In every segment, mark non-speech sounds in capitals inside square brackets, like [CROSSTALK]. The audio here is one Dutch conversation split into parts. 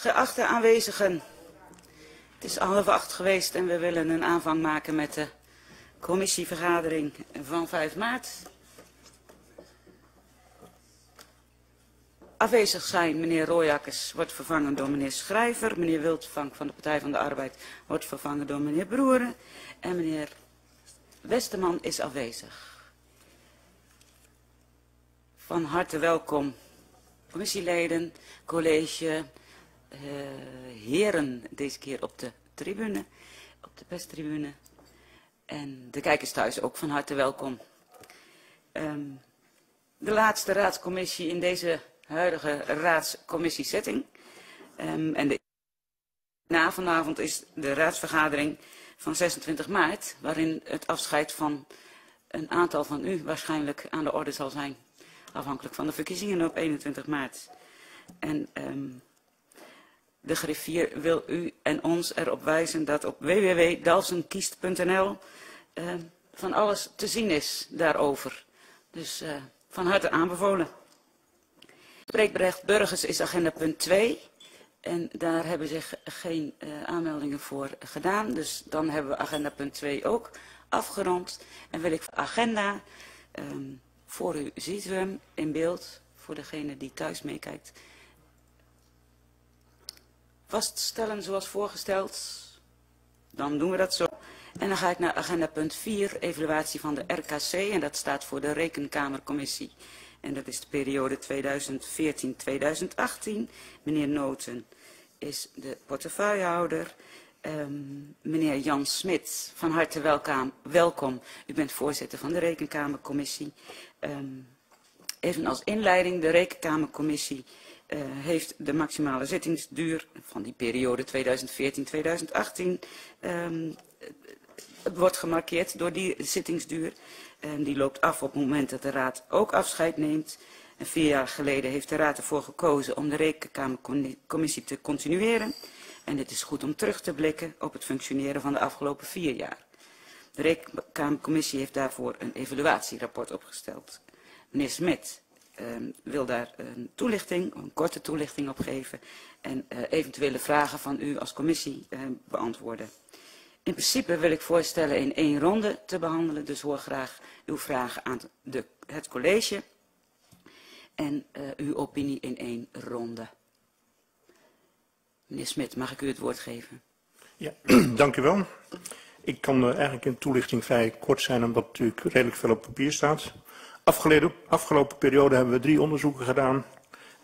Geachte aanwezigen, het is half acht geweest en we willen een aanvang maken met de commissievergadering van 5 maart. Afwezig zijn meneer Rooijakkers wordt vervangen door meneer Schrijver, meneer Wildvank van de Partij van de Arbeid wordt vervangen door meneer Broeren en meneer Westerman is afwezig. Van harte welkom commissieleden, college, uh, heren deze keer op de tribune, op de perstribune. En de kijkers thuis ook van harte welkom. Um, de laatste raadscommissie in deze huidige raadscommissiesetting. Um, en de na vanavond is de raadsvergadering van 26 maart, waarin het afscheid van een aantal van u waarschijnlijk aan de orde zal zijn. Afhankelijk van de verkiezingen op 21 maart. En um, de griffier wil u en ons erop wijzen dat op www.dalsenkiest.nl uh, van alles te zien is daarover. Dus uh, van harte aanbevolen. Spreekberecht burgers is agenda punt 2. En daar hebben zich geen uh, aanmeldingen voor gedaan. Dus dan hebben we agenda punt 2 ook afgerond. En wil ik agenda, um, voor u ziet u hem in beeld, voor degene die thuis meekijkt vaststellen zoals voorgesteld? Dan doen we dat zo. En dan ga ik naar agenda punt 4, evaluatie van de RKC. En dat staat voor de Rekenkamercommissie. En dat is de periode 2014-2018. Meneer Noten is de portefeuillehouder. Um, meneer Jan Smit, van harte welkom. welkom. U bent voorzitter van de Rekenkamercommissie. Um, even als inleiding, de Rekenkamercommissie uh, heeft de maximale zittingsduur van die periode 2014-2018 um, wordt gemarkeerd door die zittingsduur. En die loopt af op het moment dat de Raad ook afscheid neemt. En vier jaar geleden heeft de Raad ervoor gekozen om de Rekenkamercommissie te continueren. En het is goed om terug te blikken op het functioneren van de afgelopen vier jaar. De Rekenkamercommissie heeft daarvoor een evaluatierapport opgesteld. Meneer Smit uh, wil daar een toelichting, een korte toelichting op geven en uh, eventuele vragen van u als commissie uh, beantwoorden. In principe wil ik voorstellen in één ronde te behandelen, dus hoor graag uw vragen aan de, het college en uh, uw opinie in één ronde. Meneer Smit, mag ik u het woord geven? Ja, [CLEARS THROAT] dank u wel. Ik kan uh, eigenlijk in toelichting vrij kort zijn, omdat natuurlijk redelijk veel op papier staat. Afgelopen periode hebben we drie onderzoeken gedaan.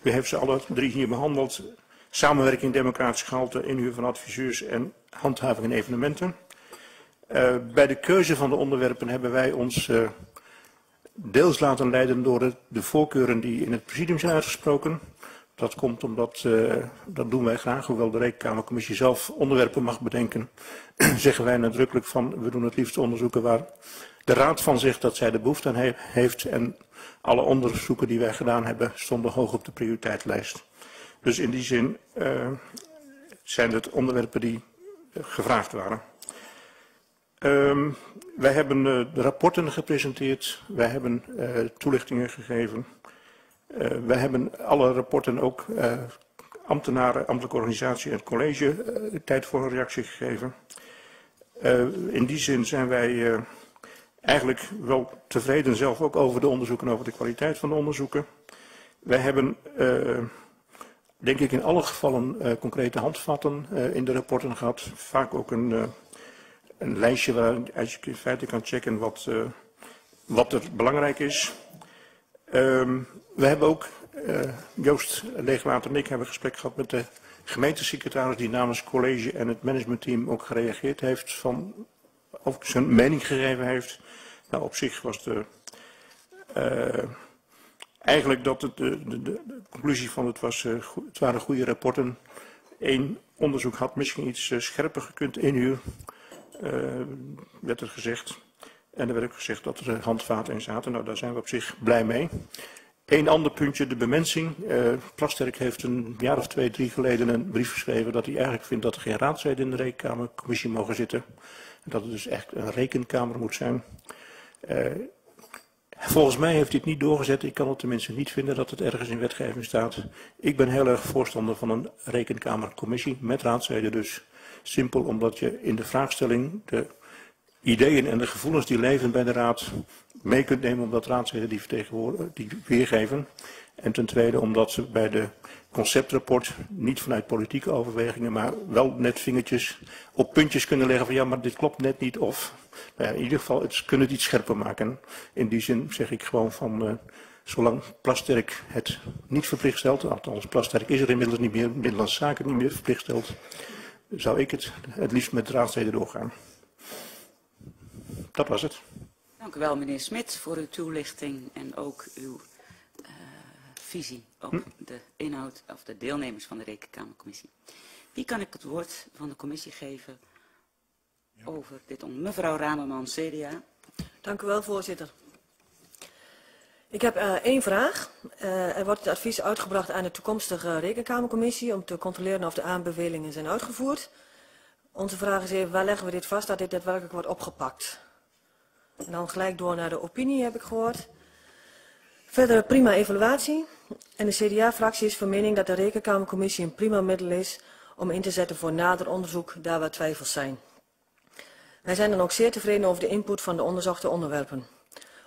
U heeft ze alle drie hier behandeld. Samenwerking democratisch gehalte, inhuur van adviseurs en handhaving en evenementen. Uh, bij de keuze van de onderwerpen hebben wij ons uh, deels laten leiden door de, voorkeuren die in het presidium zijn uitgesproken. Dat komt omdat, uh, dat doen wij graag, hoewel de Rekenkamercommissie zelf onderwerpen mag bedenken, [CLEARS THROAT] zeggen wij nadrukkelijk van we doen het liefst onderzoeken waar de raad van zegt dat zij de behoefte aan he heeft en alle onderzoeken die wij gedaan hebben stonden hoog op de prioriteitslijst. Dus in die zin uh, zijn het onderwerpen die uh, gevraagd waren. Um, wij hebben uh, de rapporten gepresenteerd, wij hebben toelichtingen gegeven. wij hebben alle rapporten ook ambtenaren, ambtelijke organisatie en het college tijd voor een reactie gegeven. in die zin zijn wij eigenlijk wel tevreden zelf ook over de onderzoeken en over de kwaliteit van de onderzoeken. Wij hebben, uh, denk ik, in alle gevallen uh, concrete handvatten uh, in de rapporten gehad. Vaak ook een, een lijstje waar je in feite kan checken wat, wat er belangrijk is. Um, we hebben ook, Joost Leegwater en ik hebben gesprek gehad met de gemeentesecretaris die namens het college en het managementteam ook gereageerd heeft van of zijn mening gegeven heeft. Nou, op zich was de, uh, eigenlijk dat het de, de, de, conclusie van het was, uh, het waren goede rapporten. Eén onderzoek had misschien iets uh, scherper gekund, één uur, werd er gezegd. En er werd ook gezegd dat er handvaten in zaten. Nou, daar zijn we op zich blij mee. Een ander puntje, de bemensing. Uh, Plasterk heeft een jaar of twee, drie geleden een brief geschreven dat hij eigenlijk vindt dat er geen raadsleden in de rekenkamercommissie mogen zitten. En dat het dus echt een rekenkamer moet zijn. Volgens mij heeft hij het niet doorgezet. Ik kan het tenminste niet vinden dat het ergens in wetgeving staat. Ik ben heel erg voorstander van een rekenkamercommissie met raadsleden dus. Simpel omdat je in de vraagstelling de ideeën en de gevoelens die leven bij de raad mee kunt nemen omdat raadsleden die, die weergeven. En ten tweede omdat ze bij de conceptrapport niet vanuit politieke overwegingen, maar wel net vingertjes op puntjes kunnen leggen van ja, maar dit klopt net niet. Of nou ja, in ieder geval, het kunnen het iets scherper maken. In die zin zeg ik gewoon van, uh, zolang Plasterk het niet verplicht stelt, althans Plasterk is er inmiddels niet meer, Middellandse Zaken niet meer verplicht stelt, zou ik het het liefst met raadsleden doorgaan. Dat was het. Dank u wel, meneer Smit, voor uw toelichting en ook uw uh, visie op hm? de inhoud of de deelnemers van de Rekenkamercommissie. Wie kan ik het woord van de commissie geven over dit mevrouw Ramerman, CDA? Dank u wel, voorzitter. Ik heb uh, één vraag. Uh, er wordt het advies uitgebracht aan de toekomstige rekenkamercommissie om te controleren of de aanbevelingen zijn uitgevoerd. Onze vraag is even, waar leggen we dit vast dat dit daadwerkelijk wordt opgepakt? En dan gelijk door naar de opinie heb ik gehoord. Verder prima evaluatie. En de CDA-fractie is van mening dat de Rekenkamercommissie een prima middel is om in te zetten voor nader onderzoek daar waar twijfels zijn. Wij zijn dan ook zeer tevreden over de input van de onderzochte onderwerpen.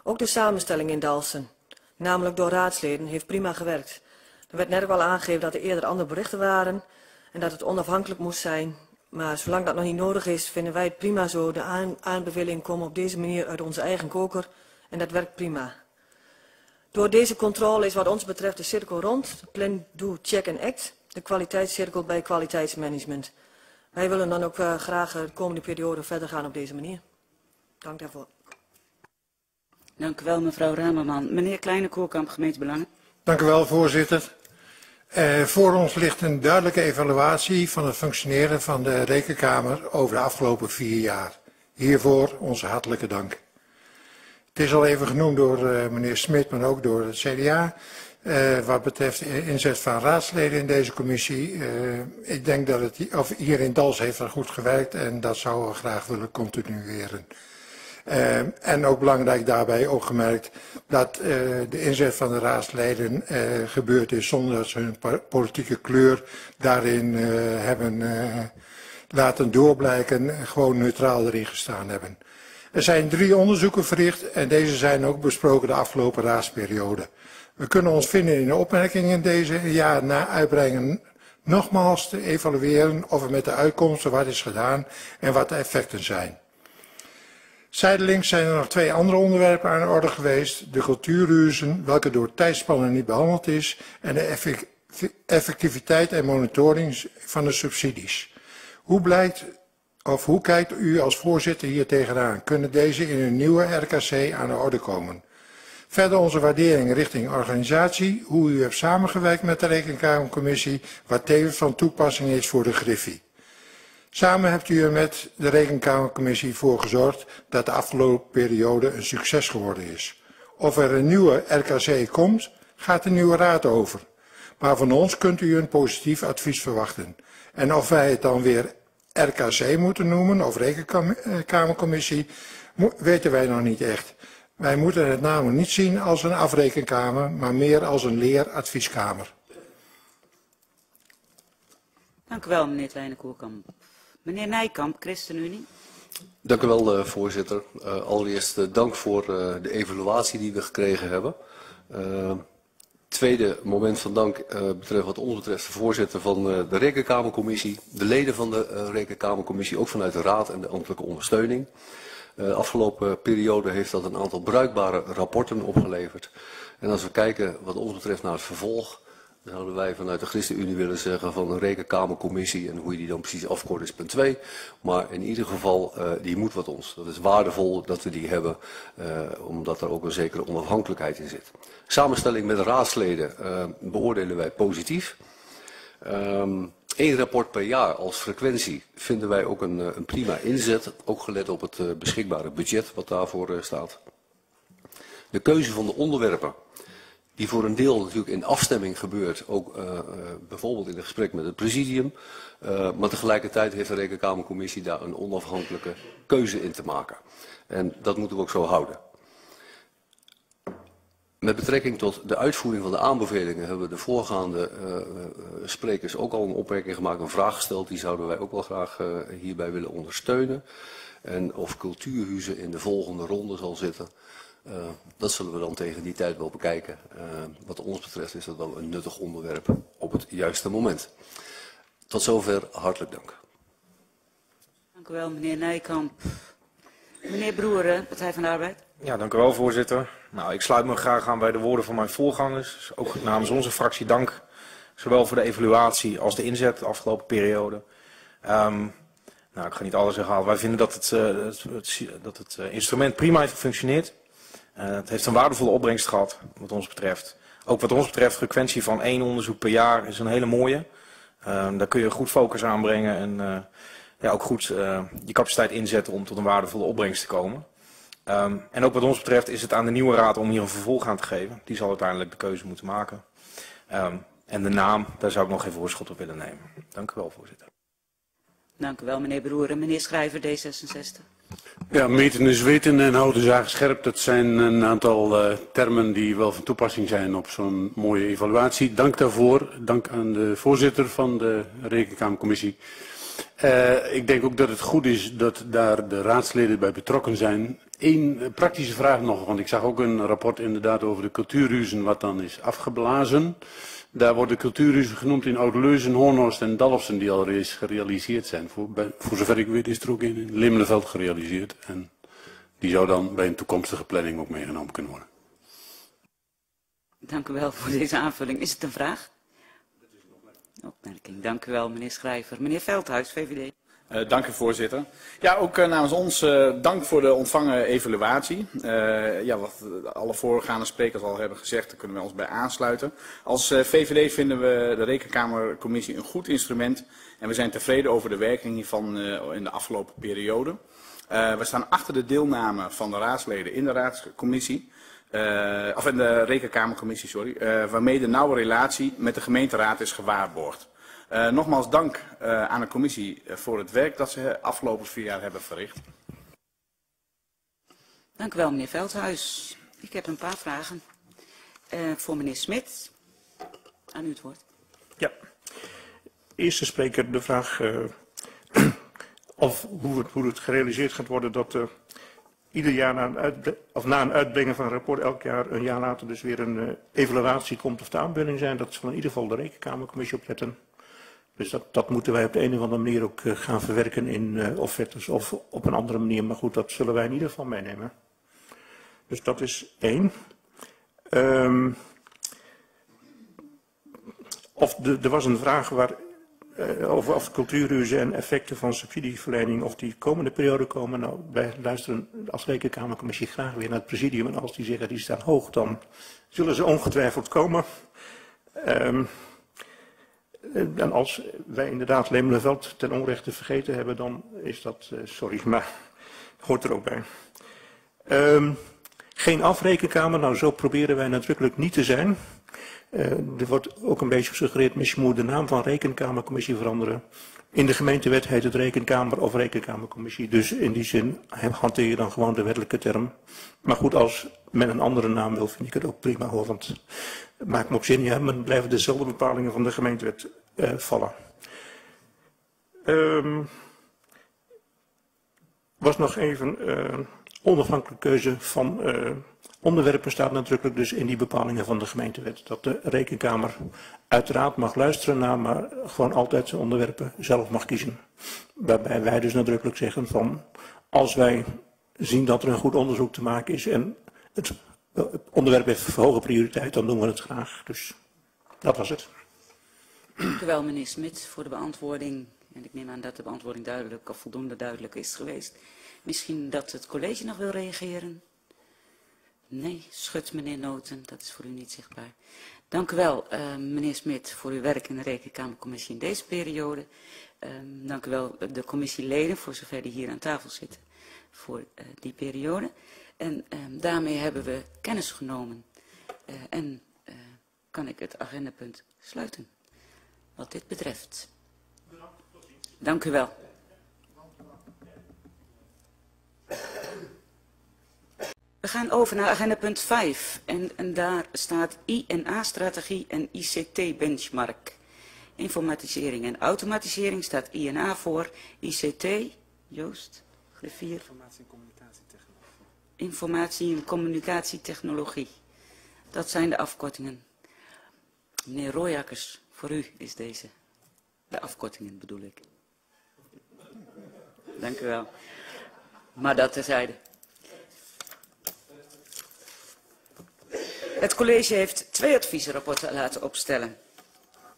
Ook de samenstelling in Dalsen, namelijk door raadsleden, heeft prima gewerkt. Er werd net ook al aangegeven dat er eerder andere berichten waren en dat het onafhankelijk moest zijn maar zolang dat nog niet nodig is, vinden wij het prima zo. De aan, aanbevelingen komen op deze manier uit onze eigen koker en dat werkt prima. Door deze controle is wat ons betreft de cirkel rond, plan, do, check en act, de kwaliteitscirkel bij kwaliteitsmanagement. Wij willen dan ook uh, graag de komende periode verder gaan op deze manier. Dank daarvoor. Dank u wel, mevrouw Ramerman. Meneer Kleine Koorkamp, gemeentebelangen. Dank u wel, voorzitter. Uh, voor ons ligt een duidelijke evaluatie van het functioneren van de Rekenkamer over de afgelopen vier jaar. Hiervoor onze hartelijke dank. Het is al even genoemd door uh, meneer Smit, maar ook door het CDA. Uh, eh, wat betreft de inzet van raadsleden in deze commissie. ik denk dat het of hier in Dals heeft er goed gewerkt en dat zouden we graag willen continueren. Uh, en ook belangrijk daarbij ook gemerkt dat de inzet van de raadsleden gebeurd is zonder dat ze hun politieke kleur daarin hebben laten doorblijken en gewoon neutraal erin gestaan hebben. Er zijn drie onderzoeken verricht en deze zijn ook besproken de afgelopen raadsperiode. We kunnen ons vinden in de opmerkingen deze jaar na uitbrengen nogmaals te evalueren of er met de uitkomsten wat is gedaan en wat de effecten zijn. Zijdelings zijn er nog twee andere onderwerpen aan de orde geweest. De cultuurhuizen, welke door tijdspannen niet behandeld is, en de effectiviteit en monitoring van de subsidies. Hoe blijkt, of hoe kijkt u als voorzitter hier tegenaan? Kunnen deze in een nieuwe RKC aan de orde komen? Verder onze waardering richting organisatie, hoe u hebt samengewerkt met de Rekenkamercommissie, wat tevens van toepassing is voor de Griffie. Samen hebt u er met de Rekenkamercommissie voor gezorgd dat de afgelopen periode een succes geworden is. Of er een nieuwe RKC komt, gaat de nieuwe raad over. Maar van ons kunt u een positief advies verwachten. En of wij het dan weer RKC moeten noemen of Rekenkamercommissie, weten wij nog niet echt. Wij moeten het namelijk niet zien als een afrekenkamer, maar meer als een leeradvieskamer. Dank u wel, meneer Kleine-Koerkamp. Meneer Nijkamp, ChristenUnie. Dank u wel, uh, voorzitter. Uh, allereerst uh, dank voor de evaluatie die we gekregen hebben. tweede moment van dank betreft wat ons betreft de voorzitter van de Rekenkamercommissie, de leden van de Rekenkamercommissie, ook vanuit de Raad en de ambtelijke ondersteuning. De afgelopen periode heeft dat een aantal bruikbare rapporten opgeleverd. En als we kijken wat ons betreft naar het vervolg, zouden wij vanuit de ChristenUnie willen zeggen van een rekenkamercommissie en hoe je die dan precies afkort is punt 2. Maar in ieder geval, uh, die moet wat ons. Dat is waardevol dat we die hebben, uh, omdat er ook een zekere onafhankelijkheid in zit. Samenstelling met de raadsleden beoordelen wij positief. Um, Eén rapport per jaar als frequentie vinden wij ook een, een prima inzet, ook gelet op het beschikbare budget wat daarvoor staat. De keuze van de onderwerpen die voor een deel natuurlijk in afstemming gebeurt, ook bijvoorbeeld in het gesprek met het presidium. Maar tegelijkertijd heeft de Rekenkamercommissie daar een onafhankelijke keuze in te maken. En dat moeten we ook zo houden. Met betrekking tot de uitvoering van de aanbevelingen hebben de voorgaande uh, sprekers ook al een opmerking gemaakt, een vraag gesteld. Die zouden wij ook wel graag uh, hierbij willen ondersteunen. En of cultuurhuizen in de volgende ronde zal zitten, uh, dat zullen we dan tegen die tijd wel bekijken. Uh, wat ons betreft is dat wel een nuttig onderwerp op het juiste moment. Tot zover, hartelijk dank. Dank u wel, meneer Nijkamp. Meneer Broeren, Partij van de Arbeid. Ja, dank u wel, voorzitter. Nou, ik sluit me graag aan bij de woorden van mijn voorgangers. Ook namens onze fractie dank, zowel voor de evaluatie als de inzet de afgelopen periode. Um, nou, ik ga niet alles herhalen. Wij vinden dat het, het, dat het uh, instrument prima heeft gefunctioneerd. Uh, het heeft een waardevolle opbrengst gehad, wat ons betreft. Ook wat ons betreft, frequentie van één onderzoek per jaar is een hele mooie. Uh, daar kun je goed focus aan brengen en ja, ook goed je capaciteit inzetten om tot een waardevolle opbrengst te komen. Um, en ook wat ons betreft is het aan de nieuwe raad om hier een vervolg aan te geven. Die zal uiteindelijk de keuze moeten maken. Um, en de naam, daar zou ik nog geen voorschot op willen nemen. Dank u wel, voorzitter. Dank u wel, meneer Broeren. Meneer Schrijver, D66. Ja, meten is weten en houden zaken scherp. Dat zijn een aantal uh, termen die wel van toepassing zijn op zo'n mooie evaluatie. Dank daarvoor. Dank aan de voorzitter van de Rekenkamercommissie. Uh, ik denk ook dat het goed is dat daar de raadsleden bij betrokken zijn. Eén praktische vraag nog, want ik zag ook een rapport inderdaad over de cultuurhuizen wat dan is afgeblazen. Daar worden cultuurhuizen genoemd in Oud-Leuzen, Hoornhorst en Dalfsen die al eens gerealiseerd zijn. Voor, voor zover ik weet is er ook in Limmenveld gerealiseerd. En die zou dan bij een toekomstige planning ook meegenomen kunnen worden. Dank u wel voor deze aanvulling. Is het een vraag? Opmerking. Dank u wel, meneer Schrijver. Meneer Veldhuis, VVD. Uh, dank u voorzitter. Ja, ook uh, namens ons uh, dank voor de ontvangen evaluatie. ja, wat alle voorgaande sprekers al hebben gezegd, daar kunnen we ons bij aansluiten. Als VVD vinden we de Rekenkamercommissie een goed instrument en we zijn tevreden over de werking hiervan in de afgelopen periode. we staan achter de deelname van de raadsleden in de raadscommissie. of in de Rekenkamercommissie, sorry, waarmee de nauwe relatie met de gemeenteraad is gewaarborgd. Uh, nogmaals dank uh, aan de commissie voor het werk dat ze afgelopen vier jaar hebben verricht. Dank u wel, meneer Veldhuis. Ik heb een paar vragen uh, voor meneer Smit. Aan u het woord. Ja. Eerste spreker de vraag [CLEARS THROAT] of hoe het, hoe het gerealiseerd gaat worden dat er ieder jaar na een, of na een uitbrengen van een rapport elk jaar een jaar later dus weer een evaluatie komt of de aanbeveling zijn. Dat zal in ieder geval de rekenkamercommissie opletten. Dus dat, moeten wij op de een of andere manier ook uh, gaan verwerken in uh, offertes of op een andere manier. Maar goed, dat zullen wij in ieder geval meenemen. Dus dat is één. Um, of de, er was een vraag waar, uh, over of cultuurhuizen en effecten van subsidieverlening of die komende periode komen. Nou, wij luisteren als rekenkamercommissie graag weer naar het presidium. En als die zeggen die staan hoog, dan zullen ze ongetwijfeld komen. Um, En als wij inderdaad Lemelenveld ten onrechte vergeten hebben, dan is dat, uh, sorry, maar [LAUGHS] hoort er ook bij. Um, geen afrekenkamer, nou zo proberen wij nadrukkelijk niet te zijn. Uh, er wordt ook een beetje gesuggereerd, misschien moet de naam van rekenkamercommissie veranderen. In de gemeentewet heet het rekenkamer of rekenkamercommissie. Dus in die zin hanteer je dan gewoon de wettelijke term. Maar goed, als men een andere naam wil, vind ik het ook prima hoor. Want maakt me ook zin, ja, men blijven dezelfde bepalingen van de gemeentewet uh, vallen. Um, was nog even uh, onafhankelijke keuze van uh, onderwerpen staat nadrukkelijk dus in die bepalingen van de gemeentewet. Dat de rekenkamer uiteraard mag luisteren naar, maar gewoon altijd zijn onderwerpen zelf mag kiezen. Waarbij wij dus nadrukkelijk zeggen van als wij zien dat er een goed onderzoek te maken is en het onderwerp heeft hoge prioriteit, dan doen we het graag. Dus dat was het. Dank u wel, meneer Smit, voor de beantwoording. En ik neem aan dat de beantwoording duidelijk of voldoende duidelijk is geweest. Misschien dat het college nog wil reageren? Nee, schudt meneer Noten, dat is voor u niet zichtbaar. Dank u wel, uh, meneer Smit, voor uw werk in de Rekenkamercommissie in deze periode. Uh, dank u wel de commissieleden, voor zover die hier aan tafel zitten, voor uh, die periode. En uh, daarmee hebben we kennis genomen uh, en uh, kan ik het agendapunt sluiten. Wat dit betreft. Dank u wel. We gaan over naar agenda punt 5 en, en daar staat INA-strategie en ICT-benchmark. Informatisering en automatisering staat INA voor. ICT, Joost, griffier. Informatie- en communicatietechnologie. Dat zijn de afkortingen. Meneer Royakkers, voor u is deze. De afkortingen bedoel ik. Dank u wel. Maar dat terzijde. Het college heeft twee adviesrapporten laten opstellen.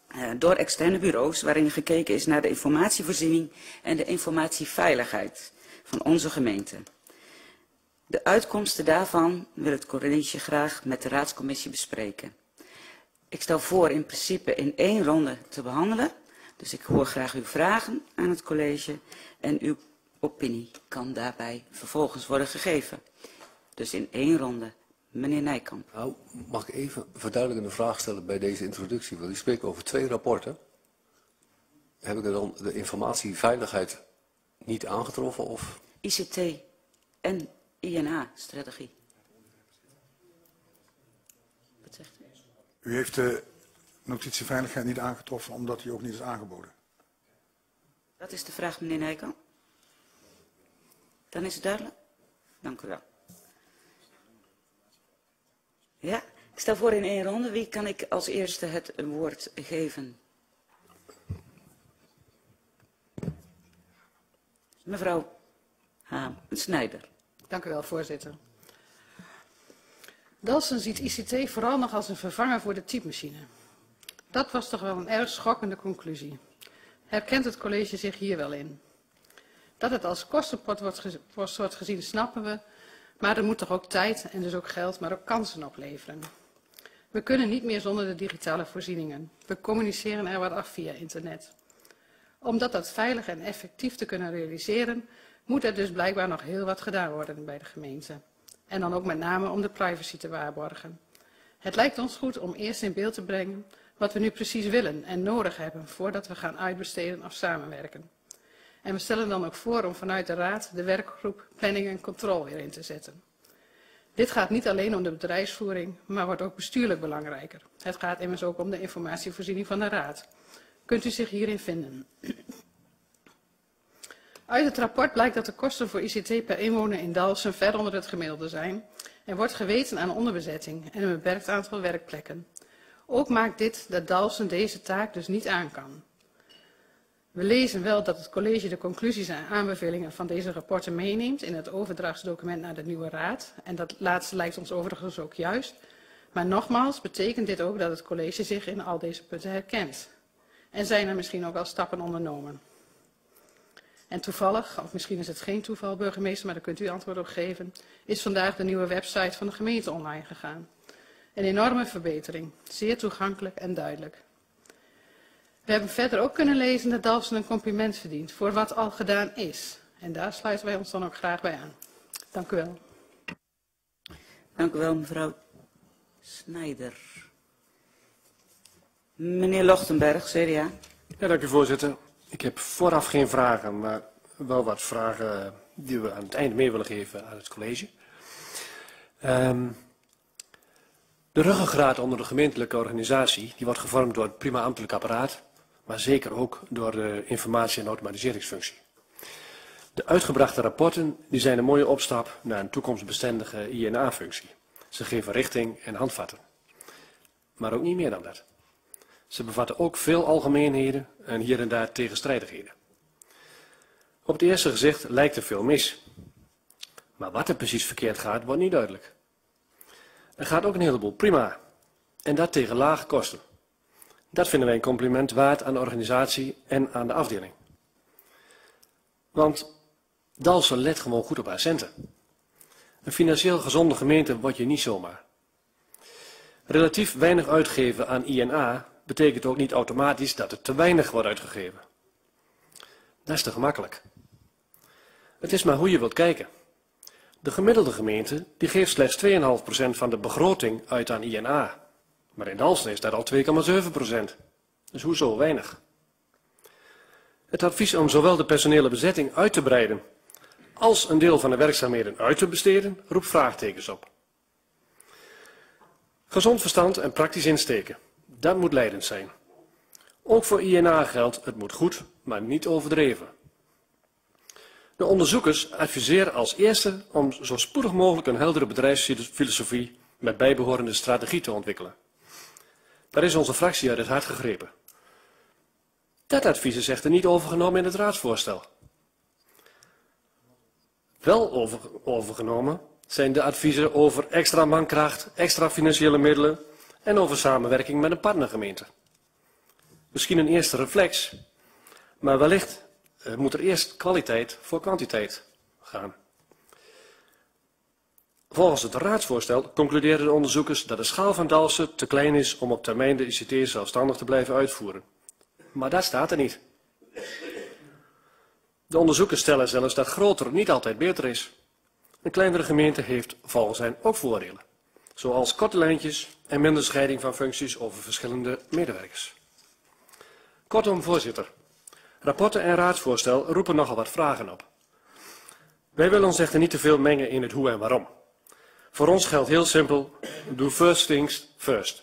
eh, door externe bureaus waarin gekeken is naar de informatievoorziening en de informatieveiligheid van onze gemeente. De uitkomsten daarvan wil het college graag met de raadscommissie bespreken. Ik stel voor in principe in één ronde te behandelen. Dus ik hoor graag uw vragen aan het college en uw opinie kan daarbij vervolgens worden gegeven. Dus in één ronde. Meneer Nijkamp. Nou, mag ik even een verduidelijkende vraag stellen bij deze introductie? Want u spreekt over twee rapporten. Heb ik er dan de informatieveiligheid niet aangetroffen? Of? ICT en INA-strategie. Wat zegt u? U heeft de notitie veiligheid niet aangetroffen omdat die ook niet is aangeboden. Dat is de vraag, meneer Nijkamp. Dan is het duidelijk. Dank u wel. Ja, ik stel voor in één ronde. Wie kan ik als eerste het woord geven? Mevrouw Haan, Snijder. Dank u wel, voorzitter. Dalsen ziet ICT vooral nog als een vervanger voor de typemachine. Dat was toch wel een erg schokkende conclusie. Herkent het college zich hier wel in? Dat het als kostenpost wordt, gezien, snappen we, maar er moet toch ook tijd en dus ook geld, maar ook kansen opleveren. We kunnen niet meer zonder de digitale voorzieningen. We communiceren er wat af via internet. Om dat veilig en effectief te kunnen realiseren, moet er dus blijkbaar nog heel wat gedaan worden bij de gemeente. En dan ook met name om de privacy te waarborgen. Het lijkt ons goed om eerst in beeld te brengen wat we nu precies willen en nodig hebben voordat we gaan uitbesteden of samenwerken. En we stellen dan ook voor om vanuit de Raad de werkgroep Planning en Control weer in te zetten. Dit gaat niet alleen om de bedrijfsvoering, maar wordt ook bestuurlijk belangrijker. Het gaat immers ook om de informatievoorziening van de Raad. Kunt u zich hierin vinden? Uit het rapport blijkt dat de kosten voor ICT per inwoner in Dalsen ver onder het gemiddelde zijn en wordt geweten aan onderbezetting en een beperkt aantal werkplekken. Ook maakt dit dat Dalsen deze taak dus niet aan kan. We lezen wel dat het college de conclusies en aanbevelingen van deze rapporten meeneemt in het overdrachtsdocument naar de nieuwe raad. En dat laatste lijkt ons overigens ook juist. Maar nogmaals betekent dit ook dat het college zich in al deze punten herkent. En zijn er misschien ook al stappen ondernomen. En toevallig, of misschien is het geen toeval, burgemeester, maar daar kunt u antwoord op geven, is vandaag de nieuwe website van de gemeente online gegaan. Een enorme verbetering, zeer toegankelijk en duidelijk. We hebben verder ook kunnen lezen dat Dalsen een compliment verdient voor wat al gedaan is. En daar sluiten wij ons dan ook graag bij aan. Dank u wel. Dank u wel, mevrouw Snijder. Meneer Lochtenberg, CDA. Ja, dank u voorzitter. Ik heb vooraf geen vragen, maar wel wat vragen die we aan het eind mee willen geven aan het college. Um, de ruggengraat onder de gemeentelijke organisatie die wordt gevormd door het prima ambtelijk apparaat, maar zeker ook door de informatie- en automatiseringsfunctie. De uitgebrachte rapporten die zijn een mooie opstap naar een toekomstbestendige INA-functie. Ze geven richting en handvatten. Maar ook niet meer dan dat. Ze bevatten ook veel algemeenheden en hier en daar tegenstrijdigheden. Op het eerste gezicht lijkt er veel mis. Maar wat er precies verkeerd gaat, wordt niet duidelijk. Er gaat ook een heleboel prima. En dat tegen lage kosten. Dat vinden wij een compliment waard aan de organisatie en aan de afdeling. Want Dalsen let gewoon goed op haar centen. Een financieel gezonde gemeente word je niet zomaar. Relatief weinig uitgeven aan INA betekent ook niet automatisch dat er te weinig wordt uitgegeven. Dat is te gemakkelijk. Het is maar hoe je wilt kijken. De gemiddelde gemeente die geeft slechts 2,5% van de begroting uit aan INA. Maar in Dalsen is dat al 2,7 procent. Dus hoezo weinig? Het advies om zowel de personele bezetting uit te breiden als een deel van de werkzaamheden uit te besteden, roept vraagtekens op. Gezond verstand en praktisch insteken, dat moet leidend zijn. Ook voor INA geldt, het moet goed, maar niet overdreven. De onderzoekers adviseren als eerste om zo spoedig mogelijk een heldere bedrijfsfilosofie met bijbehorende strategie te ontwikkelen. Daar is onze fractie uit het hart gegrepen. Dat advies is echter niet overgenomen in het raadsvoorstel. Wel over, overgenomen zijn de adviezen over extra mankracht, extra financiële middelen en over samenwerking met een partnergemeente. Misschien een eerste reflex, maar wellicht uh, moet er eerst kwaliteit voor kwantiteit gaan. Volgens het raadsvoorstel concluderen de onderzoekers dat de schaal van Dalsen te klein is om op termijn de ICT zelfstandig te blijven uitvoeren. Maar dat staat er niet. De onderzoekers stellen zelfs dat groter niet altijd beter is. Een kleinere gemeente heeft volgens hen ook voordelen, zoals korte lijntjes en minder scheiding van functies over verschillende medewerkers. Kortom, voorzitter, rapporten en raadsvoorstel roepen nogal wat vragen op. Wij willen ons echter niet te veel mengen in het hoe en waarom. Voor ons geldt heel simpel, do first things first.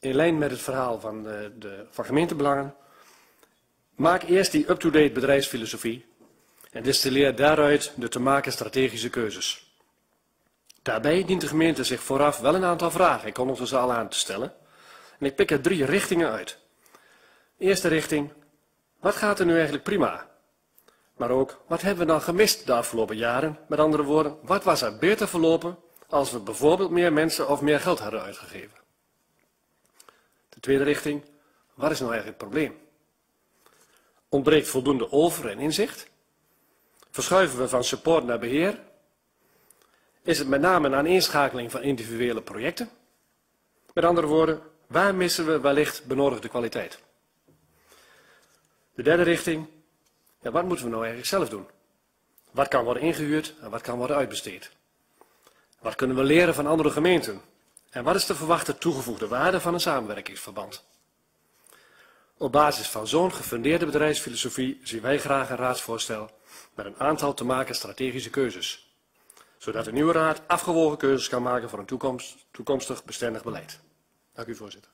In lijn met het verhaal van, de, de, van gemeentebelangen, maak eerst die up-to-date bedrijfsfilosofie en distilleer daaruit de te maken strategische keuzes. Daarbij dient de gemeente zich vooraf wel een aantal vragen, kon ons al aan te stellen. En ik pik er drie richtingen uit. Eerste richting, wat gaat er nu eigenlijk prima? Maar ook, wat hebben we dan gemist de afgelopen jaren? Met andere woorden, wat was er beter verlopen als we bijvoorbeeld meer mensen of meer geld hadden uitgegeven? De tweede richting, wat is nou eigenlijk het probleem? Ontbreekt voldoende over- en inzicht? Verschuiven we van support naar beheer? Is het met name een aaneenschakeling van individuele projecten? Met andere woorden, waar missen we wellicht benodigde kwaliteit? De derde richting, ja, wat moeten we nou eigenlijk zelf doen? Wat kan worden ingehuurd en wat kan worden uitbesteed? Wat kunnen we leren van andere gemeenten? En wat is de verwachte toegevoegde waarde van een samenwerkingsverband? Op basis van zo'n gefundeerde bedrijfsfilosofie zien wij graag een raadsvoorstel met een aantal te maken strategische keuzes. Zodat de nieuwe raad afgewogen keuzes kan maken voor een toekomst, toekomstig bestendig beleid. Dank u voorzitter.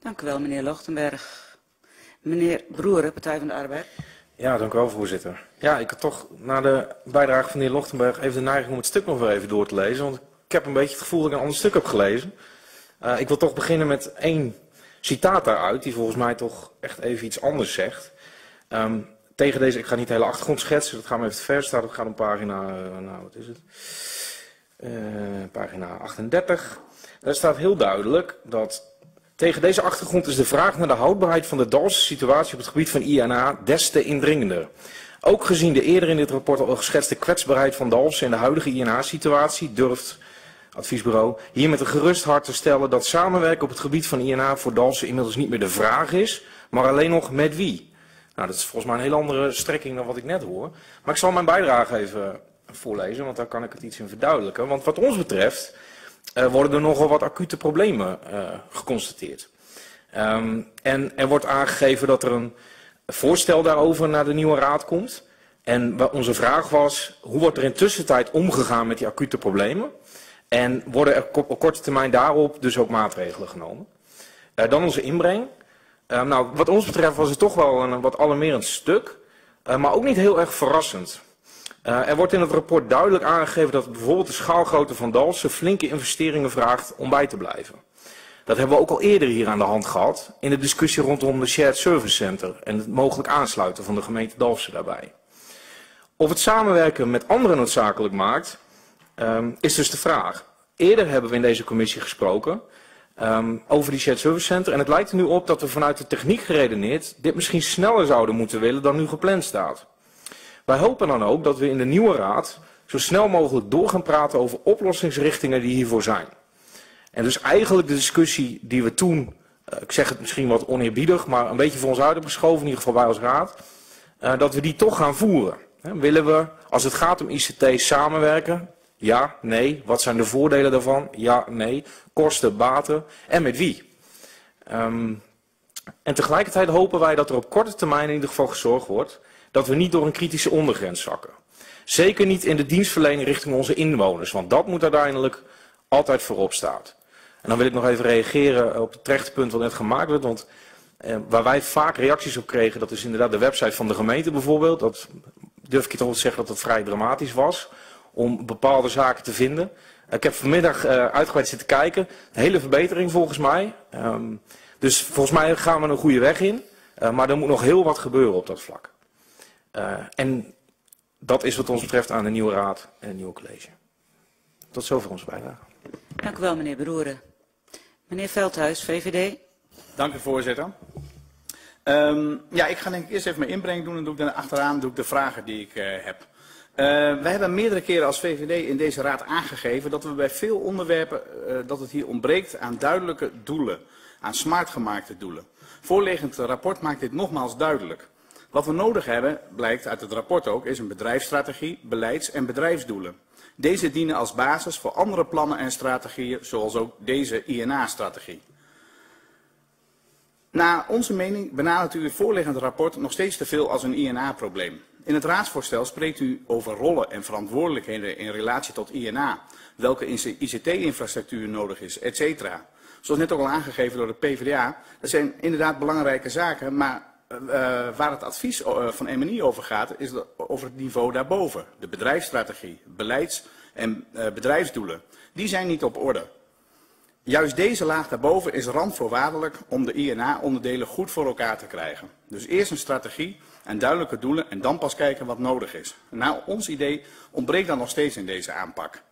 Dank u wel meneer Lochtenberg. Meneer Broeren, Partij van de Arbeid. Ja, dank u wel, voorzitter. Ja, ik had toch na de bijdrage van de heer Lochtenberg even de neiging om het stuk nog weer even door te lezen. Want ik heb een beetje het gevoel dat ik een ander stuk heb gelezen. Uh, ik wil toch beginnen met één citaat daaruit, die volgens mij toch echt even iets anders zegt. Um, tegen deze, ik ga niet de hele achtergrond schetsen, dat gaat me even te ver staan. Dat pagina, uh, nou wat is het? Uh, pagina 38. Daar staat heel duidelijk dat tegen deze achtergrond is de vraag naar de houdbaarheid van de Dalse situatie op het gebied van INA des te indringender. Ook gezien de eerder in dit rapport al geschetste kwetsbaarheid van Dalsen in de huidige INA-situatie durft adviesbureau hier met een gerust hart te stellen dat samenwerken op het gebied van INA voor Dalsen inmiddels niet meer de vraag is, maar alleen nog met wie. Nou, dat is volgens mij een heel andere strekking dan wat ik net hoor. Maar ik zal mijn bijdrage even voorlezen, want daar kan ik het iets in verduidelijken. Want wat ons betreft uh, worden er nogal wat acute problemen uh, geconstateerd. Um, en er wordt aangegeven dat er een voorstel daarover naar de nieuwe raad komt. En onze vraag was, hoe wordt er in tussentijd omgegaan met die acute problemen? En worden er op korte termijn daarop dus ook maatregelen genomen? Uh, dan onze inbreng. Uh, nou, wat ons betreft was het toch wel een wat alarmerend stuk, uh, maar ook niet heel erg verrassend. Uh, er wordt in het rapport duidelijk aangegeven dat bijvoorbeeld de schaalgrootte van Dalsen flinke investeringen vraagt om bij te blijven. Dat hebben we ook al eerder hier aan de hand gehad in de discussie rondom de Shared Service Center en het mogelijk aansluiten van de gemeente Dalfsen daarbij. Of het samenwerken met anderen noodzakelijk maakt, um, is dus de vraag. Eerder hebben we in deze commissie gesproken um, over die Shared Service Center en het lijkt er nu op dat we vanuit de techniek geredeneerd dit misschien sneller zouden moeten willen dan nu gepland staat. Wij hopen dan ook dat we in de nieuwe raad zo snel mogelijk door gaan praten over oplossingsrichtingen die hiervoor zijn. En dus eigenlijk de discussie die we toen, uh, ik zeg het misschien wat oneerbiedig, maar een beetje voor ons uit hebben geschoven, in ieder geval bij als raad, uh, dat we die toch gaan voeren. Willen we, als het gaat om ICT, samenwerken? Ja, nee. Wat zijn de voordelen daarvan? Ja, nee. Kosten, baten en met wie? Ehm, en tegelijkertijd hopen wij dat er op korte termijn in ieder geval gezorgd wordt dat we niet door een kritische ondergrens zakken. Zeker niet in de dienstverlening richting onze inwoners, want dat moet uiteindelijk altijd voorop staan. En dan wil ik nog even reageren op het terechte punt wat net gemaakt werd, want eh, waar wij vaak reacties op kregen, dat is inderdaad de website van de gemeente bijvoorbeeld. Dat durf ik je toch wel te zeggen dat het vrij dramatisch was om bepaalde zaken te vinden. Ik heb vanmiddag uh, uitgebreid zitten kijken. Een hele verbetering volgens mij. Um, dus volgens mij gaan we een goede weg in. Uh, maar er moet nog heel wat gebeuren op dat vlak. Uh, en dat is wat ons betreft aan de nieuwe raad en het nieuwe college. Tot zover onze bijdrage. Dank u wel, meneer Broeren. Meneer Veldhuis, VVD. Dank u, voorzitter. Um, ja, ik ga denk ik eerst even mijn inbreng doen en doe ik dan achteraan doe ik de vragen die ik uh, heb. Uh, wij hebben meerdere keren als VVD in deze raad aangegeven dat we bij veel onderwerpen, uh, dat het hier ontbreekt aan duidelijke doelen, aan smart gemaakte doelen. Voorliggend rapport maakt dit nogmaals duidelijk. Wat we nodig hebben, blijkt uit het rapport ook, is een bedrijfsstrategie, beleids- en bedrijfsdoelen. Deze dienen als basis voor andere plannen en strategieën, zoals ook deze INA-strategie. Na onze mening benadert u het voorliggende rapport nog steeds te veel als een INA-probleem. In het raadsvoorstel spreekt u over rollen en verantwoordelijkheden in relatie tot INA, welke ICT-infrastructuur nodig is, etc. Zoals net ook al aangegeven door de PvdA, dat zijn inderdaad belangrijke zaken, maar uh, waar het advies uh, van MNI over gaat, is over het niveau daarboven. De bedrijfsstrategie, beleids- en bedrijfsdoelen. Die zijn niet op orde. Juist deze laag daarboven is randvoorwaardelijk om de INA-onderdelen goed voor elkaar te krijgen. Dus eerst een strategie en duidelijke doelen en dan pas kijken wat nodig is. Nou, ons idee ontbreekt dan nog steeds in deze aanpak.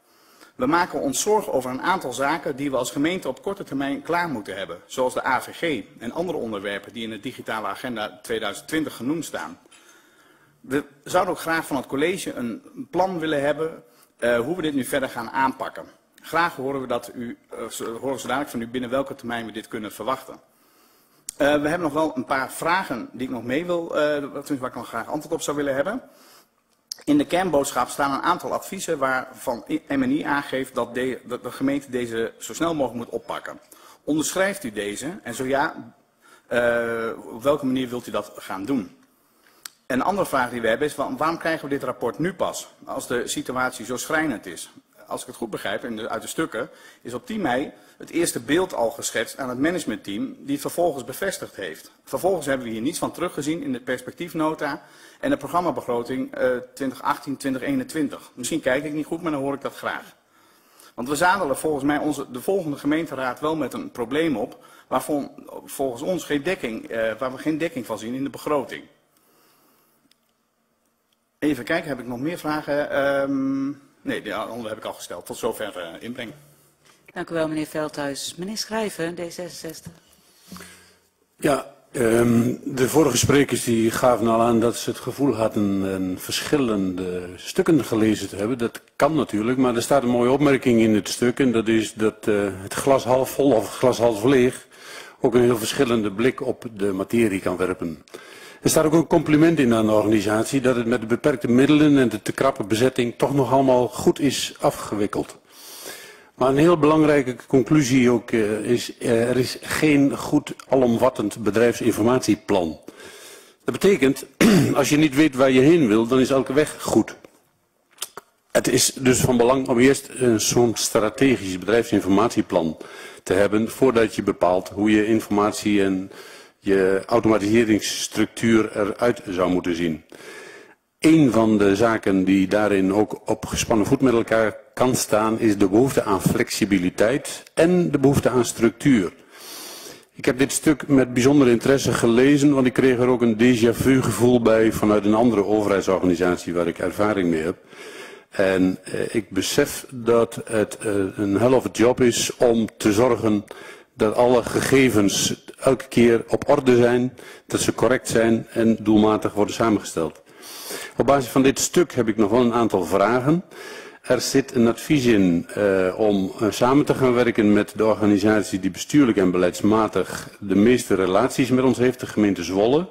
We maken ons zorgen over een aantal zaken die we als gemeente op korte termijn klaar moeten hebben. Zoals de AVG en andere onderwerpen die in de digitale agenda 2020 genoemd staan. We zouden ook graag van het college een plan willen hebben uh, hoe we dit nu verder gaan aanpakken. Graag horen we dat u, uh, horen ze dadelijk van u binnen welke termijn we dit kunnen verwachten. Uh, we hebben nog wel een paar vragen die ik nog mee wil, uh, waar ik nog graag antwoord op zou willen hebben. In de kernboodschap staan een aantal adviezen waarvan MNI aangeeft dat de, dat de gemeente deze zo snel mogelijk moet oppakken. Onderschrijft u deze en zo ja, uh, op welke manier wilt u dat gaan doen? Een andere vraag die we hebben is, waarom krijgen we dit rapport nu pas, als de situatie zo schrijnend is? Als ik het goed begrijp, de, uit de stukken, is op 10 mei het eerste beeld al geschetst aan het managementteam, die het vervolgens bevestigd heeft. Vervolgens hebben we hier niets van teruggezien in de perspectiefnota en de programmabegroting uh, 2018-2021. Misschien kijk ik niet goed, maar dan hoor ik dat graag. Want we zadelen volgens mij onze, de volgende gemeenteraad wel met een probleem op, waarvan volgens ons geen dekking, uh, waar we geen dekking van zien in de begroting. Even kijken, heb ik nog meer vragen? Um, nee, de andere heb ik al gesteld. Tot zover uh, inbreng. Dank u wel, meneer Veldhuis. Meneer Schrijven, D66. Ja, um, de vorige sprekers die gaven al aan dat ze het gevoel hadden verschillende stukken gelezen te hebben. Dat kan natuurlijk, maar er staat een mooie opmerking in het stuk. En dat is dat uh, het glas half vol of glas half leeg ook een heel verschillende blik op de materie kan werpen. Er staat ook een compliment in aan de organisatie dat het met de beperkte middelen en de te krappe bezetting toch nog allemaal goed is afgewikkeld. Maar een heel belangrijke conclusie ook uh, is, uh, er is geen goed alomvattend bedrijfsinformatieplan. Dat betekent, [CLEARS THROAT] als je niet weet waar je heen wil, dan is elke weg goed. Het is dus van belang om eerst zo'n strategisch bedrijfsinformatieplan te hebben voordat je bepaalt hoe je informatie en je automatiseringsstructuur eruit zou moeten zien. Een van de zaken die daarin ook op gespannen voet met elkaar kan staan, is de behoefte aan flexibiliteit en de behoefte aan structuur. Ik heb dit stuk met bijzonder interesse gelezen, want ik kreeg er ook een déjà vu gevoel bij vanuit een andere overheidsorganisatie waar ik ervaring mee heb. En eh, ik besef dat het eh, een hell of job is om te zorgen dat alle gegevens elke keer op orde zijn, dat ze correct zijn en doelmatig worden samengesteld. Op basis van dit stuk heb ik nog wel een aantal vragen. Er zit een advies in uh, om uh, samen te gaan werken met de organisatie die bestuurlijk en beleidsmatig de meeste relaties met ons heeft, de gemeente Zwolle.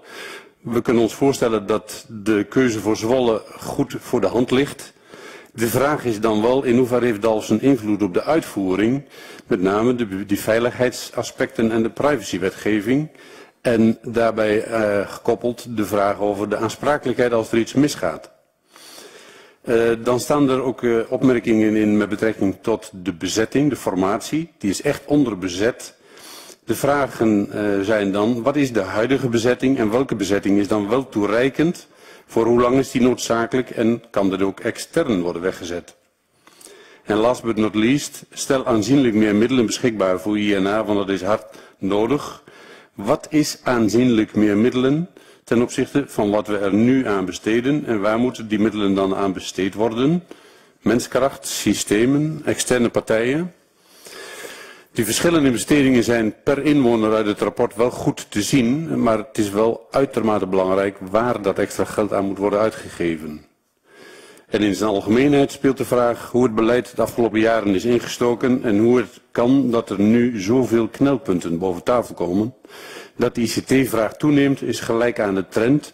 We kunnen ons voorstellen dat de keuze voor Zwolle goed voor de hand ligt. De vraag is dan wel in hoeverre heeft Dalfsen invloed op de uitvoering, met name de, die veiligheidsaspecten en de privacywetgeving. En daarbij uh, gekoppeld de vraag over de aansprakelijkheid als er iets misgaat. Uh, dan staan er ook uh, opmerkingen in met betrekking tot de bezetting, de formatie. Die is echt onderbezet. De vragen zijn dan, wat is de huidige bezetting en welke bezetting is dan wel toereikend? Voor hoe lang is die noodzakelijk en kan dat ook extern worden weggezet? En last but not least, stel aanzienlijk meer middelen beschikbaar voor INA, want dat is hard nodig. Wat is aanzienlijk meer middelen ten opzichte van wat we er nu aan besteden en waar moeten die middelen dan aan besteed worden? Menskracht, systemen, externe partijen. Die verschillende bestedingen zijn per inwoner uit het rapport wel goed te zien, maar het is wel uitermate belangrijk waar dat extra geld aan moet worden uitgegeven. En in zijn algemeenheid speelt de vraag hoe het beleid de afgelopen jaren is ingestoken en hoe het kan dat er nu zoveel knelpunten boven tafel komen. Dat de ICT-vraag toeneemt is gelijk aan de trend,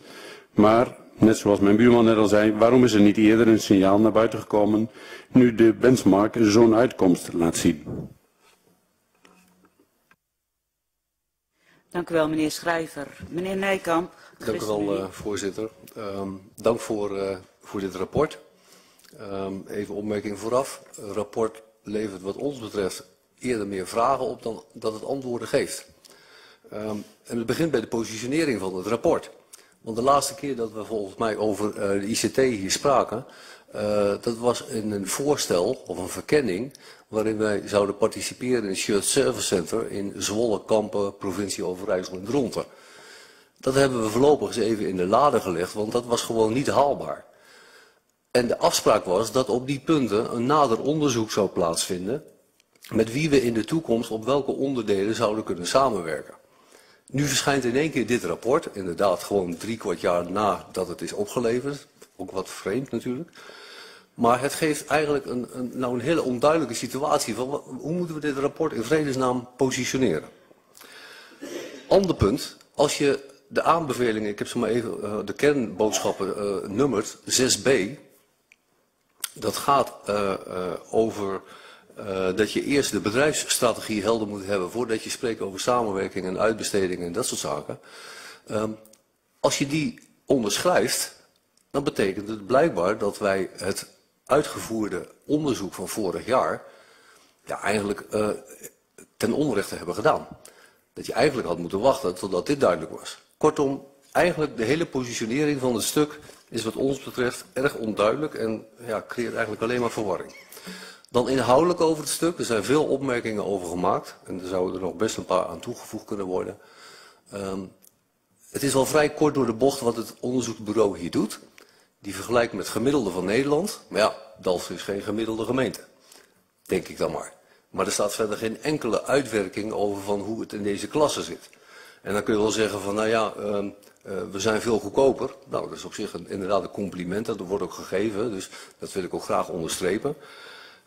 maar net zoals mijn buurman net al zei, waarom is er niet eerder een signaal naar buiten gekomen nu de benchmark zo'n uitkomst laat zien? Dank u wel, meneer Schrijver. Meneer Nijkamp. Dank u wel, uh, voorzitter. Um, dank voor, uh, voor dit rapport. Um, even opmerking vooraf. Het rapport levert wat ons betreft eerder meer vragen op dan dat het antwoorden geeft. Um, en het begint bij de positionering van het rapport. Want de laatste keer dat we volgens mij over uh, de ICT hier spraken, uh, dat was in een voorstel of een verkenning waarin wij zouden participeren in het Shared Service Center in Zwolle, Kampen, provincie Overijssel en Dronten. Dat hebben we voorlopig eens even in de lade gelegd, want dat was gewoon niet haalbaar. En de afspraak was dat op die punten een nader onderzoek zou plaatsvinden met wie we in de toekomst op welke onderdelen zouden kunnen samenwerken. Nu verschijnt in één keer dit rapport, inderdaad gewoon drie kwart jaar nadat het is opgeleverd. Ook wat vreemd natuurlijk. Maar het geeft eigenlijk een, een, nou een hele onduidelijke situatie van hoe moeten we dit rapport in vredesnaam positioneren. Ander punt, als je de aanbevelingen, ik heb ze maar even, uh, de kernboodschappen uh, nummert 6b. Dat gaat uh, over dat je eerst de bedrijfsstrategie helder moet hebben voordat je spreekt over samenwerking en uitbesteding en dat soort zaken. Um, als je die onderschrijft, dan betekent het blijkbaar dat wij het uitgevoerde onderzoek van vorig jaar ja, eigenlijk ten onrechte hebben gedaan. Dat je eigenlijk had moeten wachten totdat dit duidelijk was. Kortom, eigenlijk de hele positionering van het stuk is wat ons betreft erg onduidelijk en ja, creëert eigenlijk alleen maar verwarring. Dan inhoudelijk over het stuk, er zijn veel opmerkingen over gemaakt en er zouden er nog best een paar aan toegevoegd kunnen worden. Um, het is al vrij kort door de bocht wat het onderzoeksbureau hier doet. Die vergelijkt met gemiddelde van Nederland. Maar ja, Dalfsen is geen gemiddelde gemeente. Denk ik dan maar. Maar er staat verder geen enkele uitwerking over van hoe het in deze klasse zit. En dan kun je wel zeggen van, nou ja, uh, uh, we zijn veel goedkoper. Nou, dat is op zich inderdaad een compliment, dat wordt ook gegeven. Dus dat wil ik ook graag onderstrepen.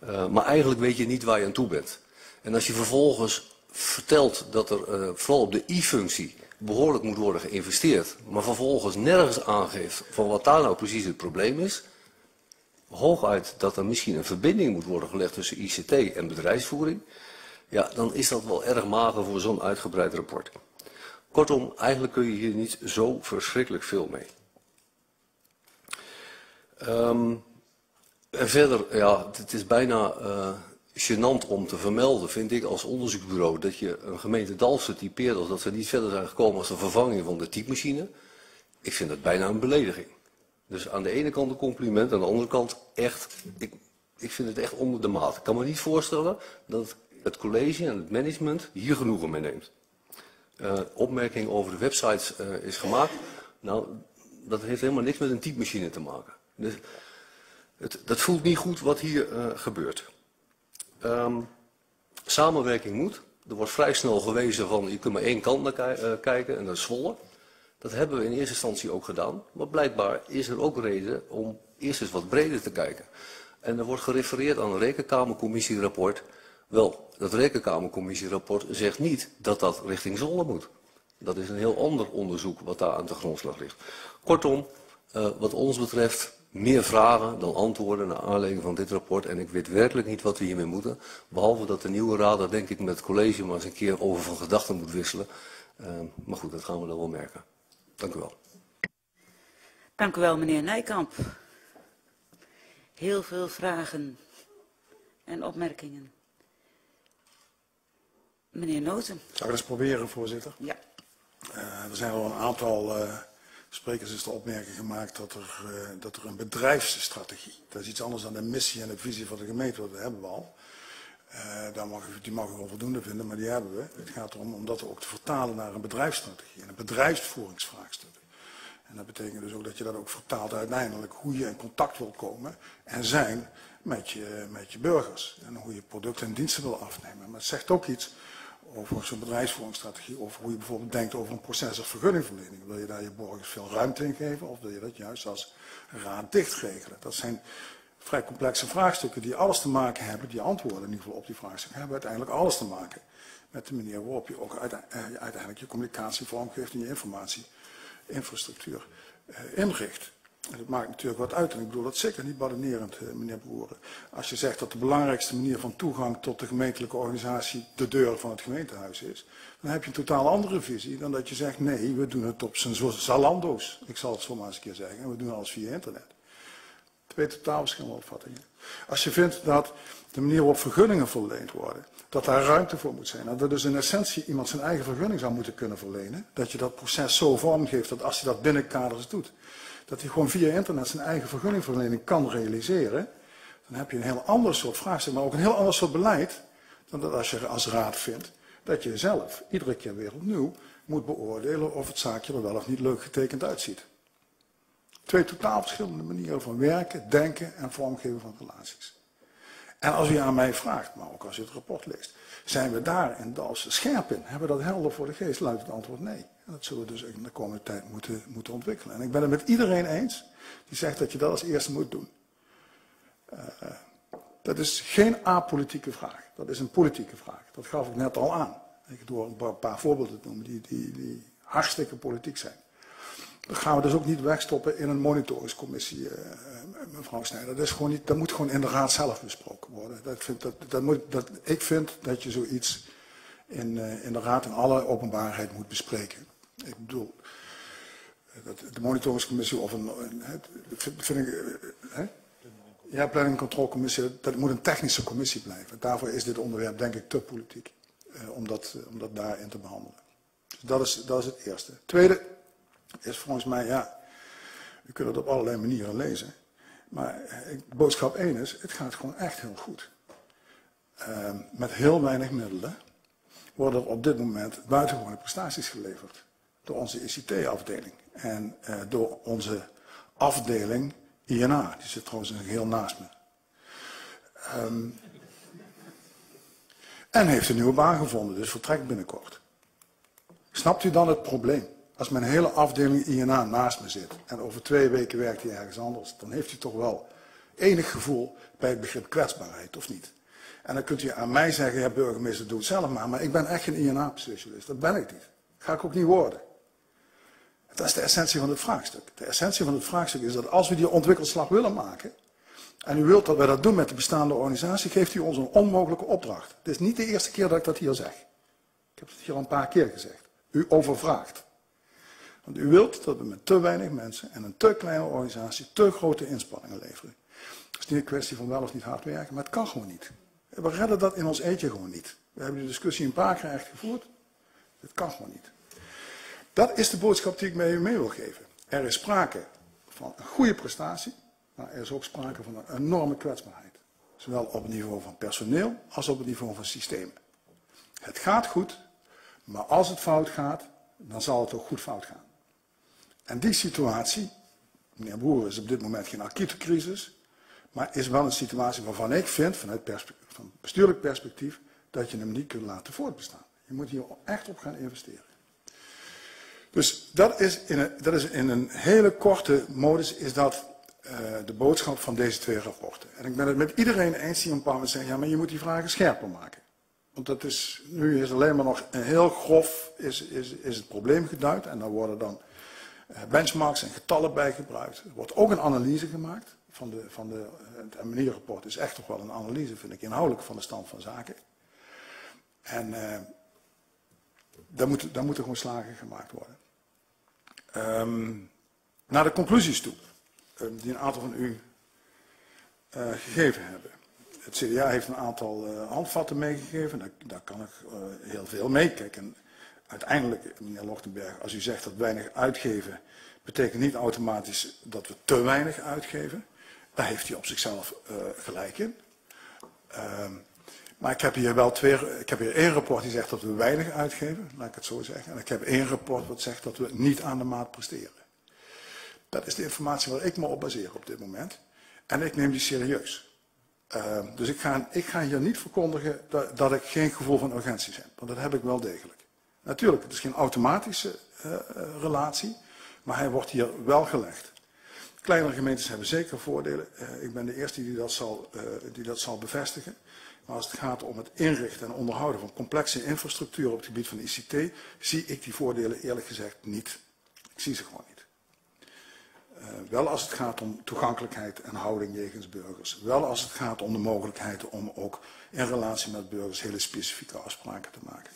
Uh, maar eigenlijk weet je niet waar je aan toe bent. En als je vervolgens vertelt dat er vooral op de i-functie behoorlijk moet worden geïnvesteerd, maar vervolgens nergens aangeeft van wat daar nou precies het probleem is, hooguit dat er misschien een verbinding moet worden gelegd tussen ICT en bedrijfsvoering, ja, dan is dat wel erg mager voor zo'n uitgebreid rapport. Kortom, eigenlijk kun je hier niet zo verschrikkelijk veel mee. Um, en verder, ja, het is bijna uh, gênant om te vermelden, vind ik als onderzoeksbureau, dat je een gemeente Dalfsen typeert als dat ze niet verder zijn gekomen als de vervanging van de typemachine. Ik vind dat bijna een belediging. Dus aan de ene kant een compliment, aan de andere kant echt, ik, ik vind het echt onder de maat. Ik kan me niet voorstellen dat het college en het management hier genoegen mee neemt. Uh, opmerking over de websites uh, is gemaakt. Nou, dat heeft helemaal niks met een typemachine te maken. Dus het, dat voelt niet goed wat hier uh, gebeurt. Um, samenwerking moet. Er wordt vrij snel gewezen van je kunt maar één kant naar kijken en dat is. Dat hebben we in eerste instantie ook gedaan. Maar blijkbaar is er ook reden om eerst eens wat breder te kijken. En er wordt gerefereerd aan een rekenkamercommissierapport. Wel, dat rekenkamercommissierapport zegt niet dat dat richting Zwolle moet. Dat is een heel ander onderzoek wat daar aan de grondslag ligt. Kortom, uh, wat ons betreft meer vragen dan antwoorden naar aanleiding van dit rapport. En ik weet werkelijk niet wat we hiermee moeten. Behalve dat de nieuwe raad daar denk ik met het college maar eens een keer over van gedachten moet wisselen. Uh, maar goed, dat gaan we dan wel merken. Dank u wel. Dank u wel, meneer Nijkamp. Heel veel vragen en opmerkingen. Meneer Noten. Zou ik dat eens proberen, voorzitter? Ja. Uh, er zijn al een aantal uh, sprekers is de opmerking gemaakt dat er, uh, dat er een bedrijfsstrategie, dat is iets anders dan de missie en de visie van de gemeente, wat we hebben we al. daar mag, die mag ik wel voldoende vinden, maar die hebben we. Het gaat erom om dat ook te vertalen naar een bedrijfsstrategie en een bedrijfsvoeringsvraagstuk. En dat betekent dus ook dat je dat ook vertaalt uiteindelijk hoe je in contact wil komen en zijn met je, met je burgers. En hoe je producten en diensten wil afnemen. Maar het zegt ook iets over zo'n bedrijfsvoeringsstrategie, over hoe je bijvoorbeeld denkt over een proces of vergunningverlening. Wil je daar je burgers veel ruimte in geven of wil je dat juist als raad dicht regelen? Dat zijn vrij complexe vraagstukken die alles te maken hebben, die antwoorden in ieder geval op die vraagstukken hebben uiteindelijk alles te maken met de manier waarop je ook eh, uiteindelijk je communicatie vormgeeft en je informatieinfrastructuur eh, inricht. En dat maakt natuurlijk wat uit. En ik bedoel dat zeker niet badanerend, eh, meneer Broeren. Als je zegt dat de belangrijkste manier van toegang tot de gemeentelijke organisatie de deur van het gemeentehuis is, dan heb je een totaal andere visie dan dat je zegt, nee, we doen het op zijn Zalando's. Ik zal het zo maar eens een keer zeggen. En we doen alles via internet. Twee totaal verschillende opvattingen. Als je vindt dat de manier waarop vergunningen verleend worden, dat daar ruimte voor moet zijn. Dat er dus in essentie iemand zijn eigen vergunning zou moeten kunnen verlenen. Dat je dat proces zo vormgeeft dat als je dat binnen kaders doet, dat hij gewoon via internet zijn eigen vergunningverlening kan realiseren, dan heb je een heel ander soort vraagstuk, maar ook een heel ander soort beleid, dan dat als je als raad vindt, dat je zelf iedere keer weer opnieuw moet beoordelen of het zaakje er wel of niet leuk getekend uitziet. Twee totaal verschillende manieren van werken, denken en vormgeven van relaties. En als u aan mij vraagt, maar ook als u het rapport leest, zijn we daar in Dalsen scherp in? Hebben we dat helder voor de geest? Luidt het antwoord nee. En dat zullen we dus in de komende tijd moeten, moeten ontwikkelen. En ik ben het met iedereen eens die zegt dat je dat als eerste moet doen. Uh, dat is geen apolitieke vraag. Dat is een politieke vraag. Dat gaf ik net al aan. Ik door een paar voorbeelden te noemen die, die, die hartstikke politiek zijn. Dat gaan we dus ook niet wegstoppen in een monitoringscommissie, uh, mevrouw Snijder. Dat, is gewoon niet, dat moet gewoon in de raad zelf besproken worden. Dat vind, dat, dat moet, dat, ik vind dat je zoiets in, uh, in de raad in alle openbaarheid moet bespreken. Ik bedoel, dat, de monitoringscommissie of een, vind, vind ik, hè? Ja, planning en controlecommissie, dat moet een technische commissie blijven. Daarvoor is dit onderwerp denk ik te politiek, eh, om, dat, om dat daarin te behandelen. Dus dat is, dat is het eerste. Tweede is volgens mij, ja, u kunt het op allerlei manieren lezen. Maar eh, boodschap 1 is, het gaat gewoon echt heel goed. Uh, met heel weinig middelen worden er op dit moment buitengewone prestaties geleverd. Door onze ICT-afdeling en uh, door onze afdeling INA. Die zit trouwens heel naast me. Um, en heeft een nieuwe baan gevonden, dus vertrekt binnenkort. Snapt u dan het probleem? Als mijn hele afdeling INA naast me zit en over twee weken werkt hij ergens anders, dan heeft u toch wel enig gevoel bij het begrip kwetsbaarheid, of niet? En dan kunt u aan mij zeggen, ja burgemeester, doe het zelf maar, maar ik ben echt geen INA-specialist. Dat ben ik niet. Ga ik ook niet worden. Dat is de essentie van het vraagstuk. De essentie van het vraagstuk is dat als we die ontwikkelslag willen maken, en u wilt dat wij dat doen met de bestaande organisatie, geeft u ons een onmogelijke opdracht. Het is niet de eerste keer dat ik dat hier zeg. Ik heb het hier al een paar keer gezegd. U overvraagt. Want u wilt dat we met te weinig mensen en een te kleine organisatie te grote inspanningen leveren. Het is niet een kwestie van wel of niet hard werken, maar het kan gewoon niet. We redden dat in ons eentje gewoon niet. We hebben de discussie een paar keer echt gevoerd. Het kan gewoon niet. Dat is de boodschap die ik mee, mee wil geven. Er is sprake van een goede prestatie, maar er is ook sprake van een enorme kwetsbaarheid. Zowel op het niveau van personeel als op het niveau van systemen. Het gaat goed, maar als het fout gaat, dan zal het ook goed fout gaan. En die situatie, meneer Broer is op dit moment geen acute crisis, maar is wel een situatie waarvan ik vind, vanuit van bestuurlijk perspectief, dat je hem niet kunt laten voortbestaan. Je moet hier echt op gaan investeren. Dus dat is in een, dat is in een hele korte modus is dat uh, de boodschap van deze twee rapporten. En ik ben het met iedereen eens die een paar moment zegt, ja, maar je moet die vragen scherper maken. Want dat is, nu is alleen maar nog een heel grof is, is, is het probleem geduid en dan worden dan eh, benchmarks en getallen bij gebruikt. Er wordt ook een analyse gemaakt. Van de, van de, het M&I-rapport is echt toch wel een analyse, vind ik, inhoudelijk van de stand van zaken. En uh, daar, moet, daar moeten gewoon slagen gemaakt worden. Um, naar de conclusies toe, um, die een aantal van u gegeven hebben. Het CDA heeft een aantal handvatten meegegeven, daar, daar kan ik heel veel mee. Uiteindelijk, meneer Lochtenberg, als u zegt dat weinig uitgeven, betekent niet automatisch dat we te weinig uitgeven. Daar heeft hij op zichzelf gelijk in. Um, maar ik heb hier wel twee, ik heb hier één rapport die zegt dat we weinig uitgeven, laat ik het zo zeggen. En ik heb één rapport wat zegt dat we niet aan de maat presteren. Dat is de informatie waar ik me op baseer op dit moment. En ik neem die serieus. Uh, dus ik ga, ik hier niet verkondigen dat, dat, ik geen gevoel van urgentie heb. Want dat heb ik wel degelijk. Natuurlijk, het is geen automatische uh, relatie. Maar hij wordt hier wel gelegd. Kleinere gemeentes hebben zeker voordelen. Uh, ik ben de eerste die dat zal, die dat zal bevestigen. Maar als het gaat om het inrichten en onderhouden van complexe infrastructuur op het gebied van ICT, zie ik die voordelen eerlijk gezegd niet. Ik zie ze gewoon niet. Wel als het gaat om toegankelijkheid en houding jegens burgers. Wel als het gaat om de mogelijkheid om ook in relatie met burgers hele specifieke afspraken te maken.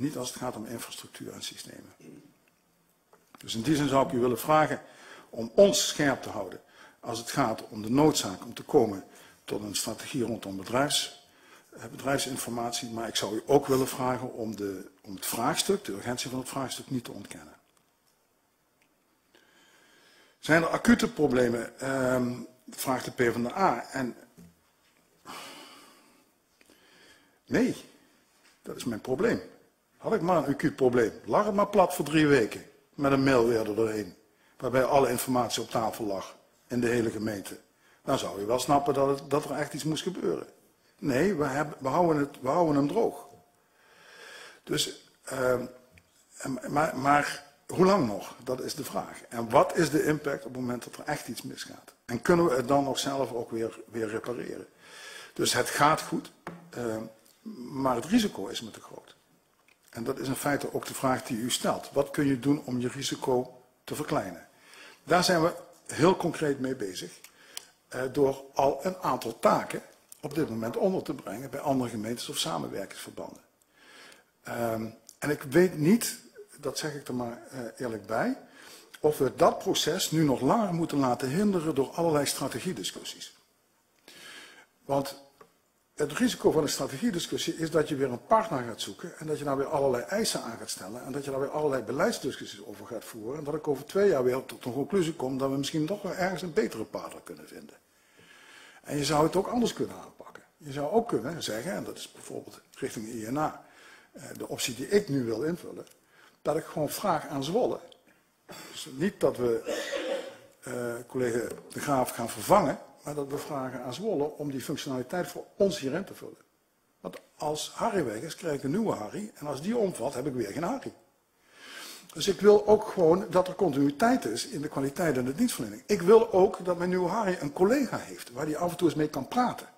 Niet als het gaat om infrastructuur en systemen. Dus in die zin zou ik u willen vragen om ons scherp te houden als het gaat om de noodzaak om te komen tot een strategie rondom bedrijfs Eh, bedrijfsinformatie, maar ik zou u ook willen vragen om, de, om het vraagstuk, de urgentie van het vraagstuk, niet te ontkennen. Zijn er acute problemen? Um, vraagt de PvdA. En nee, dat is mijn probleem. Had ik maar een acuut probleem, lag het maar plat voor drie weken, met een mail weer er doorheen, waarbij alle informatie op tafel lag in de hele gemeente. Dan zou je wel snappen dat, het, dat er echt iets moest gebeuren. Nee, we, hebben, we, houden, het, hem droog. Dus, uh, maar, hoe lang nog? Dat is de vraag. En wat is de impact op het moment dat er echt iets misgaat? En kunnen we het dan nog zelf ook weer, weer repareren? Dus het gaat goed, uh, maar het risico is me te groot. En dat is in feite ook de vraag die u stelt. Wat kun je doen om je risico te verkleinen? Daar zijn we heel concreet mee bezig. Uh, door al een aantal taken op dit moment onder te brengen bij andere gemeentes of samenwerkingsverbanden. Um, en ik weet niet, dat zeg ik er maar uh, eerlijk bij, of we dat proces nu nog langer moeten laten hinderen door allerlei strategiediscussies. Want het risico van een strategiediscussie is dat je weer een partner gaat zoeken en dat je daar weer allerlei eisen aan gaat stellen en dat je daar weer allerlei beleidsdiscussies over gaat voeren en dat ik over twee jaar weer tot een conclusie kom dat we misschien toch wel ergens een betere partner kunnen vinden. En je zou het ook anders kunnen aanpakken. Je zou ook kunnen zeggen, en dat is bijvoorbeeld richting INA, eh, de optie die ik nu wil invullen, dat ik gewoon vraag aan Zwolle. Dus niet dat we uh, collega De Graaf gaan vervangen, maar dat we vragen aan Zwolle om die functionaliteit voor ons hierin te vullen. Want als Harry weg is, krijg ik een nieuwe Harry. En als die omvalt, heb ik weer geen Harry. Dus ik wil ook gewoon dat er continuïteit is in de kwaliteit en de dienstverlening. Ik wil ook dat mijn nieuwe Harry een collega heeft waar hij af en toe eens mee kan praten.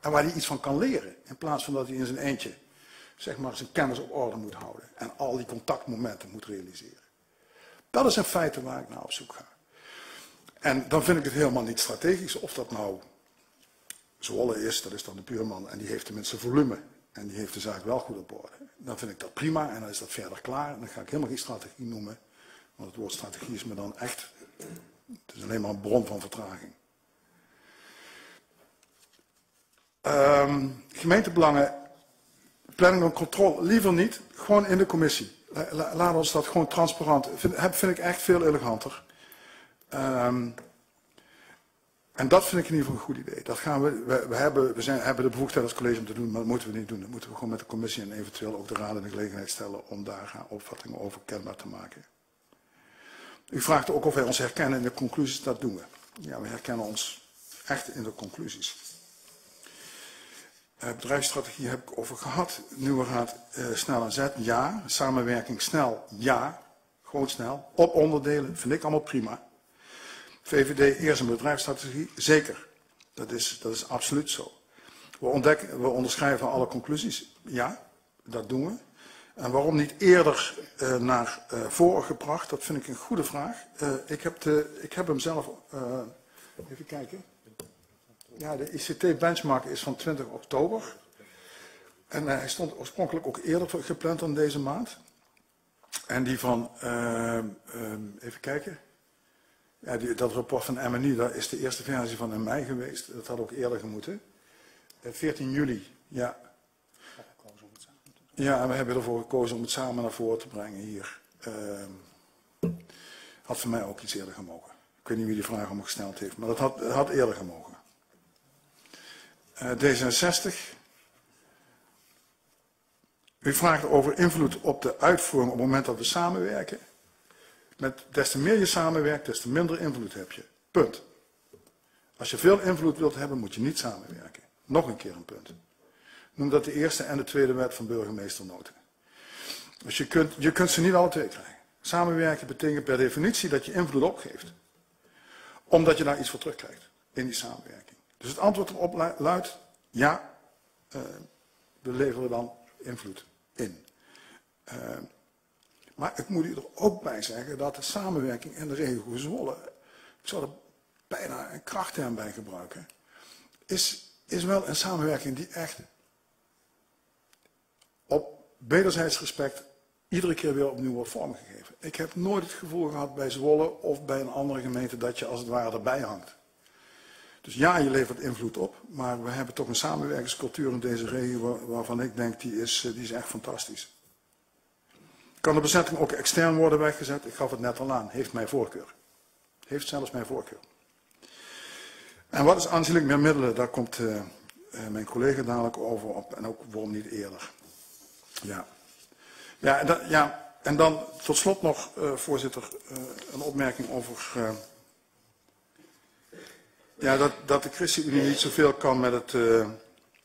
En waar hij iets van kan leren. In plaats van dat hij in zijn eentje zeg maar, zijn kennis op orde moet houden. En al die contactmomenten moet realiseren. Dat is in feite waar ik naar op zoek ga. En dan vind ik het helemaal niet strategisch of dat nou Zwolle is, dat is dan de buurman en die heeft tenminste volume. En die heeft de zaak wel goed op orde dan vind ik dat prima en dan is dat verder klaar. En dan ga ik helemaal geen strategie noemen. Want het woord strategie is me dan echt, het is alleen maar een bron van vertraging. Um, gemeentebelangen, planning en controle, liever niet. Gewoon in de commissie. Laat ons dat gewoon transparant. Vind, vind ik echt veel eleganter. Um, en dat vind ik in ieder geval een goed idee. Dat gaan we, we, we hebben, we zijn, hebben de bevoegdheid als college om te doen, maar dat moeten we niet doen. Dat moeten we gewoon met de commissie en eventueel ook de raad in de gelegenheid stellen om daar opvattingen over kenbaar te maken. U vraagt ook of wij ons herkennen in de conclusies. Dat doen we. Ja, we herkennen ons echt in de conclusies. Uh, bedrijfsstrategie heb ik over gehad. Nieuwe raad uh, snel en zet, ja. Samenwerking snel, ja. Gewoon snel. Op onderdelen, vind ik allemaal prima. VVD eerst een bedrijfsstrategie? Zeker. Dat is, dat is absoluut zo. We, ontdekken, we onderschrijven alle conclusies. Ja, dat doen we. En waarom niet eerder uh, naar uh, voren gebracht? Dat vind ik een goede vraag. Uh, ik, heb de, ik heb hem zelf, even kijken. Ja, de ICT-benchmark is van 20 oktober. En hij stond oorspronkelijk ook eerder gepland dan deze maand. En die van, even kijken. Ja, dat rapport van MNI, dat is de eerste versie van in mei geweest. Dat had ook eerder gemoeten. 14 juli, ja. Ja, we hebben ervoor gekozen om het samen naar voren te brengen hier. Uh, had voor mij ook iets eerder gemogen. Ik weet niet wie die vraag om gesteld heeft, maar dat had, had eerder gemogen. Uh, D66. U vraagt over invloed op de uitvoering op het moment dat we samenwerken. Met des te meer je samenwerkt, des te minder invloed heb je. Punt. Als je veel invloed wilt hebben, moet je niet samenwerken. Nog een keer een punt. Noem dat de eerste en de tweede wet van burgemeesternoten. Dus je kunt, je kunt ze niet alle twee krijgen. Samenwerken betekent per definitie dat je invloed opgeeft. Omdat je daar iets voor terugkrijgt in die samenwerking. Dus het antwoord erop luidt, ja, uh, we leveren dan invloed in. Uh, maar ik moet u er ook bij zeggen dat de samenwerking in de regio Zwolle, ik zou er bijna een krachtterm bij gebruiken, is, is wel een samenwerking die echt op wederzijds respect iedere keer weer opnieuw wordt vormgegeven. Ik heb nooit het gevoel gehad bij Zwolle of bij een andere gemeente dat je als het ware erbij hangt. Dus ja, je levert invloed op, maar we hebben toch een samenwerkingscultuur in deze regio waarvan ik denk die is, eh, die is echt fantastisch. Kan de bezetting ook extern worden weggezet? Ik gaf het net al aan. Heeft mijn voorkeur. Heeft zelfs mijn voorkeur. En wat is aanzienlijk meer middelen? Daar komt uh, uh, mijn collega dadelijk over op. En ook waarom niet eerder. Ja. Ja, en, dan, ja, en dan tot slot nog, uh, voorzitter, een opmerking over... ja, dat, dat de ChristenUnie niet zoveel kan met het,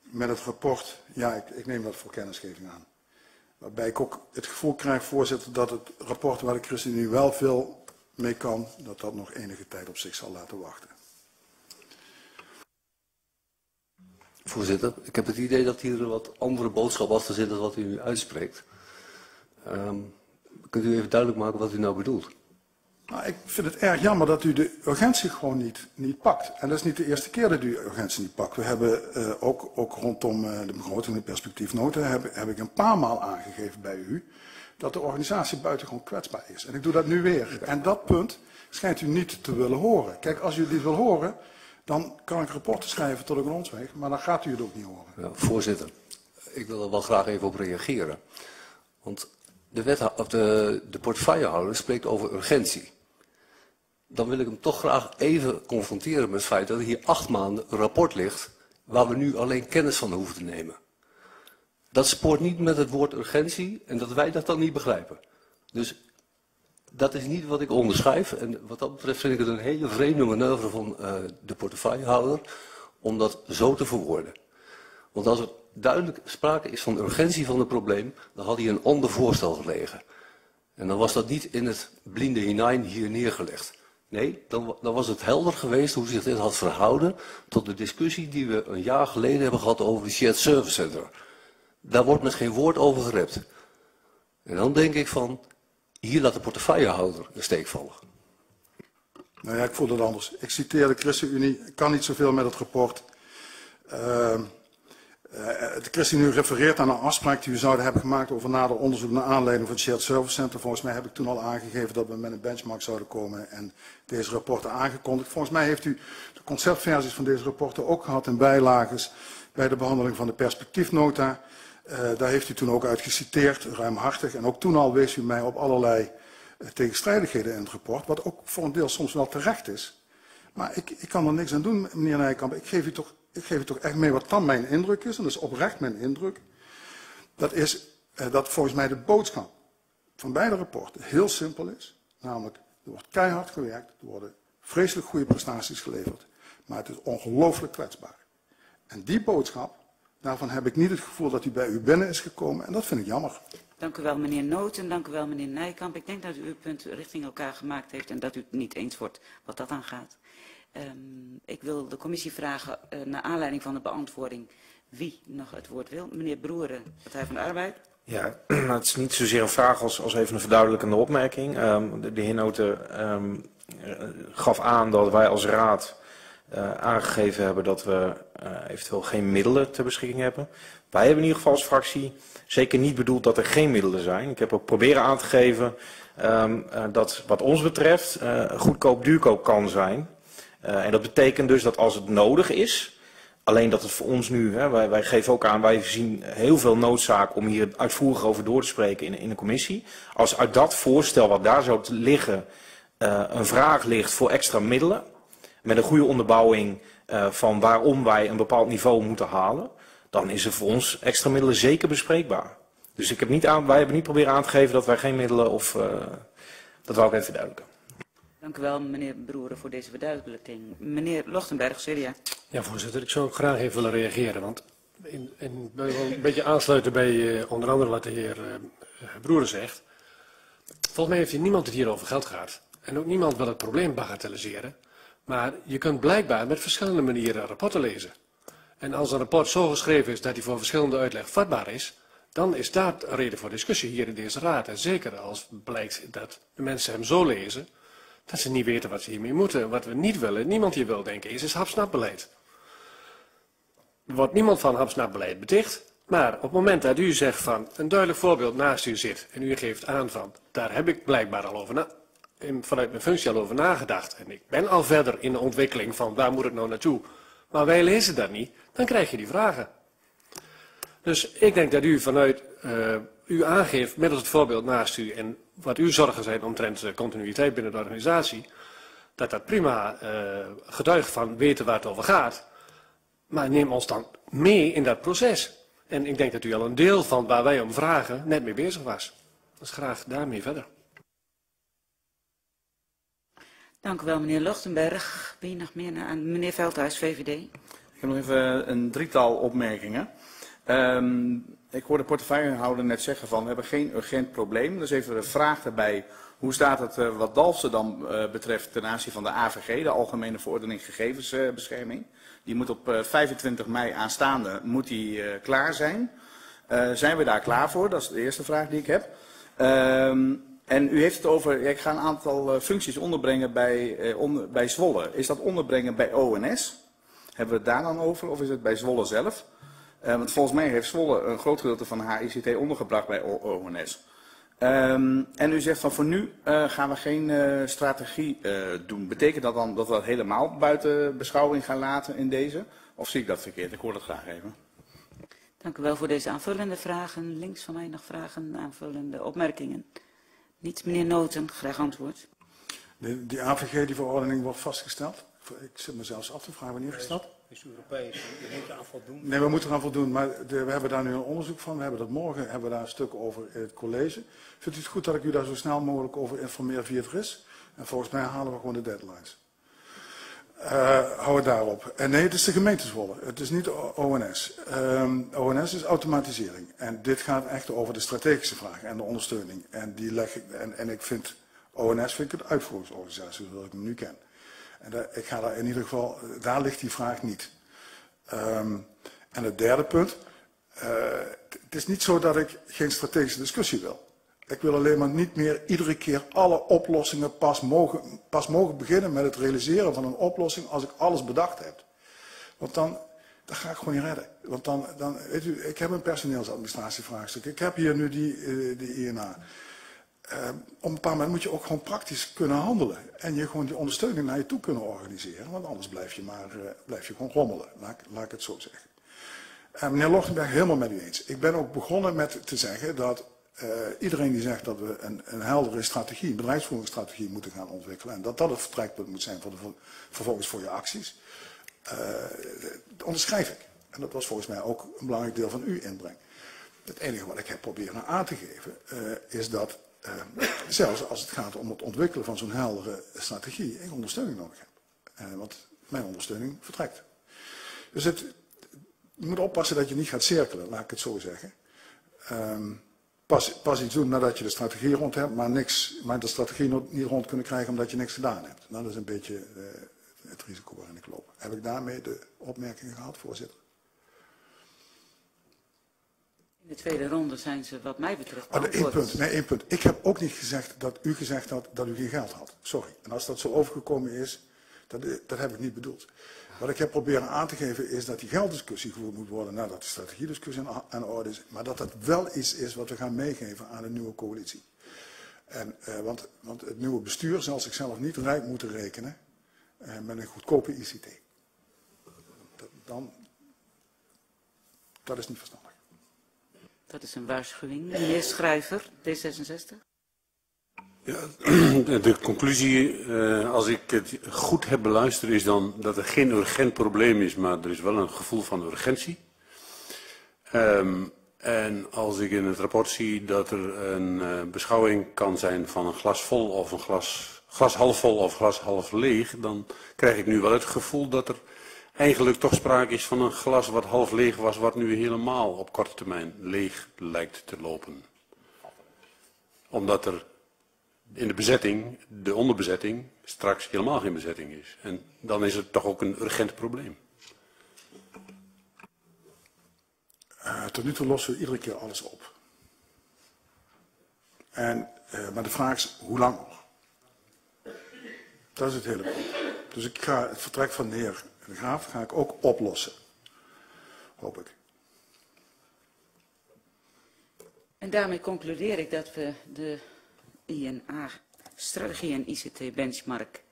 met het rapport. Ja, ik, ik neem dat voor kennisgeving aan. Waarbij ik ook het gevoel krijg, voorzitter, dat het rapport waar de ChristenUnie wel veel mee kan, dat dat nog enige tijd op zich zal laten wachten. Voorzitter, ik heb het idee dat hier een wat andere boodschap achter zit dan wat u nu uitspreekt. Um, kunt u even duidelijk maken wat u nou bedoelt? Nou, ik vind het erg jammer dat u de urgentie gewoon niet, niet pakt. En dat is niet de eerste keer dat u de urgentie niet pakt. We hebben uh, ook, ook rondom uh, de begroting, de perspectiefnoten, heb, heb ik een paar maal aangegeven bij u dat de organisatie buitengewoon kwetsbaar is. En ik doe dat nu weer. En dat punt schijnt u niet te willen horen. Kijk, als u dit wil horen, dan kan ik rapporten schrijven tot ik een maar dan gaat u het ook niet horen. Ja, voorzitter, ik wil er wel graag even op reageren. Want de, wet, of de, de portefeuillehouder spreekt over urgentie dan wil ik hem toch graag even confronteren met het feit dat er hier acht maanden een rapport ligt waar we nu alleen kennis van hoeven te nemen. Dat spoort niet met het woord urgentie en dat wij dat dan niet begrijpen. Dus dat is niet wat ik onderschrijf en wat dat betreft vind ik het een hele vreemde manoeuvre van uh, de portefeuillehouder om dat zo te verwoorden. Want als er duidelijk sprake is van urgentie van het probleem, dan had hij een ander voorstel gelegen. En dan was dat niet in het blinde hinein hier neergelegd. Nee, dan, dan, was het helder geweest hoe zich dit had verhouden tot de discussie die we een jaar geleden hebben gehad over de Shared Service Center. Daar wordt met geen woord over gerept. En dan denk ik van, hier laat de portefeuillehouder een steek vallen. Nou ja, ik voel het anders. Ik citeer de ChristenUnie, kan niet zoveel met het rapport. Uh, de ChristenUnie refereert aan een afspraak die we zouden hebben gemaakt over nader onderzoek naar aanleiding van het Shared Service Center. Volgens mij heb ik toen al aangegeven dat we met een benchmark zouden komen en deze rapporten aangekondigd. Volgens mij heeft u de conceptversies van deze rapporten ook gehad in bijlages bij de behandeling van de perspectiefnota. Uh, daar heeft u toen ook uit geciteerd, ruimhartig. En ook toen al wees u mij op allerlei tegenstrijdigheden in het rapport, wat ook voor een deel soms wel terecht is. Maar ik, ik kan er niks aan doen, meneer Nijkamp. Ik geef u toch ik geef u toch echt mee wat dan mijn indruk is, en dat is oprecht mijn indruk. Dat is eh, dat volgens mij de boodschap van beide rapporten heel simpel is. Namelijk, er wordt keihard gewerkt, er worden vreselijk goede prestaties geleverd, maar het is ongelooflijk kwetsbaar. En die boodschap, daarvan heb ik niet het gevoel dat die bij u binnen is gekomen en dat vind ik jammer. Dank u wel meneer Noten, dank u wel meneer Nijkamp. Ik denk dat u uw punt richting elkaar gemaakt heeft en dat u het niet eens wordt wat dat aangaat. Um, ik wil de commissie vragen, uh, naar aanleiding van de beantwoording, wie nog het woord wil. Meneer Broeren, Partij van de Arbeid. Ja, [CLEARS THROAT] het is niet zozeer een vraag als, als even een verduidelijkende opmerking. Um, de, heer Noten um, gaf aan dat wij als raad uh, aangegeven hebben dat we eventueel geen middelen ter beschikking hebben. Wij hebben in ieder geval als fractie zeker niet bedoeld dat er geen middelen zijn. Ik heb ook proberen aan te geven dat wat ons betreft goedkoop duurkoop kan zijn. En dat betekent dus dat als het nodig is, Alleen dat het voor ons nu, hè, wij, wij, geven ook aan, wij zien heel veel noodzaak om hier uitvoerig over door te spreken in, in de commissie. Als uit dat voorstel wat daar zou liggen, uh, een vraag ligt voor extra middelen, met een goede onderbouwing uh, van waarom wij een bepaald niveau moeten halen, dan is er voor ons extra middelen zeker bespreekbaar. Dus ik heb niet aan, wij hebben niet proberen aan te geven dat wij geen middelen of, dat wou ik even verduidelijken. Dank u wel, meneer Broeren, voor deze verduidelijking. Meneer Lochtenberg, CDA. Ja, voorzitter, ik zou graag even willen reageren. Want in, in, een beetje aansluiten bij uh, onder andere wat de heer uh, Broeren zegt. Volgens mij heeft hier niemand het hier over geld gehad. En ook niemand wil het probleem bagatelliseren. Maar je kunt blijkbaar met verschillende manieren rapporten lezen. En als een rapport zo geschreven is dat hij voor verschillende uitleg vatbaar is, dan is een reden voor discussie hier in deze raad. En zeker als blijkt dat de mensen hem zo lezen, dat ze niet weten wat ze hiermee moeten. Wat we niet willen, niemand hier wil denken, is, is hapsnapbeleid. Er wordt niemand van hapsnapbeleid beticht. Maar op het moment dat u zegt van een duidelijk voorbeeld naast u zit en u geeft aan van daar heb ik blijkbaar al over na, vanuit mijn functie al over nagedacht en ik ben al verder in de ontwikkeling van waar moet het nou naartoe, maar wij lezen dat niet, dan krijg je die vragen. Dus ik denk dat u vanuit uh, u aangeeft middels het voorbeeld naast u en wat uw zorgen zijn omtrent de continuïteit binnen de organisatie, dat dat prima uh, getuigt van weten waar het over gaat. Maar neem ons dan mee in dat proces. En ik denk dat u al een deel van waar wij om vragen net mee bezig was. Dus graag daarmee verder. Dank u wel, meneer Lochtenberg. Ben je nog meer aan meneer Veldhuis, VVD? Ik heb nog even een drietal opmerkingen. Um, ik hoorde de portefeuillehouder net zeggen van we hebben geen urgent probleem. Dus even een vraag daarbij. Hoe staat het uh, wat Dalfsen dan uh, betreft ten aanzien van de AVG, de Algemene Verordening Gegevensbescherming? Die moet op 25 mei aanstaande moet die, klaar zijn. zijn we daar klaar voor? Dat is de eerste vraag die ik heb. Um, en u heeft het over, ik ga een aantal functies onderbrengen bij, bij Zwolle. Is dat onderbrengen bij ONS? Hebben we het daar dan over of is het bij Zwolle zelf? Uh, want volgens mij heeft Zwolle een groot gedeelte van haar ICT ondergebracht bij ONS. Um, en u zegt van voor nu uh, gaan we geen uh, strategie doen. Betekent dat dan dat we dat helemaal buiten beschouwing gaan laten in deze? Of zie ik dat verkeerd? Ik hoor dat graag even. Dank u wel voor deze aanvullende vragen. Links van mij nog vragen, aanvullende opmerkingen. Niets, meneer Noten, graag antwoord. De, die AVG, die verordening wordt vastgesteld. Ik zit me zelfs af te vragen wanneer is dat? Is Europees, je moet eraan voldoen. Nee, we moeten eraan voldoen, maar de, we hebben daar nu een onderzoek van. We hebben dat morgen hebben we daar een stuk over in het college. Vindt u het goed dat ik u daar zo snel mogelijk over informeer via het RIS? En volgens mij halen we gewoon de deadlines. Uh, hou het daarop. En nee, het is de gemeenteswolle. Het is niet ONS. Um, ONS is automatisering. En dit gaat echt over de strategische vragen en de ondersteuning. En die leg ik, en, en ik vind, ONS vind ik het uitvoeringsorganisatie zoals ik hem nu ken. En daar, ik ga daar in ieder geval, daar ligt die vraag niet. Um, en het derde punt, uh, het is niet zo dat ik geen strategische discussie wil. Ik wil alleen maar niet meer iedere keer alle oplossingen pas mogen, pas mogen beginnen met het realiseren van een oplossing als ik alles bedacht heb. Want dan, dat ga ik gewoon niet redden. Want dan, dan weet u, ik heb een personeelsadministratievraagstuk. Ik heb hier nu die, uh, die INA. Uh, op een bepaald moment moet je ook gewoon praktisch kunnen handelen. En je gewoon die ondersteuning naar je toe kunnen organiseren. Want anders blijf je maar uh, blijf je gewoon rommelen. Laat, ik het zo zeggen. Uh, meneer Lochtenberg, helemaal met u eens. Ik ben ook begonnen met te zeggen dat uh, iedereen die zegt dat we een, een heldere strategie, een bedrijfsvoeringsstrategie moeten gaan ontwikkelen. En dat dat het vertrekpunt moet zijn voor de, vervolgens voor je acties. dat onderschrijf ik. En dat was volgens mij ook een belangrijk deel van uw inbreng. Het enige wat ik heb proberen aan te geven is dat uh, zelfs als het gaat om het ontwikkelen van zo'n heldere strategie, ik ondersteuning nodig heb. Uh, want mijn ondersteuning vertrekt. Dus het, je moet oppassen dat je niet gaat cirkelen, laat ik het zo zeggen. Um, pas, pas iets doen nadat je de strategie rond hebt, maar, niks, maar de strategie niet rond kunnen krijgen omdat je niks gedaan hebt. Nou, dat is een beetje uh, het risico waarin ik loop. Heb ik daarmee de opmerkingen gehad, voorzitter? In de tweede ronde zijn ze wat mij betreft de één punt, nee, één punt. Ik heb ook niet gezegd dat u gezegd had dat u geen geld had. Sorry. En als dat zo overgekomen is, dat, dat heb ik niet bedoeld. Wat ik heb proberen aan te geven is dat die gelddiscussie gevoerd moet worden nadat de strategiediscussie aan- aan de orde is. Maar dat dat wel iets is wat we gaan meegeven aan de nieuwe coalitie. En, eh, want, want het nieuwe bestuur zal zichzelf niet rijk moeten rekenen eh, met een goedkope ICT. Dat, dan, dat is niet verstandig. Dat is een waarschuwing. Meneer Schrijver, D66. Ja, [CLEARS THROAT] de conclusie, eh, als ik het goed heb beluisterd, is dan dat er geen urgent probleem is, maar er is wel een gevoel van urgentie. Ehm, en als ik in het rapport zie dat er een eh, beschouwing kan zijn van een glas vol of een glas, glas half vol of glas half leeg, dan krijg ik nu wel het gevoel dat er eigenlijk toch sprake is van een glas wat half leeg was, wat nu helemaal op korte termijn leeg lijkt te lopen. Omdat er in de bezetting, de onderbezetting, straks helemaal geen bezetting is. En dan is het toch ook een urgent probleem. Eh, tot nu toe lossen we iedere keer alles op. En, eh, maar de vraag is, hoe lang nog? Dat is het hele punt. Dus ik ga het vertrek van de heer De Graaf ga ik ook oplossen. Hoop ik. En daarmee concludeer ik dat we de INA-strategie en ICT-benchmark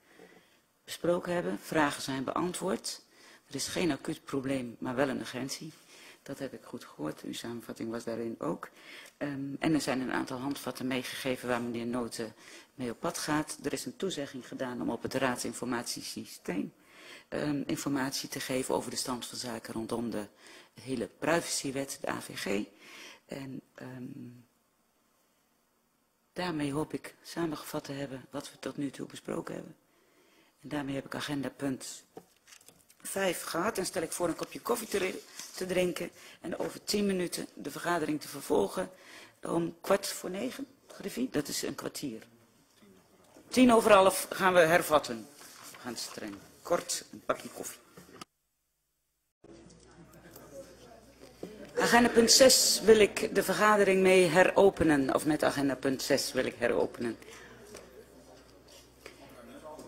besproken hebben. Vragen zijn beantwoord. Er is geen acuut probleem, maar wel een urgentie. Dat heb ik goed gehoord. Uw samenvatting was daarin ook. Ehm, en er zijn een aantal handvatten meegegeven waar meneer Noten mee op pad gaat. Er is een toezegging gedaan om op het raadsinformatiesysteem ehm, informatie te geven over de stand van zaken rondom de hele privacywet, de AVG. En ehm, daarmee hoop ik samengevat te hebben wat we tot nu toe besproken hebben. En daarmee heb ik agenda punt 5 gehad. En stel ik voor een kopje koffie te, te drinken en over 10 minuten de vergadering te vervolgen om kwart voor negen, Griffie. Dat is een kwartier. Tien over half gaan we hervatten. We gaan streng. Kort een pakje koffie. Agenda punt 6 wil ik de vergadering mee heropenen. Of met agenda punt 6 wil ik heropenen.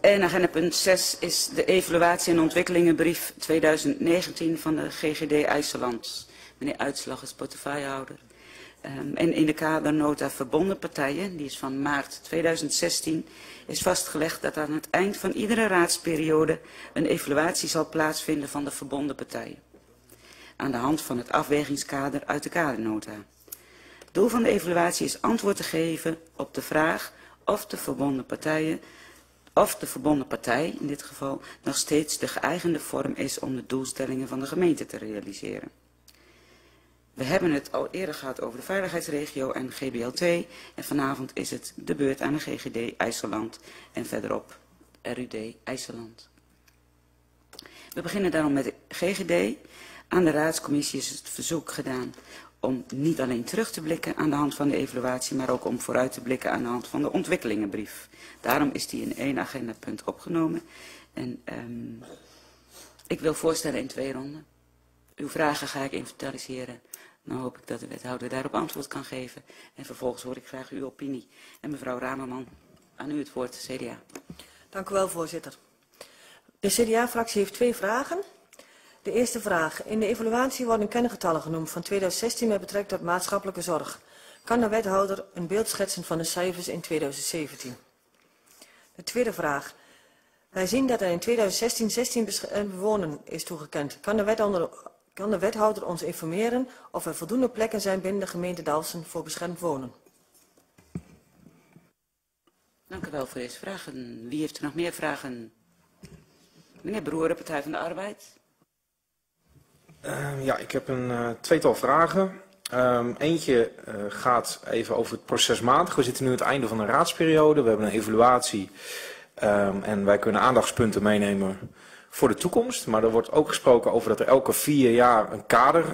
En agenda punt 6 is de evaluatie en ontwikkelingenbrief 2019 van de GGD IJsseland. Meneer Uitslag is portefeuillehouder. Um, en in de kadernota verbonden partijen, die is van maart 2016, is vastgelegd dat aan het eind van iedere raadsperiode een evaluatie zal plaatsvinden van de verbonden partijen. Aan de hand van het afwegingskader uit de kadernota. Doel van de evaluatie is antwoord te geven op de vraag of de verbonden partijen of de verbonden partij, in dit geval, nog steeds de geëigende vorm is om de doelstellingen van de gemeente te realiseren. We hebben het al eerder gehad over de veiligheidsregio en GBLT en vanavond is het de beurt aan de GGD IJsseland en verderop RUD IJsseland. We beginnen daarom met de GGD. Aan de raadscommissie is het verzoek gedaan om niet alleen terug te blikken aan de hand van de evaluatie, maar ook om vooruit te blikken aan de hand van de ontwikkelingenbrief. Daarom is die in één agendapunt opgenomen. En um, ik wil voorstellen in twee ronden. Uw vragen ga ik inventariseren. Dan hoop ik dat de wethouder daarop antwoord kan geven. En vervolgens hoor ik graag uw opinie. En mevrouw Ramerman, aan u het woord, CDA. Dank u wel, voorzitter. De CDA-fractie heeft twee vragen. De eerste vraag. In de evaluatie worden kerngetallen genoemd van 2016 met betrekking tot maatschappelijke zorg. Kan de wethouder een beeld schetsen van de cijfers in 2017? De tweede vraag. Wij zien dat er in 2016 16 bewonen is toegekend. Kan de, wethouder, kan de wethouder ons informeren of er voldoende plekken zijn binnen de gemeente Dalsen voor beschermd wonen? Dank u wel voor deze vragen. Wie heeft er nog meer vragen? Meneer Broeren, Partij van de Arbeid. Uh, ja, ik heb een uh, tweetal vragen. Um, eentje uh, gaat even over het procesmatig. We zitten nu aan het einde van een raadsperiode. We hebben een evaluatie um, en wij kunnen aandachtspunten meenemen voor de toekomst. Maar er wordt ook gesproken over dat er elke vier jaar een kader,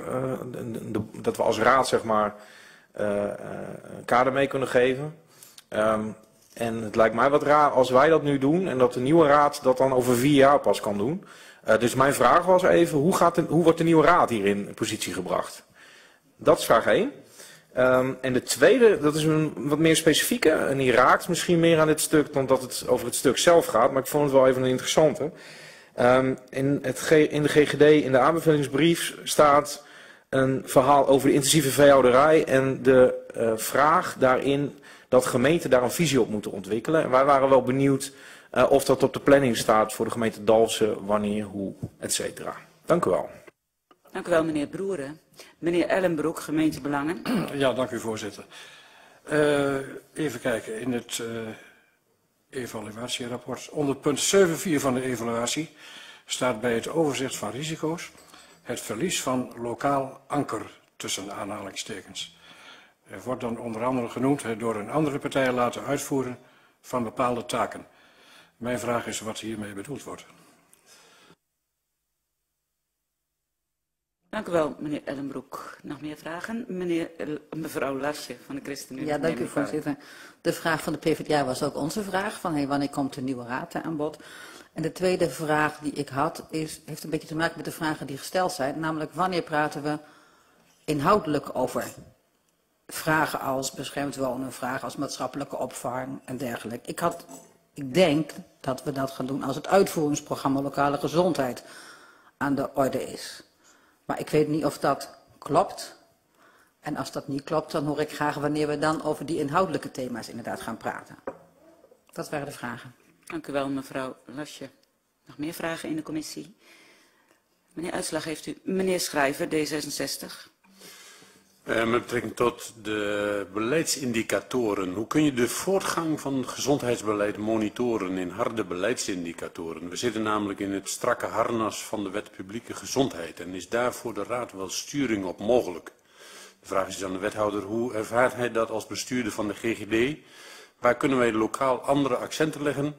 de, de, dat we als raad zeg maar een kader mee kunnen geven. Um, en het lijkt mij wat raar als wij dat nu doen en dat de nieuwe raad dat dan over vier jaar pas kan doen. Dus mijn vraag was even, hoe, gaat hoe wordt de nieuwe raad hier in positie gebracht? Dat is vraag 1. Ehm, en de tweede, dat is een wat meer specifieke. En die raakt misschien meer aan dit stuk dan dat het over het stuk zelf gaat. Maar ik vond het wel even een interessante. Ehm, in, het G- in de GGD, in de aanbevelingsbrief, staat een verhaal over de intensieve veehouderij. En de eh, vraag daarin dat gemeenten daar een visie op moeten ontwikkelen. En wij waren wel benieuwd eh, of dat op de planning staat voor de gemeente Dalsen, wanneer, hoe, et cetera. Dank u wel. Dank u wel, meneer Broeren. Meneer Ellenbroek, gemeentebelangen. Ja, dank u voorzitter. Eh, even kijken, in het eh, evaluatierapport, onder punt 7.4 van de evaluatie staat bij het overzicht van risico's het verlies van lokaal anker tussen aanhalingstekens. Er wordt dan onder andere genoemd het door een andere partij laten uitvoeren van bepaalde taken. Mijn vraag is wat hiermee bedoeld wordt. Dank u wel, meneer Ellenbroek. Nog meer vragen? Meneer, El- mevrouw Lasje van de ChristenUnie. Ja, dank u voorzitter. De vraag van de PvdA was ook onze vraag, van hey, wanneer komt de nieuwe raad aan bod? En de tweede vraag die ik had, is, heeft een beetje te maken met de vragen die gesteld zijn. Namelijk, wanneer praten we inhoudelijk over vragen als beschermd wonen, vragen als maatschappelijke opvang en dergelijke. Ik, had, ik denk dat we dat gaan doen als het uitvoeringsprogramma lokale gezondheid aan de orde is. Maar ik weet niet of dat klopt. En als dat niet klopt, dan hoor ik graag wanneer we dan over die inhoudelijke thema's inderdaad gaan praten. Dat waren de vragen. Dank u wel, mevrouw Lasje. Nog meer vragen in de commissie? Meneer Uitslag heeft u. Meneer Schrijver, D66. Eh, met betrekking tot de beleidsindicatoren. Hoe kun je de voortgang van gezondheidsbeleid monitoren in harde beleidsindicatoren? We zitten namelijk in het strakke harnas van de wet publieke gezondheid. En is daar voor de Raad wel sturing op mogelijk? De vraag is aan de wethouder, hoe ervaart hij dat als bestuurder van de GGD? Waar kunnen wij lokaal andere accenten leggen?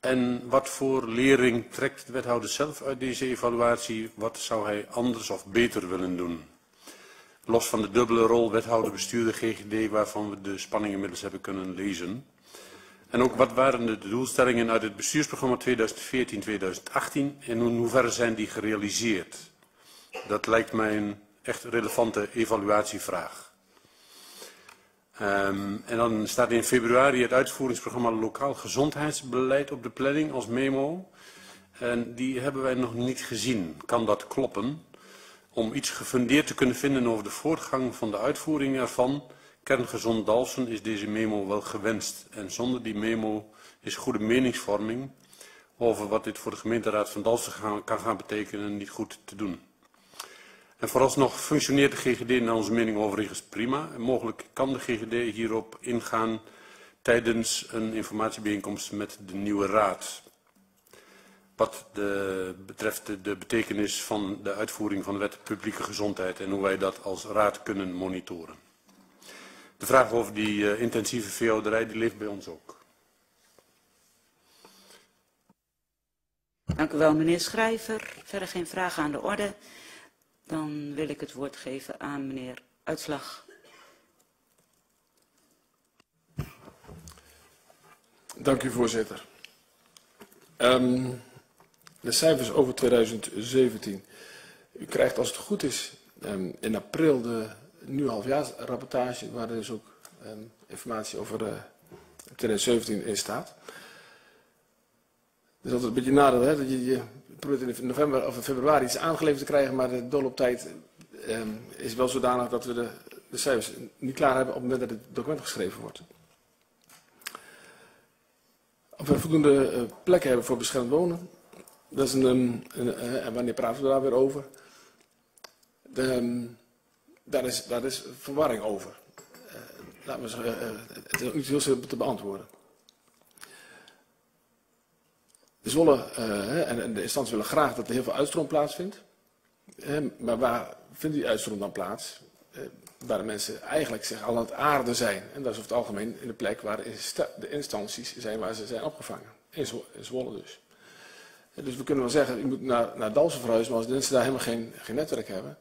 En wat voor lering trekt de wethouder zelf uit deze evaluatie? Wat zou hij anders of beter willen doen? Los van de dubbele rol wethouder-bestuurder GGD, waarvan we de spanning inmiddels hebben kunnen lezen. En ook wat waren de doelstellingen uit het bestuursprogramma 2014-2018 en in hoeverre zijn die gerealiseerd? Dat lijkt mij een echt relevante evaluatievraag. Ehm, en dan staat in februari het uitvoeringsprogramma Lokaal Gezondheidsbeleid op de planning als memo. En die hebben wij nog niet gezien. Kan dat kloppen? Om iets gefundeerd te kunnen vinden over de voortgang van de uitvoering ervan, kerngezond Dalsen, is deze memo wel gewenst. En zonder die memo is goede meningsvorming over wat dit voor de gemeenteraad van Dalsen kan gaan betekenen niet goed te doen. En vooralsnog functioneert de GGD naar onze mening overigens prima. En mogelijk kan de GGD hierop ingaan tijdens een informatiebijeenkomst met de nieuwe raad. Wat de, betreft de, de betekenis van de uitvoering van de wet publieke gezondheid en hoe wij dat als raad kunnen monitoren. De vraag over die eh, intensieve veehouderij die leeft bij ons ook. Dank u wel, meneer Schrijver. Verder geen vragen aan de orde. Dan wil ik het woord geven aan meneer Uitslag. Dank u, voorzitter. Ehm, de cijfers over 2017. U krijgt, als het goed is, ehm, in april de nieuwe halfjaarsrapportage, waar dus ook ehm, informatie over eh, 2017 in staat. Het is altijd een beetje nadeel, hè? Dat je, je probeert in november of in februari iets aangeleverd te krijgen, maar de doorlooptijd ehm, is wel zodanig dat we de, de cijfers niet klaar hebben op het moment dat het document geschreven wordt. Of we voldoende eh, plekken hebben voor beschermd wonen. Een, eh, en wanneer praten we daar weer over? Ehm, daar, is, daar is verwarring over. Eh, eh, het is niet heel simpel te beantwoorden. De Zwolle en, en de instanties willen graag dat er heel veel uitstroom plaatsvindt. Maar waar vindt die uitstroom dan plaats? Waar de mensen eigenlijk zich al aan het aarden zijn. En dat is over het algemeen in de plek waar de, insta de instanties zijn waar ze zijn opgevangen. In Zwolle dus. Dus we kunnen wel zeggen, je moet naar, naar Dalsen verhuizen, maar als mensen daar helemaal geen, geen netwerk hebben,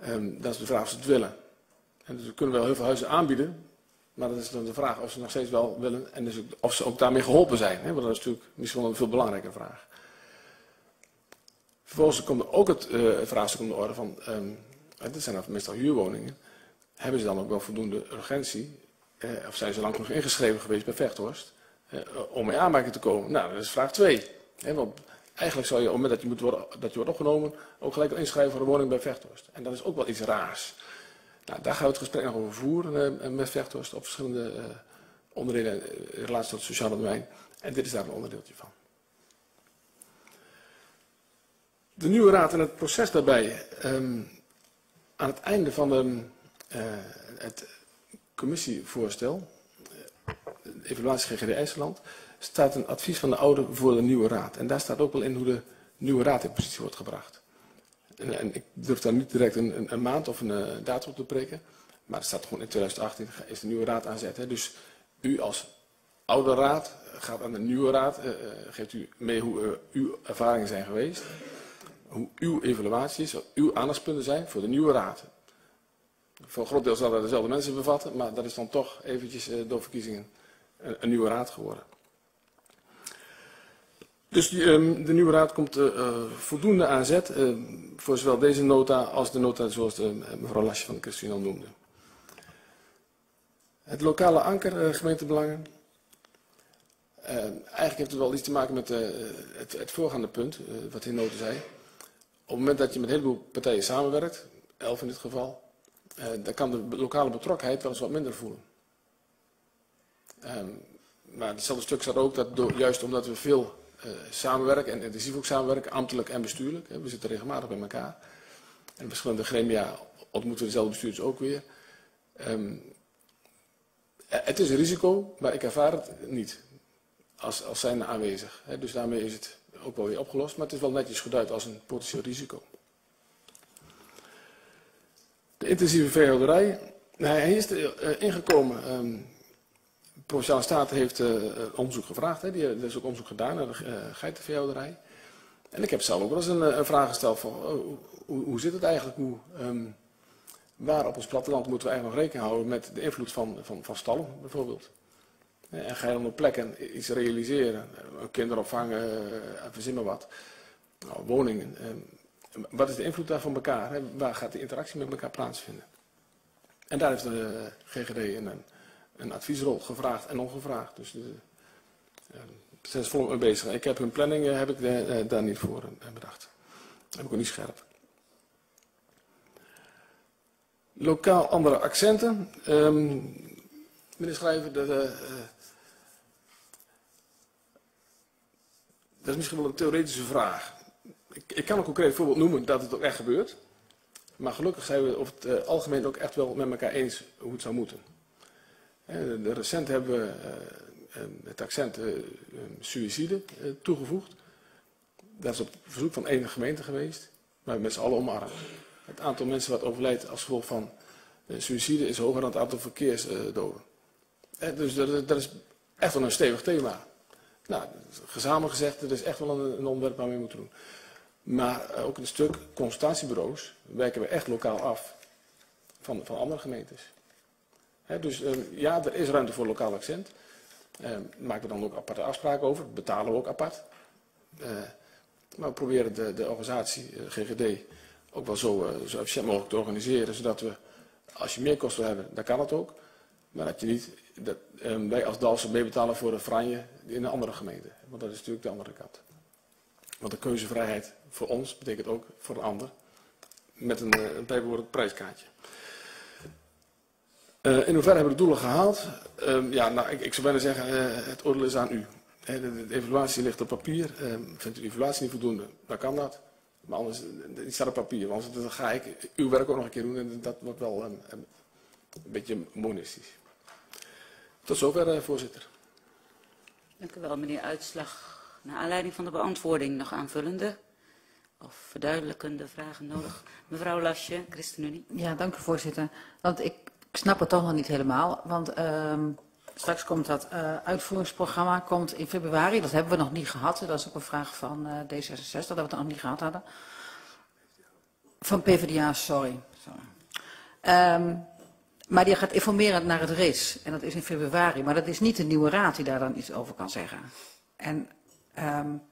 ehm, dan is de vraag of ze het willen. En dus we kunnen wel heel veel huizen aanbieden, maar dat is dan de vraag of ze nog steeds wel willen en dus of ze ook daarmee geholpen zijn. Hè? Want dat is natuurlijk misschien wel een veel belangrijke vraag. Vervolgens komt er ook het, het vraagstuk om de orde van, ehm, het zijn meestal huurwoningen. hebben ze dan ook wel voldoende urgentie? Eh, of zijn ze lang genoeg ingeschreven geweest bij Vechthorst eh, om in aanmerking te komen? Nou, dat is vraag 2. Want eigenlijk zou je op het moment dat je, moet worden, dat je wordt opgenomen ook gelijk inschrijven voor een woning bij Vechthorst. En dat is ook wel iets raars. Nou, daar gaan we het gesprek over voeren eh, met Vechthorst op verschillende eh, onderdelen eh, in relatie tot het sociale domein. En dit is daar een onderdeeltje van. De nieuwe raad en het proces daarbij. ehm, aan het einde van de, eh, het commissievoorstel, de evaluatie GGD IJsland, staat een advies van de oude voor de nieuwe raad. En daar staat ook wel in hoe de nieuwe raad in positie wordt gebracht. En, ik durf daar niet direct een, een, maand of een uh, datum op te prikken. Maar het staat gewoon in 2018 is de nieuwe raad aanzet. Hè. Dus u als oude raad gaat aan de nieuwe raad, uh, geeft u mee hoe uw ervaringen zijn geweest. Hoe uw evaluaties, uw aandachtspunten zijn voor de nieuwe raad. Voor een groot deel zal dat dezelfde mensen bevatten, maar dat is dan toch eventjes door verkiezingen een nieuwe raad geworden. Dus um, de nieuwe raad komt uh, voldoende aan zet uh, voor zowel deze nota als de nota zoals de, mevrouw Lasje van de ChristenUnie al noemde. Het lokale anker, gemeentebelangen. eigenlijk heeft het wel iets te maken met het, het, voorgaande punt, wat in nota zei. Op het moment dat je met een heleboel partijen samenwerkt, elf in dit geval, dan kan de lokale betrokkenheid wel eens wat minder voelen. Um, maar hetzelfde stuk staat ook dat juist omdat we veel samenwerken en intensief ook samenwerken, ambtelijk en bestuurlijk. We zitten regelmatig bij elkaar. En verschillende gremia ontmoeten dezelfde bestuurders ook weer. Um, het is een risico, maar ik ervaar het niet als, als zijnde aanwezig. Dus daarmee is het ook wel weer opgelost, maar het is wel netjes geduid als een potentieel risico. De intensieve veehouderij. Hij is er uh, ingekomen um, Provinciale Staten heeft uh, onderzoek gevraagd. Hè. Die, er is ook onderzoek gedaan naar de uh, geitenveehouderij. En ik heb zelf ook wel eens een, een vraag gesteld van oh, hoe, hoe, zit het eigenlijk? Hoe, um, waar op ons platteland moeten we eigenlijk nog rekening houden met de invloed van, van, van stallen bijvoorbeeld? En ga je dan op plekken iets realiseren, kinderopvang, uh, verzin maar wat, nou, woningen. Um, wat is de invloed daar van elkaar? Waar gaat de interactie met elkaar plaatsvinden? En daar heeft de GGD een, een adviesrol gevraagd en ongevraagd. Dus de, uh, zijn ze volop mee bezig. Ik heb hun planning uh, heb ik de, uh, daar niet voor bedacht. Heb ik ook niet scherp. Lokaal andere accenten. Um, meneer Schrijver, de, dat is misschien wel een theoretische vraag. Ik, ik kan een concreet voorbeeld noemen dat het ook echt gebeurt. Maar gelukkig zijn we over het algemeen ook echt wel met elkaar eens hoe het zou moeten. Recent hebben we het accent suïcide toegevoegd. Dat is op verzoek van één gemeente geweest, maar met z'n allen omarmd. Het aantal mensen wat overlijdt als gevolg van suïcide is hoger dan het aantal verkeersdoden. Dus dat, dat is echt wel een stevig thema. Nou, gezamenlijk gezegd, het is echt wel een, een onderwerp waar we mee moeten doen. Maar ook een stuk consultatiebureaus werken we echt lokaal af van, van andere gemeentes. Dus uh, ja, er is ruimte voor lokaal accent. Uh, maken we dan ook aparte afspraken over. Betalen we ook apart. Uh, maar we proberen de, de organisatie GGD ook wel zo, zo efficiënt mogelijk te organiseren. Zodat we, als je meer kosten hebben, dan kan het ook. Maar dat je niet, dat, wij als Dalsen meebetalen voor een franje in een andere gemeente. Want dat is natuurlijk de andere kant. Want de keuzevrijheid voor ons betekent ook voor een ander. Met een, een bijbehorend prijskaartje. Uh, in hoeverre hebben we de doelen gehaald? Uh, ja, nou, ik, ik, zou bijna zeggen, uh, het oordeel is aan u. De, de, de, evaluatie ligt op papier. vindt u de evaluatie niet voldoende, dan kan dat. Maar anders, die staat op papier. Want anders dan ga ik uw werk ook nog een keer doen en dat wordt wel een, een, een beetje monistisch. Tot zover, voorzitter. Dank u wel, meneer Uitslag. Naar aanleiding van de beantwoording nog aanvullende of verduidelijkende vragen nodig. Mevrouw Lasje, ChristenUnie. Ja, dank u voorzitter. Want ik ik snap het toch nog niet helemaal, want uh, straks komt dat uh, uitvoeringsprogramma komt in februari. Dat hebben we nog niet gehad. Dat is ook een vraag van uh, D66, dat we het nog niet gehad hadden. Van PvdA, sorry. Um, maar die gaat informeren naar het RIS. En dat is in februari. Maar dat is niet de nieuwe raad die daar dan iets over kan zeggen. En um,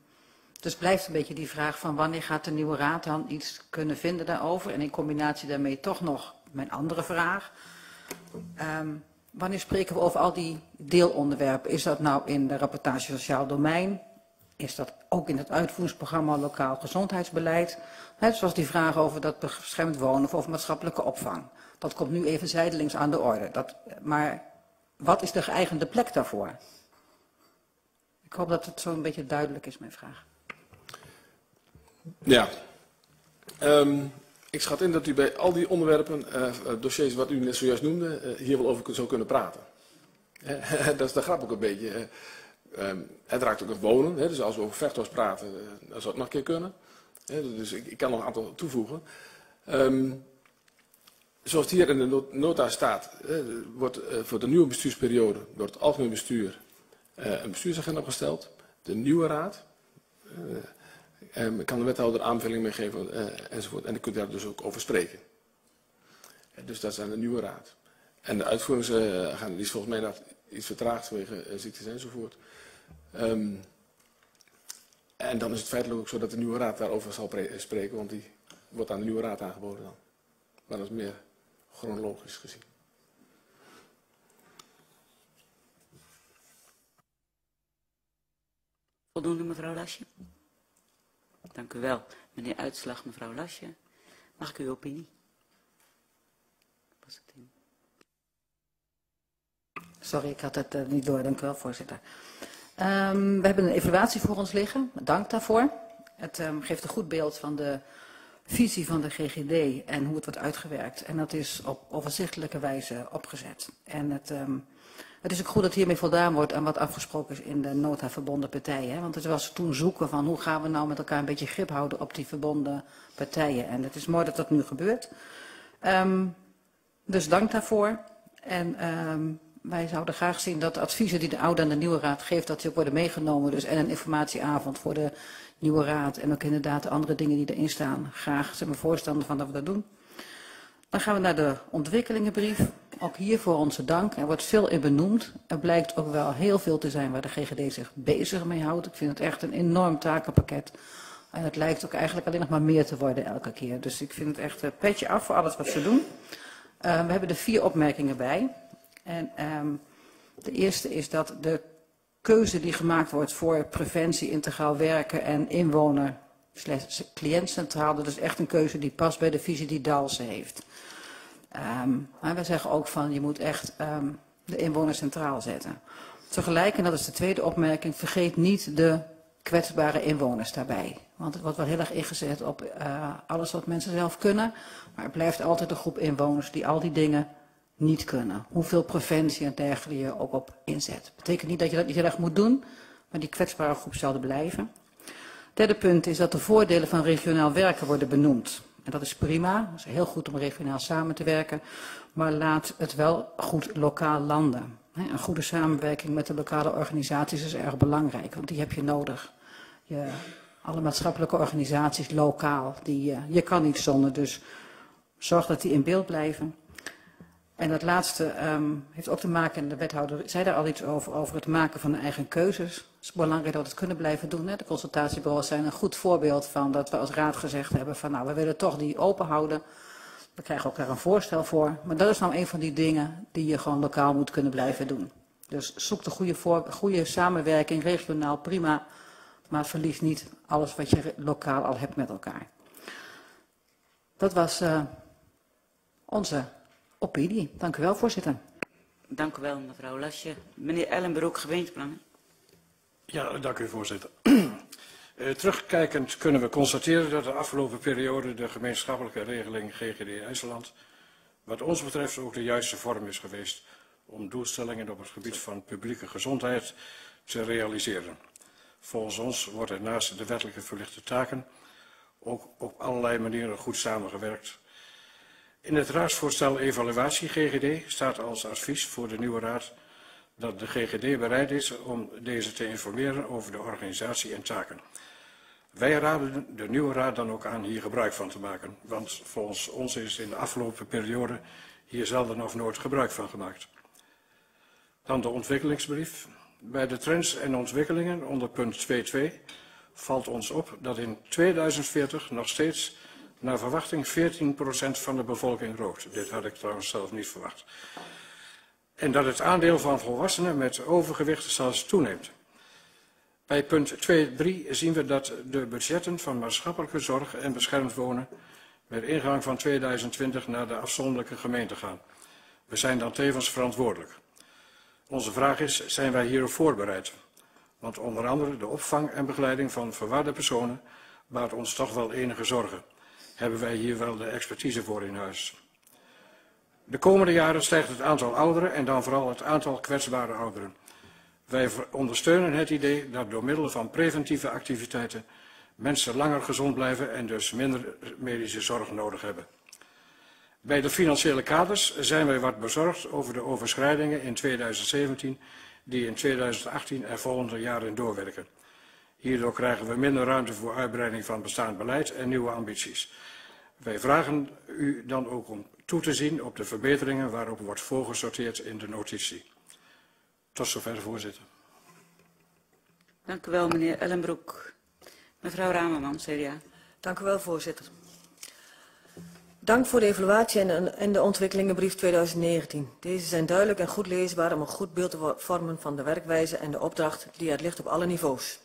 dus blijft een beetje die vraag van wanneer gaat de nieuwe raad dan iets kunnen vinden daarover. En in combinatie daarmee toch nog mijn andere vraag. Ehm, wanneer spreken we over al die deelonderwerpen? Is dat nou in de rapportage sociaal domein? Is dat ook in het uitvoeringsprogramma lokaal gezondheidsbeleid? Net zoals die vraag over dat beschermd wonen of over maatschappelijke opvang. Dat komt nu even zijdelings aan de orde. Dat, maar wat is de geëigende plek daarvoor? Ik hoop dat het zo een beetje duidelijk is, mijn vraag. Ja. Um, ik schat in dat u bij al die onderwerpen, uh, dossiers wat u net zojuist noemde, uh, hier wel over zou kunnen praten. [LAUGHS] dat is de grap ook een beetje. Um, het raakt ook het wonen. Hè, dus als we over Vechtos praten, dan zou het nog een keer kunnen. dus ik, ik, kan nog een aantal toevoegen. Um, zoals het hier in de nota staat, wordt voor de nieuwe bestuursperiode door het algemeen bestuur een bestuursagenda opgesteld. De nieuwe raad. Um, kan de wethouder aanvulling mee geven uh, enzovoort. En dan kunt u daar dus ook over spreken. En dus dat is aan de nieuwe raad. En de uitvoeringsagenda uh, die is volgens mij iets vertraagd vanwege ziektes enzovoort. Um, en dan is het feitelijk ook zo dat de nieuwe raad daarover zal spreken, want die wordt aan de nieuwe raad aangeboden dan. Maar dat is meer chronologisch gezien. Voldoende, mevrouw Lasje? Dank u wel. Meneer Uitslag, mevrouw Lasje. Mag ik uw opinie? Sorry, ik had het uh, niet door. Dank u wel, voorzitter. Um, we hebben een evaluatie voor ons liggen. Dank daarvoor. Het um, geeft een goed beeld van de visie van de GGD en hoe het wordt uitgewerkt. En dat is op overzichtelijke wijze opgezet. En het... Um, het is ook goed dat hiermee voldaan wordt aan wat afgesproken is in de nota verbonden partijen. Want het was toen zoeken van hoe gaan we nou met elkaar een beetje grip houden op die verbonden partijen. En het is mooi dat dat nu gebeurt. Um, dus dank daarvoor. En um, wij zouden graag zien dat de adviezen die de oude en de nieuwe raad geeft, dat die ook worden meegenomen. Dus en een informatieavond voor de nieuwe raad en ook inderdaad de andere dingen die erin staan. Graag zijn we voorstander van dat we dat doen. Dan gaan we naar de ontwikkelingenbrief. Ook hiervoor onze dank. Er wordt veel in benoemd. Er blijkt ook wel heel veel te zijn waar de GGD zich bezig mee houdt. Ik vind het echt een enorm takenpakket. En het lijkt ook eigenlijk alleen nog maar meer te worden elke keer. Dus ik vind het echt een petje af voor alles wat ze doen. Uh, we hebben er vier opmerkingen bij. En um, de eerste is dat de keuze die gemaakt wordt voor preventie, integraal werken en inwoner cliëntcentraal, dat is echt een keuze die past bij de visie die Dalsen heeft. Um, maar we zeggen ook van je moet echt um, de inwoner centraal zetten. Tegelijk, en dat is de tweede opmerking, vergeet niet de kwetsbare inwoners daarbij. Want het wordt wel heel erg ingezet op uh, alles wat mensen zelf kunnen. Maar er blijft altijd een groep inwoners die al die dingen niet kunnen. Hoeveel preventie en dergelijke je ook op inzet. Betekent niet dat je dat niet heel erg moet doen, maar die kwetsbare groep zal er blijven. Derde punt is dat de voordelen van regionaal werken worden benoemd. En dat is prima, het is heel goed om regionaal samen te werken, maar laat het wel goed lokaal landen. Een goede samenwerking met de lokale organisaties is erg belangrijk, want die heb je nodig. Je, alle maatschappelijke organisaties lokaal, die, uh, je kan niet zonder, dus zorg dat die in beeld blijven. En dat laatste um, heeft ook te maken, en de wethouder zei daar al iets over, over het maken van eigen keuzes. Het is belangrijk dat we het kunnen blijven doen. Hè. De consultatiebureaus zijn een goed voorbeeld van dat we als raad gezegd hebben van nou, we willen toch die open houden. We krijgen ook daar een voorstel voor. Maar dat is nou een van die dingen die je gewoon lokaal moet kunnen blijven doen. Dus zoek de goede, goede samenwerking, regionaal prima. Maar verlies niet alles wat je lokaal al hebt met elkaar. Dat was uh, onze opinie. Dank u wel, voorzitter. Dank u wel, mevrouw Lasje. Meneer Ellenbroek, gemeenteplannen. Ja, dank u, voorzitter. uh, [CLEARS THROAT] terugkijkend kunnen we constateren dat de afgelopen periode de gemeenschappelijke regeling GGD IJsland wat ons betreft ook de juiste vorm is geweest om doelstellingen op het gebied van publieke gezondheid te realiseren. Volgens ons wordt er naast de wettelijke verlichte taken ook op allerlei manieren goed samengewerkt in het raadsvoorstel evaluatie GGD staat als advies voor de nieuwe raad dat de GGD bereid is om deze te informeren over de organisatie en taken. Wij raden de nieuwe raad dan ook aan hier gebruik van te maken, want volgens ons is in de afgelopen periode hier zelden of nooit gebruik van gemaakt. Dan de ontwikkelingsbrief. Bij de trends en ontwikkelingen onder punt 2.2 valt ons op dat in 2040 nog steeds Naar verwachting 14% van de bevolking rookt. Dit had ik trouwens zelf niet verwacht. En dat het aandeel van volwassenen met overgewicht zelfs toeneemt. Bij punt 2.3 zien we dat de budgetten van maatschappelijke zorg en beschermd wonen met ingang van 2020 naar de afzonderlijke gemeente gaan. We zijn dan tevens verantwoordelijk. Onze vraag is, zijn wij hierop voorbereid? Want onder andere de opvang en begeleiding van verwaarde personen baart ons toch wel enige zorgen. Hebben wij hier wel de expertise voor in huis? De komende jaren stijgt het aantal ouderen en dan vooral het aantal kwetsbare ouderen. Wij ondersteunen het idee dat door middel van preventieve activiteiten mensen langer gezond blijven en dus minder medische zorg nodig hebben. Bij de financiële kaders zijn wij wat bezorgd over de overschrijdingen in 2017 die in 2018 en volgende jaren doorwerken. Hierdoor krijgen we minder ruimte voor uitbreiding van bestaand beleid en nieuwe ambities. Wij vragen u dan ook om toe te zien op de verbeteringen waarop wordt voorgesorteerd in de notitie. Tot zover, voorzitter. Dank u wel, meneer Ellenbroek. Mevrouw Ramerman, CDA. Dank u wel, voorzitter. Dank voor de evaluatie en, en de ontwikkelingenbrief 2019. Deze zijn duidelijk en goed leesbaar om een goed beeld te vormen van de werkwijze en de opdracht die er ligt op alle niveaus.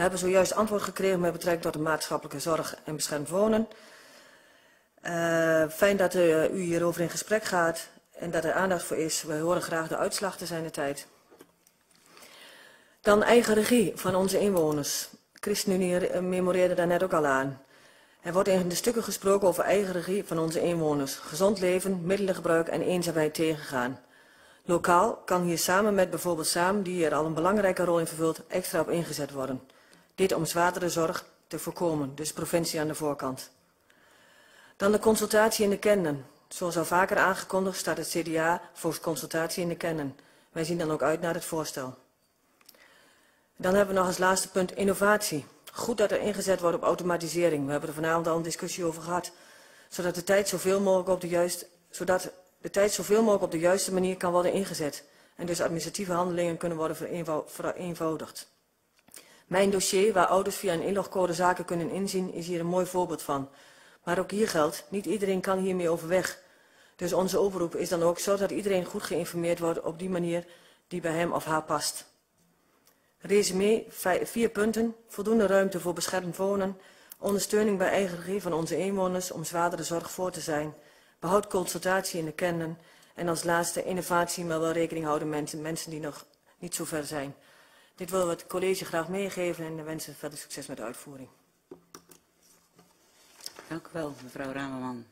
We hebben zojuist antwoord gekregen met betrekking tot de maatschappelijke zorg en beschermd wonen. Uh, fijn dat uh, u hierover in gesprek gaat en dat er aandacht voor is. We horen graag de uitslag te zijn de tijd. Dan eigen regie van onze inwoners. ChristenUnie memoreerde daar net ook al aan. Er wordt in de stukken gesproken over eigen regie van onze inwoners, gezond leven, middelengebruik en eenzaamheid tegengaan. Lokaal kan hier samen met bijvoorbeeld SAAM, die er al een belangrijke rol in vervult, extra op ingezet worden. Dit om zwaardere zorg te voorkomen, dus provincie aan de voorkant. Dan de consultatie in de kennen. Zoals al vaker aangekondigd staat het CDA voor consultatie in de kennen. Wij zien dan ook uit naar het voorstel. Dan hebben we nog als laatste punt innovatie. Goed dat er ingezet wordt op automatisering. We hebben er vanavond al een discussie over gehad. Zodat de tijd zoveel mogelijk op de, juist, zodat de tijd zoveel mogelijk op de juiste manier kan worden ingezet. En dus administratieve handelingen kunnen worden vereenvoudigd. Mijn dossier, waar ouders via een inlogcode zaken kunnen inzien, is hier een mooi voorbeeld van. Maar ook hier geldt, niet iedereen kan hiermee overweg. Dus onze oproep is dan ook, zodat iedereen goed geïnformeerd wordt op die manier die bij hem of haar past. Resume, vier punten. Voldoende ruimte voor beschermd wonen. Ondersteuning bij eigen regie van onze inwoners om zwaardere zorg voor te zijn. Behoud consultatie in de kennen. En als laatste innovatie, maar wel rekening houden met mensen die nog niet zo ver zijn. Dit willen we het college graag meegeven en wensen verder succes met de uitvoering. Dank u wel, mevrouw Ramerman.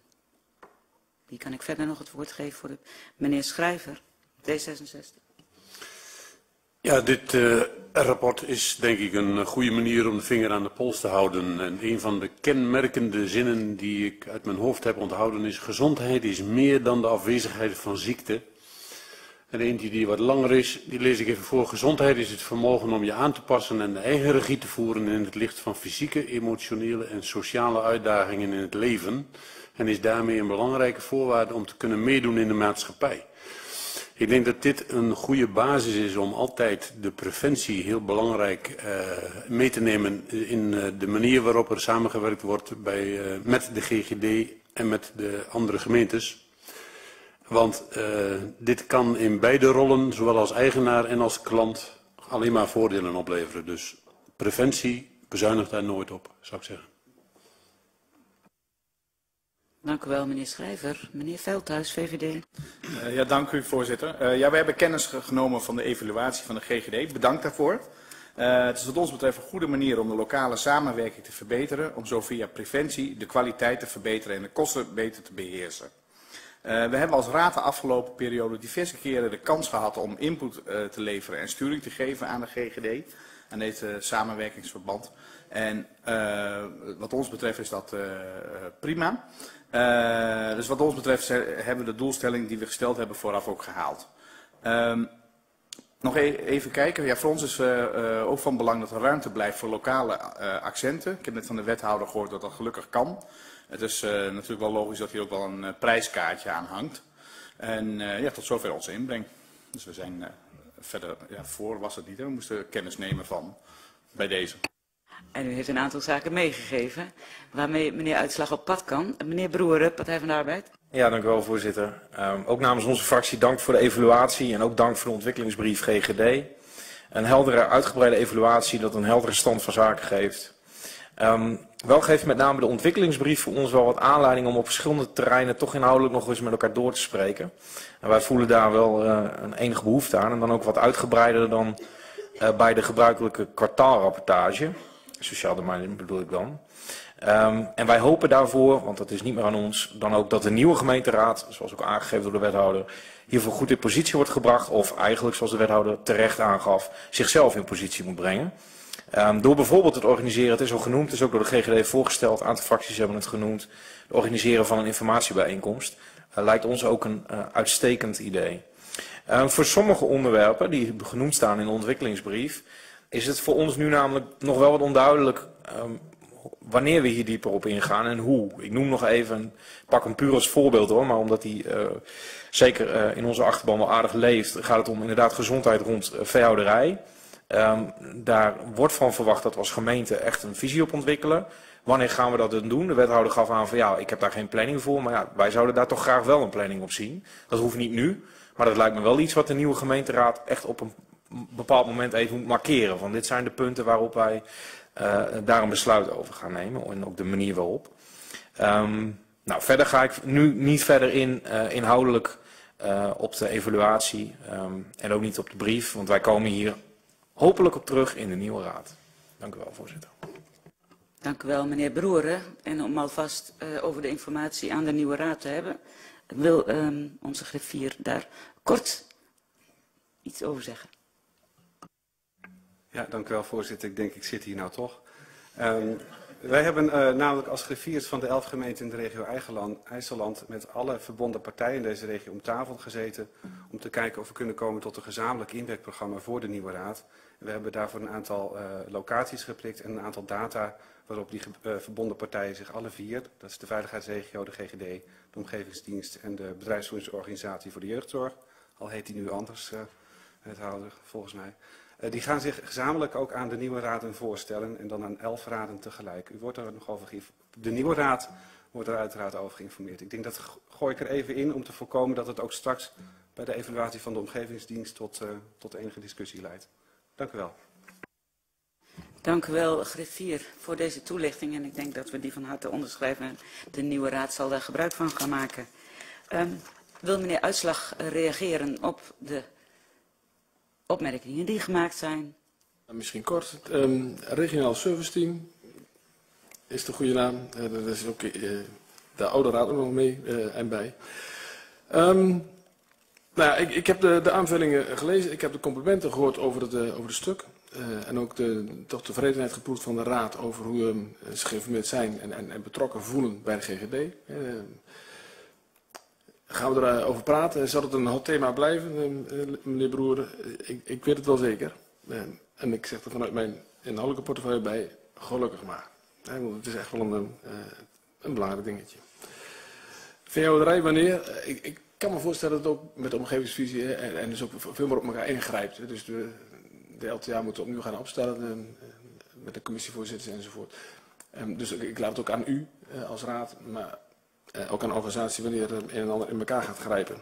Wie kan ik verder nog het woord geven voor de meneer Schrijver, D66. Ja, dit uh, rapport is denk ik een goede manier om de vinger aan de pols te houden. En een van de kenmerkende zinnen die ik uit mijn hoofd heb onthouden is... gezondheid is meer dan de afwezigheid van ziekte. En eentje die wat langer is, die lees ik even voor. Gezondheid is het vermogen om je aan te passen en de eigen regie te voeren in het licht van fysieke, emotionele en sociale uitdagingen in het leven. En is daarmee een belangrijke voorwaarde om te kunnen meedoen in de maatschappij. Ik denk dat dit een goede basis is om altijd de preventie heel belangrijk uh, mee te nemen in uh, de manier waarop er samengewerkt wordt bij, uh, met de GGD en met de andere gemeentes. Want dit kan in beide rollen, zowel als eigenaar en als klant, alleen maar voordelen opleveren. Dus preventie bezuinigt daar nooit op, zou ik zeggen. Dank u wel, meneer Schrijver. Meneer Veldhuis, VVD. Uh, ja, dank u, voorzitter. Uh, ja, we hebben kennis genomen van de evaluatie van de GGD. Bedankt daarvoor. Uh, het is wat ons betreft een goede manier om de lokale samenwerking te verbeteren, om zo via preventie de kwaliteit te verbeteren en de kosten beter te beheersen. Uh, we hebben als raad de afgelopen periode diverse keren de kans gehad om input uh, te leveren en sturing te geven aan de GGD, aan deze samenwerkingsverband. En wat ons betreft is dat prima. Dus wat ons betreft hebben we de doelstelling die we gesteld hebben vooraf ook gehaald. Um, nog e even kijken. Ja, voor ons is uh, ook van belang dat er ruimte blijft voor lokale accenten. Ik heb net van de wethouder gehoord dat dat gelukkig kan. Het is natuurlijk wel logisch dat hier ook wel een prijskaartje aan hangt. En ja, tot zover onze inbreng. Dus we zijn verder, ja, voor was het niet. Hè? We moesten kennis nemen van bij deze. En u heeft een aantal zaken meegegeven waarmee meneer Uitslag op pad kan. Meneer Broeren, Partij van de Arbeid. Ja, dank u wel, voorzitter. Um, ook namens onze fractie dank voor de evaluatie en ook dank voor de ontwikkelingsbrief GGD. Een heldere, uitgebreide evaluatie dat een heldere stand van zaken geeft. Um, wel geeft met name de ontwikkelingsbrief voor ons wel wat aanleiding om op verschillende terreinen toch inhoudelijk nog eens met elkaar door te spreken. En wij voelen daar wel uh, een enige behoefte aan en dan ook wat uitgebreider dan uh, bij de gebruikelijke kwartaalrapportage. Sociaal domein bedoel ik dan. Um, en wij hopen daarvoor, want dat is niet meer aan ons, dan ook dat de nieuwe gemeenteraad, zoals ook aangegeven door de wethouder, hiervoor goed in positie wordt gebracht. Of eigenlijk, zoals de wethouder terecht aangaf, zichzelf in positie moet brengen. Um, door bijvoorbeeld het organiseren, het is al genoemd, het is ook door de GGD voorgesteld, een aantal fracties hebben het genoemd, het organiseren van een informatiebijeenkomst, uh, lijkt ons ook een uh, uitstekend idee. Uh, voor sommige onderwerpen die genoemd staan in de ontwikkelingsbrief, is het voor ons nu namelijk nog wel wat onduidelijk um, wanneer we hier dieper op ingaan en hoe. Ik noem nog even, pak hem puur als voorbeeld hoor, maar omdat hij uh, zeker in onze achterban wel aardig leeft, gaat het om inderdaad gezondheid rond veehouderij. Um, daar wordt van verwacht dat we als gemeente echt een visie op ontwikkelen. Wanneer gaan we dat doen? De wethouder gaf aan van ja, ik heb daar geen planning voor, maar ja, wij zouden daar toch graag wel een planning op zien. Dat hoeft niet nu, maar dat lijkt me wel iets wat de nieuwe gemeenteraad echt op een bepaald moment even moet markeren. Van dit zijn de punten waarop wij uh, daar een besluit over gaan nemen en ook de manier waarop. Um, nou, verder ga ik nu niet verder in uh, inhoudelijk uh, op de evaluatie um, en ook niet op de brief, want wij komen hier hopelijk op terug in de nieuwe raad. Dank u wel, voorzitter. Dank u wel, meneer Broeren. En om alvast uh, over de informatie aan de nieuwe raad te hebben, wil um, onze griffier daar kort iets over zeggen. Ja, dank u wel, voorzitter. Ik denk, ik zit hier nou toch. Um, wij hebben uh, namelijk als griffiers van de elf gemeenten in de regio IJsseland met alle verbonden partijen in deze regio om tafel gezeten om te kijken of we kunnen komen tot een gezamenlijk inwerkprogramma voor de nieuwe raad. We hebben daarvoor een aantal uh, locaties geprikt en een aantal data waarop die uh, verbonden partijen zich alle vier, dat is de veiligheidsregio, de GGD, de omgevingsdienst en de bedrijfsvoeringsorganisatie voor de jeugdzorg, al heet die nu anders, uh, wethouder volgens mij, die gaan zich gezamenlijk ook aan de nieuwe raden voorstellen en dan aan elf raden tegelijk. U wordt er nog over geïnformeerd. De nieuwe raad wordt er uiteraard over geïnformeerd. Ik denk dat gooi ik er even in om te voorkomen dat het ook straks bij de evaluatie van de omgevingsdienst tot, tot enige discussie leidt. Dank u wel. Dank u wel, griffier, voor deze toelichting. En ik denk dat we die van harte onderschrijven. De nieuwe raad zal daar gebruik van gaan maken. Um, wil meneer Uitslag reageren op de opmerkingen die gemaakt zijn? Misschien kort. Het um, regionaal service team is de goede naam. Uh, daar is ook uh, de oude raad ook nog mee uh, en bij. Um, nou ik, ik heb de, de aanvullingen gelezen. Ik heb de complimenten gehoord over het, over het stuk. Uh, en ook de, toch tevredenheid geproefd van de raad over hoe um, ze geïnformeerd zijn en, en, en betrokken voelen bij de GGD. Uh, gaan we erover praten? Zal het een hot thema blijven, meneer Broer? Ik, ik weet het wel zeker. En ik zeg er vanuit mijn inhoudelijke portefeuille bij, gelukkig maar. Het is echt wel een, een belangrijk dingetje. Veehouderij, wanneer? Ik, ik kan me voorstellen dat het ook met de omgevingsvisie en, en dus ook veel meer op elkaar ingrijpt. Dus de, de LTA moeten opnieuw gaan opstellen met de commissievoorzitters enzovoort. Dus ik laat het ook aan u als raad, maar uh, ook aan organisatie wanneer er een en ander in elkaar gaat grijpen.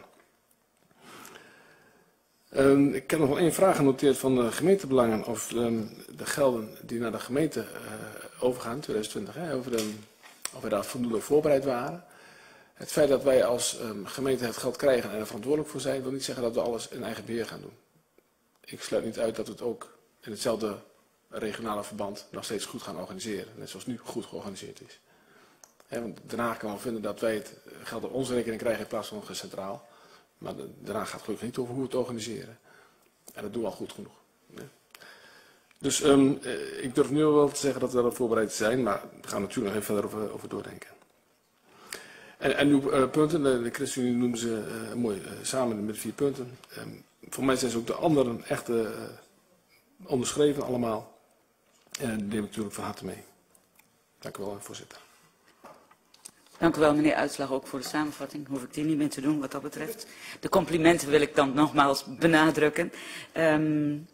Um, ik heb nog wel één vraag genoteerd van de gemeentebelangen of um, de gelden die naar de gemeente uh, overgaan in 2020, hè, over de, of wij daar voldoende voorbereid waren. Het feit dat wij als um, gemeente het geld krijgen en er verantwoordelijk voor zijn, wil niet zeggen dat we alles in eigen beheer gaan doen. Ik sluit niet uit dat we het ook in hetzelfde regionale verband nog steeds goed gaan organiseren, net zoals nu goed georganiseerd is. Want daarna kan wel vinden dat wij het geld op onze rekening krijgen in plaats van centraal. Maar daarna gaat het gelukkig niet over hoe we het organiseren. En dat doen we al goed genoeg. Dus um, ik durf nu wel te zeggen dat we daarop voorbereid zijn, maar we gaan natuurlijk nog even verder over, over doordenken. En, en uw uh, punten, de, de ChristenUnie noemen ze uh, mooi samen met vier punten. Um, voor mij zijn ze ook de anderen echt onderschreven allemaal. En die neem ik natuurlijk van harte mee. Dank u wel, voorzitter. Dank u wel, meneer Uitslag, ook voor de samenvatting. Hoef ik die niet meer te doen wat dat betreft. De complimenten wil ik dan nogmaals benadrukken. Um,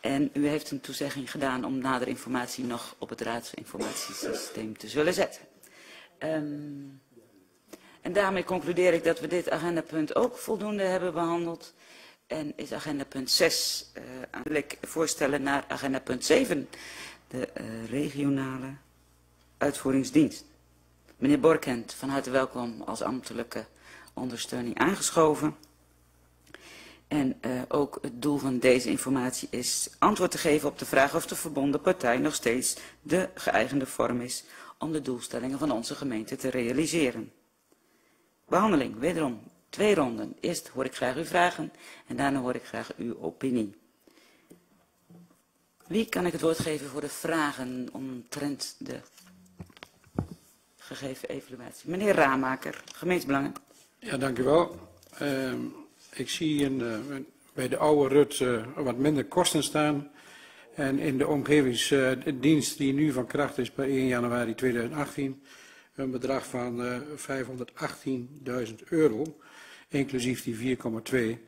En u heeft een toezegging gedaan om nader informatie nog op het raadsinformatiesysteem te zullen zetten. Um, en daarmee concludeer ik dat we dit agendapunt ook voldoende hebben behandeld. En is agendapunt 6 uh, wil ik voorstellen naar agendapunt 7, de uh, regionale uitvoeringsdienst. Meneer Borkent, van harte welkom als ambtelijke ondersteuning aangeschoven. En uh, ook het doel van deze informatie is antwoord te geven op de vraag of de verbonden partij nog steeds de geëigende vorm is om de doelstellingen van onze gemeente te realiseren. Behandeling, wederom twee ronden. Eerst hoor ik graag uw vragen en daarna hoor ik graag uw opinie. Wie kan ik het woord geven voor de vragen omtrent de gegeven evaluatie? Meneer Ramaker, gemeentebelangen. Ja, dank u wel. Uh, ik zie de, bij de oude RUT uh, wat minder kosten staan. En in de omgevingsdienst uh, die nu van kracht is per 1 januari 2018 een bedrag van uh, 518.000 euro, inclusief die 4,2.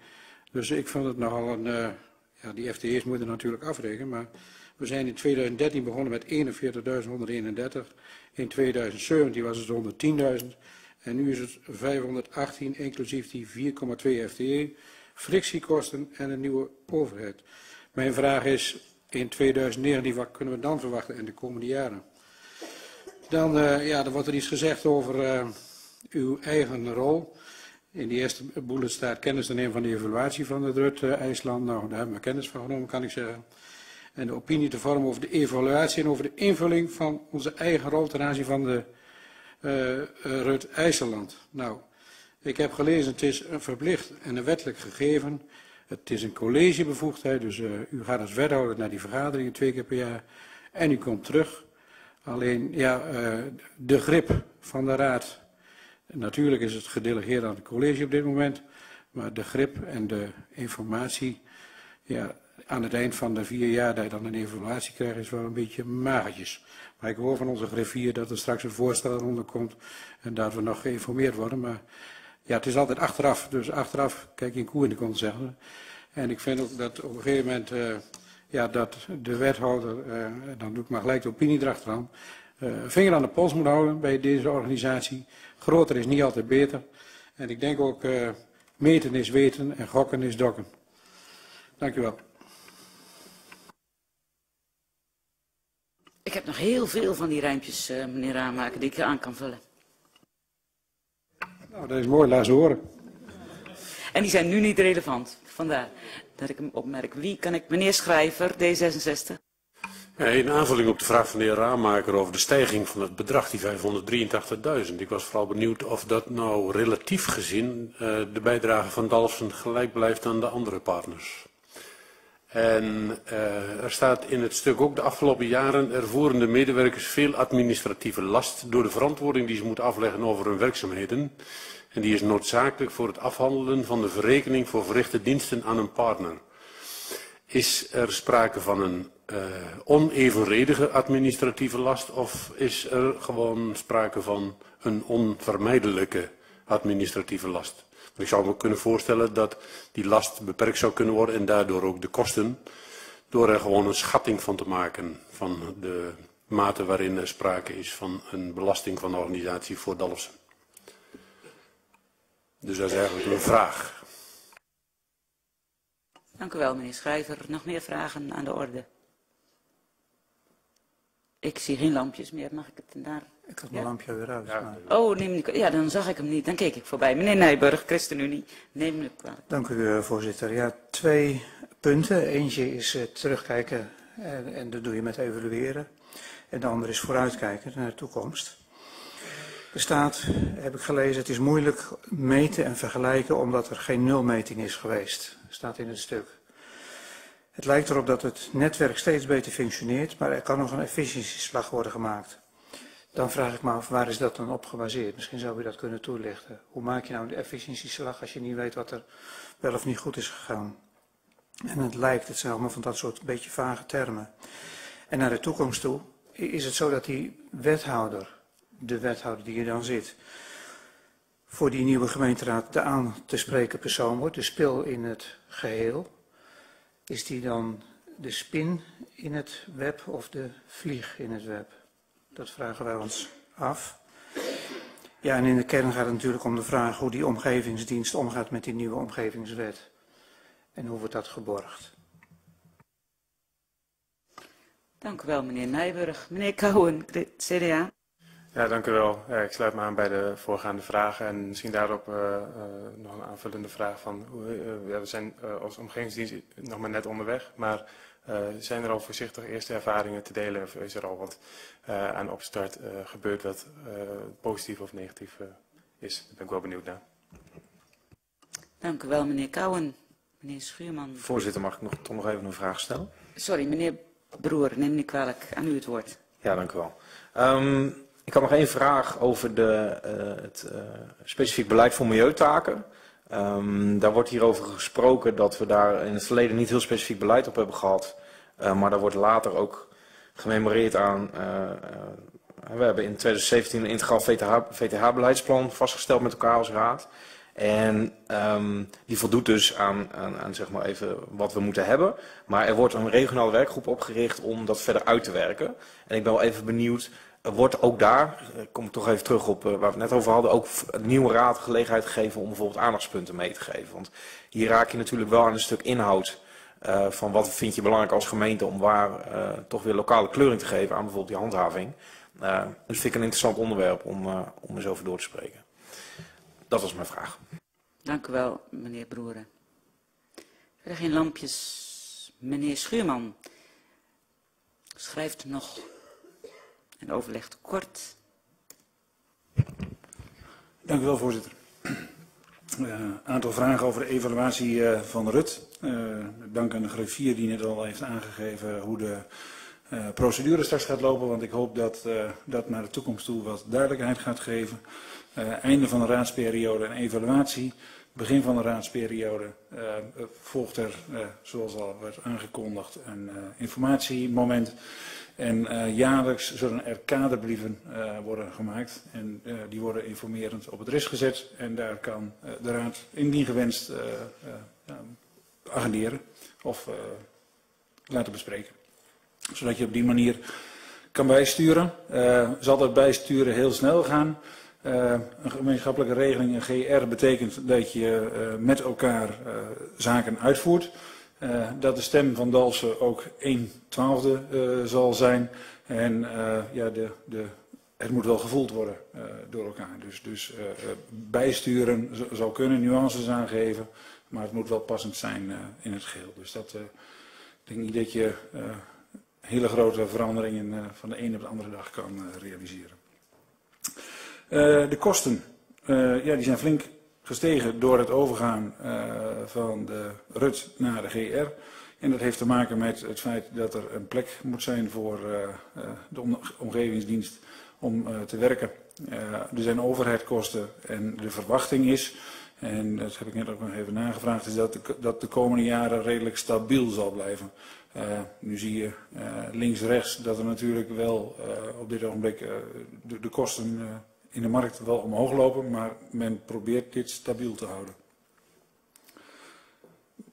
Dus ik vond het nogal een, uh, ja die FTE's moeten natuurlijk afrekenen, maar we zijn in 2013 begonnen met 41.131, in 2017 was het 110.000 en nu is het 518 inclusief die 4,2 FTE, frictiekosten en een nieuwe overheid. Mijn vraag is in 2019, wat kunnen we dan verwachten in de komende jaren? Dan, uh, ja, wordt er iets gezegd over uh, uw eigen rol. In die eerste bullet staat kennis te nemen van de evaluatie van het RUT uh, IJsland. Nou, daar hebben we kennis van genomen, kan ik zeggen. En de opinie te vormen over de evaluatie en over de invulling van onze eigen rol ten aanzien van de RUT IJsland. Nou, ik heb gelezen, het is een verplicht en een wettelijk gegeven. Het is een collegebevoegdheid, dus u gaat als wethouder naar die vergaderingen twee keer per jaar. En u komt terug. Alleen, ja, uh, de grip van de raad, natuurlijk is het gedelegeerd aan het college op dit moment, maar de grip en de informatie, ja, aan het eind van de vier jaar dat je dan een evaluatie krijgt, is wel een beetje magertjes. Maar ik hoor van onze griffier dat er straks een voorstel eronder komt en dat we nog geïnformeerd worden. Maar ja, het is altijd achteraf, dus achteraf kijk je een koe in de kont zeggen. En ik vind ook dat op een gegeven moment... Uh, ja, dat de wethouder, uh, dan doe ik maar gelijk de opinie erachteraan, uh, vinger aan de pols moet houden bij deze organisatie. Groter is niet altijd beter. En ik denk ook, uh, meten is weten en gokken is dokken. Dank u wel. Ik heb nog heel veel van die rijmpjes, meneer Raamaker, die ik aan kan vullen. Nou, dat is mooi, laat ze horen. En die zijn nu niet relevant, vandaar dat ik hem opmerk. Wie kan ik, meneer Schrijver, D66? Ja, in aanvulling op de vraag van de heer Raamaker over de stijging van het bedrag, die 583.000. Ik was vooral benieuwd of dat nou relatief gezien uh, de bijdrage van Dalfsen gelijk blijft aan de andere partners. En uh, er staat in het stuk ook de afgelopen jaren ervoeren de medewerkers veel administratieve last door de verantwoording die ze moeten afleggen over hun werkzaamheden. En die is noodzakelijk voor het afhandelen van de verrekening voor verrichte diensten aan een partner. Is er sprake van een uh, onevenredige administratieve last of is er gewoon sprake van een onvermijdelijke administratieve last? Ik zou me kunnen voorstellen dat die last beperkt zou kunnen worden en daardoor ook de kosten, door er gewoon een schatting van te maken van de mate waarin er sprake is van een belasting van de organisatie voor Dalfsen. Dus dat is eigenlijk een vraag. Dank u wel, meneer Schrijver. Nog meer vragen aan de orde? Ik zie geen lampjes meer. Mag ik het daar? Ik had mijn ja? lampje weer uit. Ja. Maar... Oh, neem ik... ja, dan zag ik hem niet. Dan keek ik voorbij. Meneer Nijburg, ChristenUnie. Neem me kwalijk. Dank u, voorzitter. Ja, twee punten. Eentje is uh, terugkijken en, en dat doe je met evalueren. En de andere is vooruitkijken naar de toekomst. Er staat, heb ik gelezen, het is moeilijk meten en vergelijken omdat er geen nulmeting is geweest. staat in het stuk. Het lijkt erop dat het netwerk steeds beter functioneert, maar er kan nog een efficiëntieslag worden gemaakt. Dan vraag ik me af, waar is dat dan op gebaseerd? Misschien zou u dat kunnen toelichten. Hoe maak je nou een efficiëntieslag als je niet weet wat er wel of niet goed is gegaan? En het lijkt, het zijn allemaal van dat soort beetje vage termen. En naar de toekomst toe is het zo dat die wethouder de wethouder die er dan zit, voor die nieuwe gemeenteraad de aan te spreken persoon wordt, de spil in het geheel, is die dan de spin in het web of de vlieg in het web? Dat vragen wij ons af. Ja, en in de kern gaat het natuurlijk om de vraag hoe die omgevingsdienst omgaat met die nieuwe omgevingswet. En hoe wordt dat geborgd? Dank u wel, meneer Nijburg. Meneer Kouwen, CDA. Ja, dank u wel. Ja, ik sluit me aan bij de voorgaande vragen en misschien daarop uh, uh, nog een aanvullende vraag van, uh, ja, we zijn als omgevingsdienst nog maar net onderweg, maar zijn er al voorzichtig eerste ervaringen te delen of is er al wat aan opstart gebeurd wat positief of negatief is? Daar ben ik wel benieuwd naar. Dank u wel, meneer Kouwen. Meneer Schuurman. Voorzitter, mag ik nog, toch nog even een vraag stellen? Sorry, meneer Broer, neem niet kwalijk. Aan u het woord. Ja, dank u wel. Um, ik had nog één vraag over de, uh, het uh, specifiek beleid voor milieutaken. Um, daar wordt hier over gesproken dat we daar in het verleden niet heel specifiek beleid op hebben gehad. Uh, maar daar wordt later ook gememoreerd aan. we hebben in 2017 een integraal VTH-beleidsplan VTH vastgesteld met elkaar als raad. En um, die voldoet dus aan, aan, aan, zeg maar even wat we moeten hebben. Maar er wordt een regionale werkgroep opgericht om dat verder uit te werken. En ik ben wel even benieuwd wordt ook daar, ik kom toch even terug op uh, waar we het net over hadden, ook een nieuwe raad gelegenheid gegeven om bijvoorbeeld aandachtspunten mee te geven. Want hier raak je natuurlijk wel aan een stuk inhoud uh, van wat vind je belangrijk als gemeente om waar toch weer lokale kleuring te geven aan bijvoorbeeld die handhaving. Uh, vind ik een interessant onderwerp om, om eens over door te spreken. Dat was mijn vraag. Dank u wel, meneer Broeren. Verder geen lampjes. Meneer Schuurman schrijft nog en overlegt kort. Dank u wel, voorzitter. Een uh, aantal vragen over de evaluatie uh, van RUT. Uh, dank aan de griffier die net al heeft aangegeven hoe de procedure straks gaat lopen. Want ik hoop dat dat naar de toekomst toe wat duidelijkheid gaat geven. einde van de raadsperiode en evaluatie. Begin van de raadsperiode volgt er, zoals al werd aangekondigd, een informatiemoment. En uh, jaarlijks zullen er kaderbrieven uh, worden gemaakt en uh, die worden informerend op het RIS gezet. En daar kan de Raad indien gewenst agenderen of laten bespreken. Zodat je op die manier kan bijsturen. zal dat bijsturen heel snel gaan? een gemeenschappelijke regeling, een GR, betekent dat je met elkaar zaken uitvoert. Uh, dat de stem van Dalsen ook 1 twaalfde uh, zal zijn. En uh, ja, de, de, het moet wel gevoeld worden door elkaar. Dus, dus bijsturen zal kunnen, nuances aangeven. Maar het moet wel passend zijn in het geheel. Dus dat, ik denk niet dat je hele grote veranderingen van de ene op de andere dag kan realiseren. de kosten, ja, die zijn flink gestegen door het overgaan uh, van de RUT naar de GR. En dat heeft te maken met het feit dat er een plek moet zijn voor uh, de omgevingsdienst om te werken. er zijn overheidkosten en de verwachting is, en dat heb ik net ook nog even nagevraagd, is dat de, dat de komende jaren redelijk stabiel zal blijven. nu zie je links-rechts dat er natuurlijk wel op dit ogenblik de kosten in de markt wel omhoog lopen, maar men probeert dit stabiel te houden.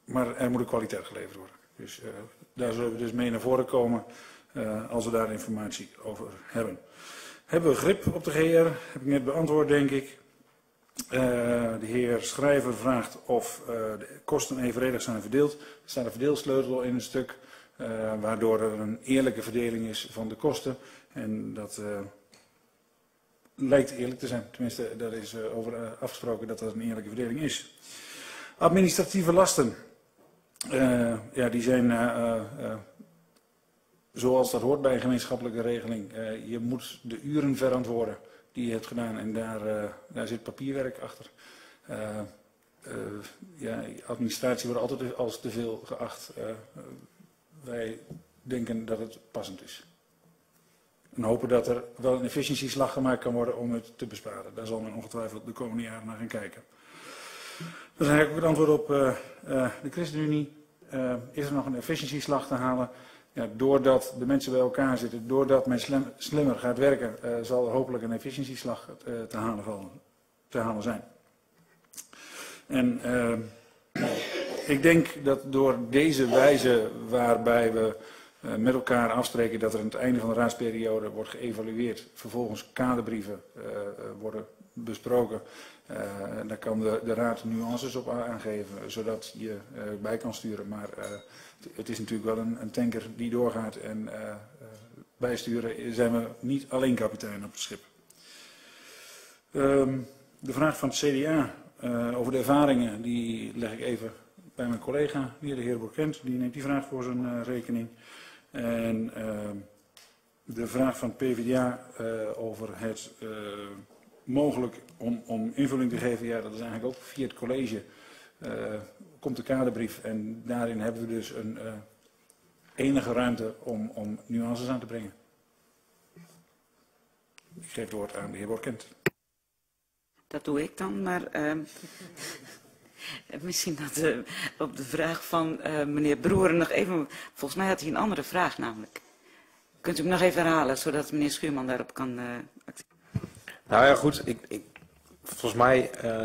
Maar er moet een kwaliteit geleverd worden. Dus uh, daar zullen we dus mee naar voren komen uh, als we daar informatie over hebben. Hebben we grip op de GR? Heb ik net beantwoord, denk ik. Uh, de heer Schrijver vraagt of de kosten evenredig zijn verdeeld. Er staat een verdeelsleutel in een stuk, waardoor er een eerlijke verdeling is van de kosten. En dat lijkt eerlijk te zijn. Tenminste, daar is uh, over uh, afgesproken dat dat een eerlijke verdeling is. Administratieve lasten. Uh, ja, die zijn zoals dat hoort bij een gemeenschappelijke regeling. je moet de uren verantwoorden die je hebt gedaan en daar, daar zit papierwerk achter. ja, administratie wordt altijd als te veel geacht. wij denken dat het passend is. En hopen dat er wel een efficiëntieslag gemaakt kan worden om het te besparen. Daar zal men ongetwijfeld de komende jaren naar gaan kijken. Dat is eigenlijk ook het antwoord op uh, uh, de ChristenUnie. Uh, is er nog een efficiëntieslag te halen? Ja, doordat de mensen bij elkaar zitten, doordat men slim, slimmer gaat werken, zal er hopelijk een efficiëntieslag te, halen vallen, te halen zijn. En ik denk dat door deze wijze waarbij we met elkaar afspreken dat er aan het einde van de raadsperiode wordt geëvalueerd, vervolgens kaderbrieven uh, worden besproken, daar kan de, de raad nuances op aangeven, zodat je bij kan sturen. Maar het is natuurlijk wel een, een tanker die doorgaat en bijsturen zijn we niet alleen kapitein op het schip. Um, de vraag van het CDA over de ervaringen, die leg ik even bij mijn collega, de heer Borkent. Die neemt die vraag voor zijn rekening. En uh, de vraag van PvdA over het mogelijk om, om invulling te geven, ja, dat is eigenlijk ook via het college komt de kaderbrief. En daarin hebben we dus een enige ruimte om, om nuances aan te brengen. Ik geef het woord aan de heer Borkent. Dat doe ik dan, maar uh, misschien dat uh, op de vraag van uh, meneer Broer nog even, volgens mij had hij een andere vraag namelijk. Kunt u hem nog even herhalen, zodat meneer Schuurman daarop kan... Uh, nou ja, goed, ik, ik, volgens mij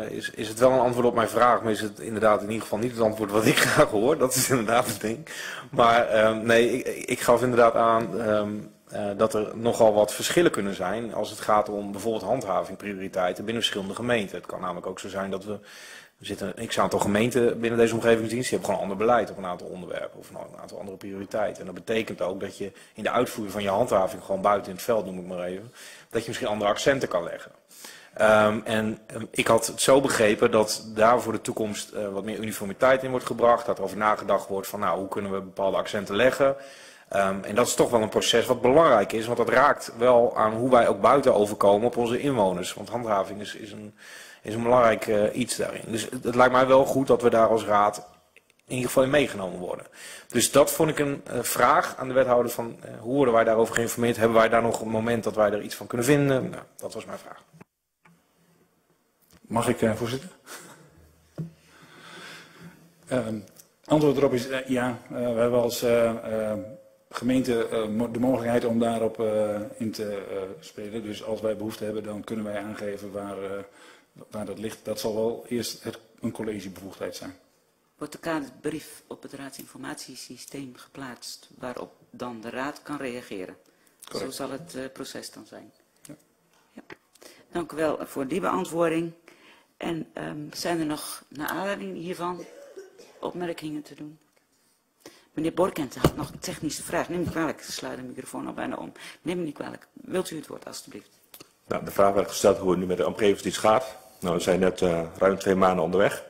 is, is het wel een antwoord op mijn vraag, maar is het inderdaad in ieder geval niet het antwoord wat ik [LAUGHS] graag hoor. Dat is inderdaad het ding. Maar ehm, nee, ik, ik gaf inderdaad aan... Uh, dat er nogal wat verschillen kunnen zijn als het gaat om bijvoorbeeld handhavingprioriteiten binnen verschillende gemeenten. Het kan namelijk ook zo zijn dat we, we zitten een x-aantal gemeenten binnen deze omgevingsdienst, die hebben gewoon ander beleid op een aantal onderwerpen of een aantal andere prioriteiten. En dat betekent ook dat je in de uitvoering van je handhaving, gewoon buiten in het veld noem ik maar even, dat je misschien andere accenten kan leggen. Um, en um, ik had het zo begrepen dat daar voor de toekomst uh, wat meer uniformiteit in wordt gebracht. Dat er over nagedacht wordt van nou, hoe kunnen we bepaalde accenten leggen. Um, en dat is toch wel een proces wat belangrijk is, want dat raakt wel aan hoe wij ook buiten overkomen op onze inwoners. Want handhaving is, is, een, is een belangrijk uh, iets daarin. Dus het, lijkt mij wel goed dat we daar als raad in ieder geval in meegenomen worden. Dus dat vond ik een uh, vraag aan de wethouder van uh, hoe worden wij daarover geïnformeerd? Hebben wij daar nog een moment dat wij er iets van kunnen vinden? Nou, dat was mijn vraag. Mag ik, voorzitter? Um, antwoord erop is ja. we hebben als gemeente de mogelijkheid om daarop in te spelen. Dus als wij behoefte hebben, dan kunnen wij aangeven waar, waar dat ligt. Dat zal wel eerst het, een collegebevoegdheid zijn. Wordt de kaderbrief op het raadsinformatiesysteem geplaatst waarop dan de raad kan reageren? Correct. Zo zal het proces dan zijn. Ja. Ja. Dank u wel voor die beantwoording. En um, zijn er nog naar aanleiding hiervan opmerkingen te doen? Meneer Borkent had nog een technische vraag. Neem me kwalijk, ik sluit de microfoon al bijna om. Neem me niet kwalijk. Wilt u het woord, alstublieft? Nou, de vraag werd gesteld hoe het nu met de omgevingsdienst gaat. Nou, we zijn net uh, ruim twee maanden onderweg.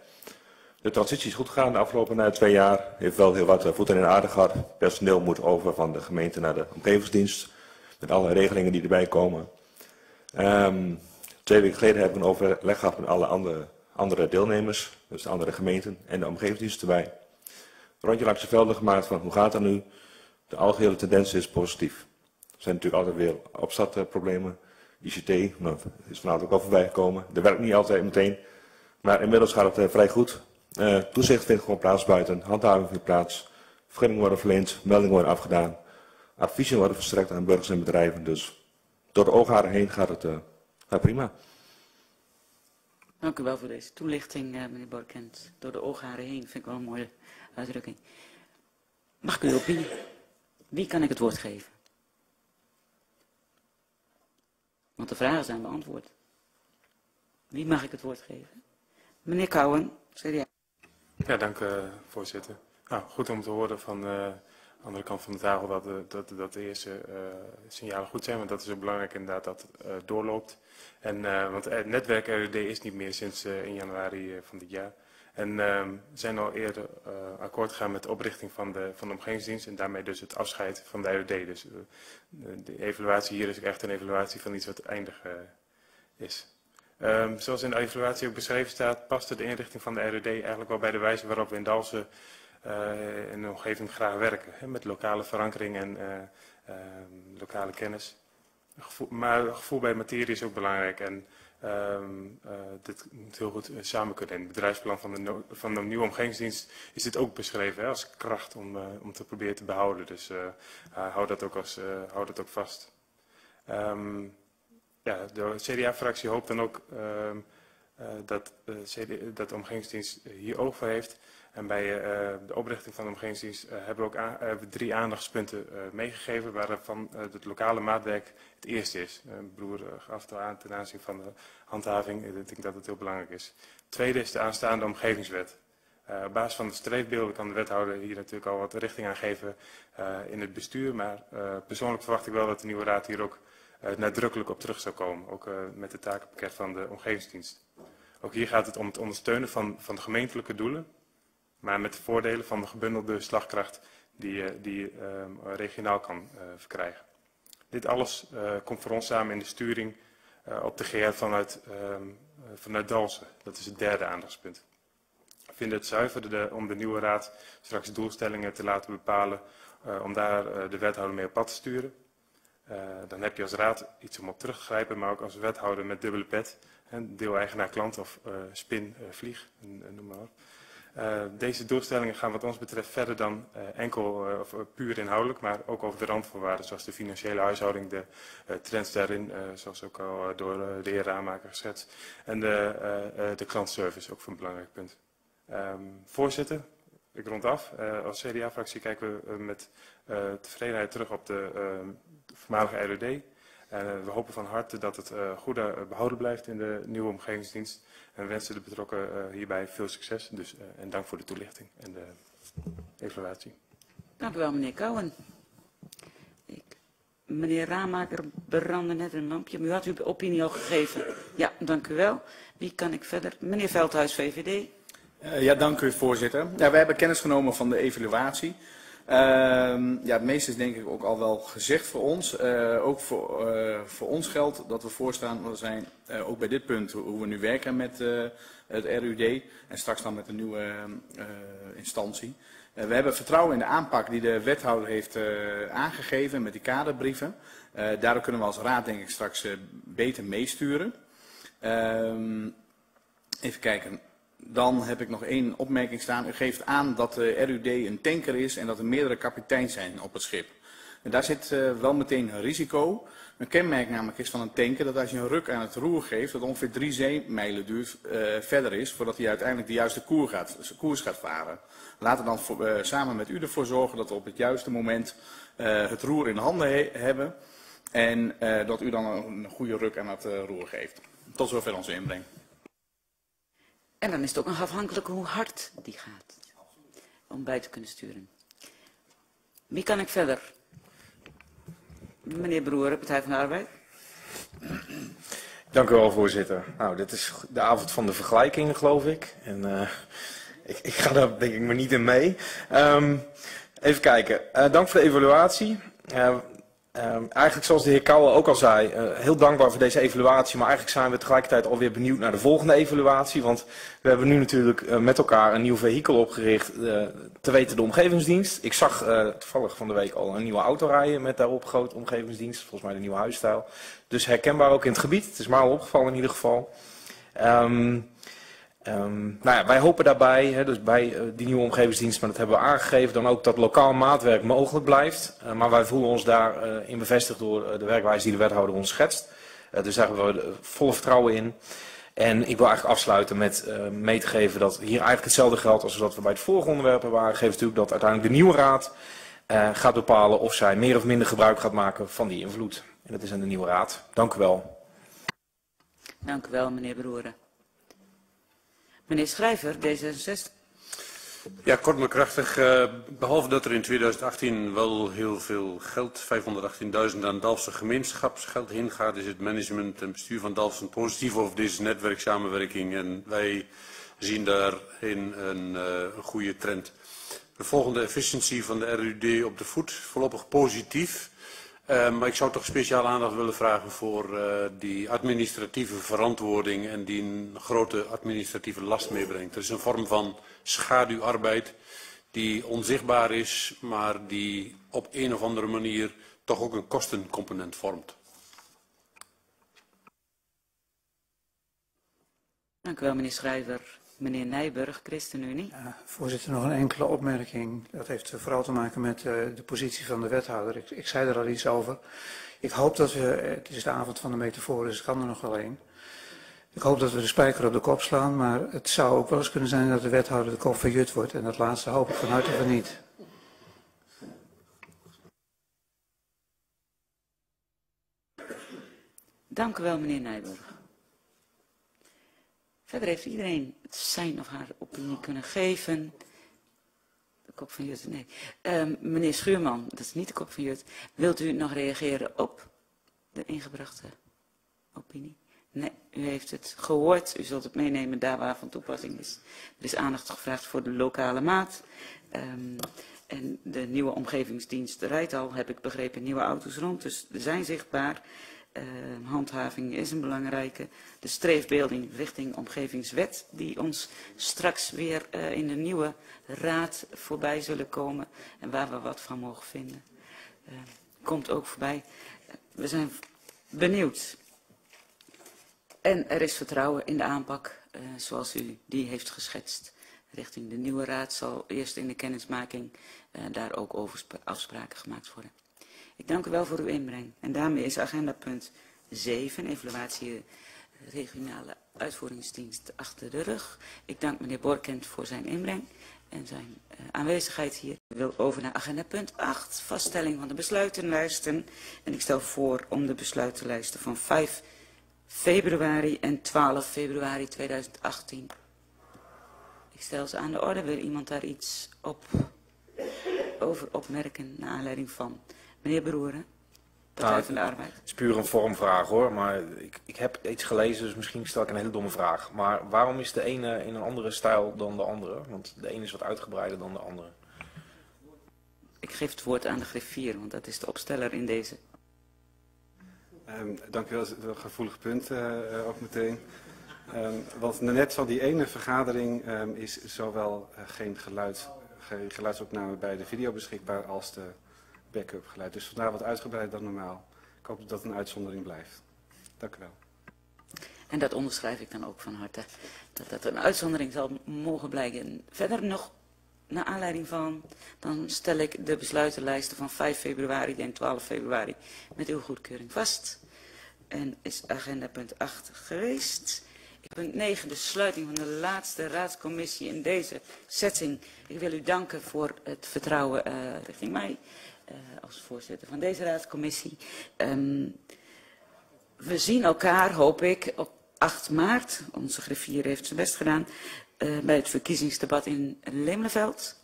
De transitie is goed gegaan de afgelopen uh, twee jaar. Heeft wel heel wat uh, voeten in de aarde gehad. Personeel moet over van de gemeente naar de omgevingsdienst. Met alle regelingen die erbij komen. Um, twee weken geleden hebben we een overleg gehad met alle andere, andere deelnemers. Dus de andere gemeenten en de omgevingsdienst erbij rondje langs de velden gemaakt van hoe gaat dat nu? De algehele tendens is positief. Er zijn natuurlijk altijd weer opstartproblemen. ICT, nou, is vanavond ook al voorbij gekomen. Dat werkt niet altijd meteen. Maar inmiddels gaat het uh, vrij goed. Uh, toezicht vindt gewoon plaats buiten. Handhaving vindt plaats. Vergunningen worden verleend. Meldingen worden afgedaan. Adviezen worden verstrekt aan burgers en bedrijven. Dus door de oogharen heen gaat het gaat prima. Dank u wel voor deze toelichting, meneer Borkent. Door de oogharen heen vind ik wel een mooie uitdrukking. Mag ik uw opinie? Wie kan ik het woord geven? Want de vragen zijn beantwoord. Wie mag ik het woord geven? Meneer Kouwen, CDA. Ja, dank uh, voorzitter. Nou, goed om te horen van uh, de andere kant van de tafel dat, uh, dat, dat de eerste signalen goed zijn. Want dat is ook belangrijk inderdaad dat het doorloopt. En, want het netwerk RUD is niet meer sinds 1 januari van dit jaar. En uh, we zijn al eerder uh, akkoord gegaan met de oprichting van de, van de omgevingsdienst en daarmee dus het afscheid van de RUD. Dus uh, de evaluatie hier is echt een evaluatie van iets wat eindig uh, is. Um, zoals in de evaluatie ook beschreven staat, paste de inrichting van de RUD eigenlijk wel bij de wijze waarop we in Dalsen in de omgeving graag werken. Hè, met lokale verankering en ehm, lokale kennis. Gevoel, maar gevoel bij materie is ook belangrijk. En um, uh, dit moet heel goed samen kunnen. In het bedrijfsplan van de, van de nieuwe omgevingsdienst is dit ook beschreven hè, als kracht om, uh, om te proberen te behouden. Dus hou, dat ook als, ook vast. Um, ja, de CDA-fractie hoopt dan ook um, dat, dat de omgevingsdienst hier oog voor heeft. En bij uh, de oprichting van de omgevingsdienst uh, hebben we ook drie aandachtspunten meegegeven, waarvan het lokale maatwerk het eerste is. Broer gaf al aan ten aanzien van de handhaving. Ik denk dat het heel belangrijk is. Tweede is de aanstaande omgevingswet. op basis van de streefbeelden kan de wethouder hier natuurlijk al wat richting aan geven in het bestuur. Maar persoonlijk verwacht ik wel dat de nieuwe raad hier ook nadrukkelijk op terug zou komen. Ook met het takenpakket van de omgevingsdienst. Ook hier gaat het om het ondersteunen van, van de gemeentelijke doelen maar met de voordelen van de gebundelde slagkracht die je die, uh, regionaal kan uh, verkrijgen. Dit alles uh, komt voor ons samen in de sturing op de GR vanuit, ehm, vanuit Dalsen. Dat is het derde aandachtspunt. We vinden het zuiver om de nieuwe raad straks doelstellingen te laten bepalen om daar de wethouder mee op pad te sturen. dan heb je als raad iets om op terug te grijpen, maar ook als wethouder met dubbele pet. Deel-eigenaar klant of spin, vlieg, noem maar op. Uh, deze doelstellingen gaan wat ons betreft verder dan uh, enkel uh, of, puur inhoudelijk, maar ook over de randvoorwaarden zoals de financiële huishouding, de trends daarin, zoals ook al door de heer Raamaker geschetst, en de, de klantservice, ook van belangrijk punt. Um, voorzitter, ik rond af. als CDA-fractie kijken we met tevredenheid terug op de ehm, voormalige RUD. En we hopen van harte dat het goed behouden blijft in de nieuwe omgevingsdienst. En wensen de betrokken uh, hierbij veel succes. Dus, uh, en dank voor de toelichting en de evaluatie. Dank u wel, meneer Kouwen. Ik, meneer Raamaker brandde net een lampje. U had uw opinie al gegeven. Ja, dank u wel. Wie kan ik verder? Meneer Veldhuis, VVD. Uh, ja, dank u, voorzitter. Ja, we hebben kennis genomen van de evaluatie. Uh, ja, het meeste is denk ik ook al wel gezegd voor ons. Uh, ook voor, uh, voor ons geldt dat we voorstaan, we zijn ook bij dit punt hoe we nu werken met het RUD en straks dan met een nieuwe instantie. we hebben vertrouwen in de aanpak die de wethouder heeft aangegeven met die kaderbrieven. daardoor kunnen we als raad denk ik straks beter meesturen. Ehm, even kijken. Dan heb ik nog één opmerking staan. U geeft aan dat de RUD een tanker is en dat er meerdere kapiteins zijn op het schip. En daar zit uh, wel meteen een risico. Een kenmerk namelijk is van een tanker dat als je een ruk aan het roer geeft, dat ongeveer drie zeemijlen duurt uh, verder is voordat hij uiteindelijk de juiste koers gaat, koers gaat varen. Laten we dan uh, samen met u ervoor zorgen dat we op het juiste moment het roer in handen he hebben en dat u dan een, een goede ruk aan het roer geeft. Tot zover onze inbreng. En dan is het ook nog afhankelijk hoe hard die gaat. Om bij te kunnen sturen. Wie kan ik verder? Meneer Broer, Partij van de Arbeid. Dank u wel, voorzitter. Nou, dit is de avond van de vergelijking, geloof ik. En uh, ik, ik, ga daar denk ik maar niet in mee. Um, even kijken. Uh, dank voor de evaluatie. Uh, Um, eigenlijk zoals de heer Kouwen ook al zei, uh, heel dankbaar voor deze evaluatie. Maar eigenlijk zijn we tegelijkertijd alweer benieuwd naar de volgende evaluatie. Want we hebben nu natuurlijk uh, met elkaar een nieuw vehikel opgericht, uh, te weten de omgevingsdienst. Ik zag toevallig van de week al een nieuwe auto rijden met daarop grote omgevingsdienst. Volgens mij de nieuwe huisstijl. Dus herkenbaar ook in het gebied. Het is maar al opgevallen in ieder geval. Um, Um, nou ja, wij hopen daarbij, hè, dus bij uh, die nieuwe omgevingsdienst, maar dat hebben we aangegeven, dan ook dat lokaal maatwerk mogelijk blijft. Uh, maar wij voelen ons daarin uh, bevestigd door de werkwijze die de wethouder ons schetst. dus daar hebben we volle vertrouwen in. En ik wil eigenlijk afsluiten met mee te geven dat hier eigenlijk hetzelfde geldt als wat we bij het vorige onderwerp hebben aangegeven. Natuurlijk dat uiteindelijk de nieuwe raad gaat bepalen of zij meer of minder gebruik gaat maken van die invloed. En dat is aan de nieuwe raad. Dank u wel. Dank u wel, meneer Broeren. Meneer Schrijver, D66. Ja, kort maar krachtig. Uh, behalve dat er in 2018 wel heel veel geld, 518.000 aan Dalfse gemeenschapsgeld heen gaat, is het management en bestuur van Dalfsen positief over deze netwerksamenwerking. En wij zien daarin een, uh, een goede trend. De volgende efficiëntie van de RUD op de voet, voorlopig positief. Uh, maar ik zou toch speciaal aandacht willen vragen voor uh, die administratieve verantwoording en die een grote administratieve last meebrengt. Er is een vorm van schaduwarbeid die onzichtbaar is, maar die op een of andere manier toch ook een kostencomponent vormt. Dank u wel, meneer Schrijver. Meneer Nijburg, ChristenUnie. Ja, voorzitter, nog een enkele opmerking. Dat heeft vooral te maken met uh, de positie van de wethouder. Ik, ik, zei er al iets over. Ik hoop dat we, het is de avond van de metafoor, dus ik kan er nog wel één. Ik hoop dat we de spijker op de kop slaan, maar het zou ook wel eens kunnen zijn dat de wethouder de kop van Jut wordt. En dat laatste hoop ik van harte van niet. Dank u wel, meneer Nijburg. Verder heeft iedereen zijn of haar opinie kunnen geven. De kop van Jut, nee. Um, meneer Schuurman, dat is niet de kop van Jut. Wilt u nog reageren op de ingebrachte opinie? Nee, u heeft het gehoord. U zult het meenemen daar waar van toepassing is. Er is aandacht gevraagd voor de lokale maat. Um, en de nieuwe omgevingsdienst rijdt al, heb ik begrepen, nieuwe auto's rond. Dus zijn zichtbaar. Uh, handhaving is een belangrijke. De streefbeelding richting omgevingswet die ons straks weer uh, in de nieuwe raad voorbij zullen komen. En waar we wat van mogen vinden. Uh, komt ook voorbij. we zijn benieuwd. En er is vertrouwen in de aanpak zoals u die heeft geschetst. Richting de nieuwe raad zal eerst in de kennismaking daar ook over afspraken gemaakt worden. Ik dank u wel voor uw inbreng. En daarmee is agenda punt 7, evaluatie regionale uitvoeringsdienst achter de rug. Ik dank meneer Borkent voor zijn inbreng en zijn uh, aanwezigheid hier. Ik wil over naar agenda punt 8, vaststelling van de besluitenlijsten. En ik stel voor om de besluitenlijsten van 5 februari en 12 februari 2018. Ik stel ze aan de orde. Wil iemand daar iets op over opmerken naar aanleiding van? Meneer Broeren, Partij nou, van de Arbeid. Het is puur een vormvraag hoor, maar ik, ik heb iets gelezen, dus misschien stel ik een hele domme vraag. Maar waarom is de ene in een andere stijl dan de andere? Want de ene is wat uitgebreider dan de andere. Ik geef het woord aan de griffier, want dat is de opsteller in deze. Um, dank u wel, dat is een gevoelig punt uh, ook meteen. Um, want net van die ene vergadering um, is zowel uh, geen, geluid, geen geluidsopname bij de video beschikbaar als de backup geluid. Dus vandaar wat uitgebreider dan normaal. Ik hoop dat dat een uitzondering blijft. Dank u wel. En dat onderschrijf ik dan ook van harte. Dat dat een uitzondering zal mogen blijken. Verder nog, naar aanleiding van, dan stel ik de besluitenlijsten van 5 februari en 12 februari met uw goedkeuring vast. En is agenda punt 8 geweest. Punt 9, de sluiting van de laatste raadscommissie in deze setting. Ik wil u danken voor het vertrouwen uh, richting mij als voorzitter van deze raadscommissie. Um, we zien elkaar, hoop ik, op 8 maart. Onze griffier heeft zijn best gedaan. Uh, bij het verkiezingsdebat in Leemleveld.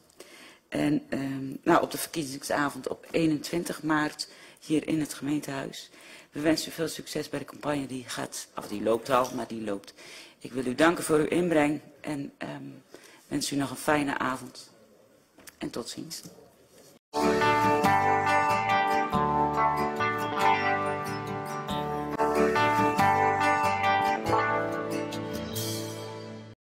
En um, nou, op de verkiezingsavond op 21 maart hier in het gemeentehuis. We wensen u veel succes bij de campagne. Die gaat, of die loopt al, maar die loopt. Ik wil u danken voor uw inbreng en um, wens u nog een fijne avond. En tot ziens.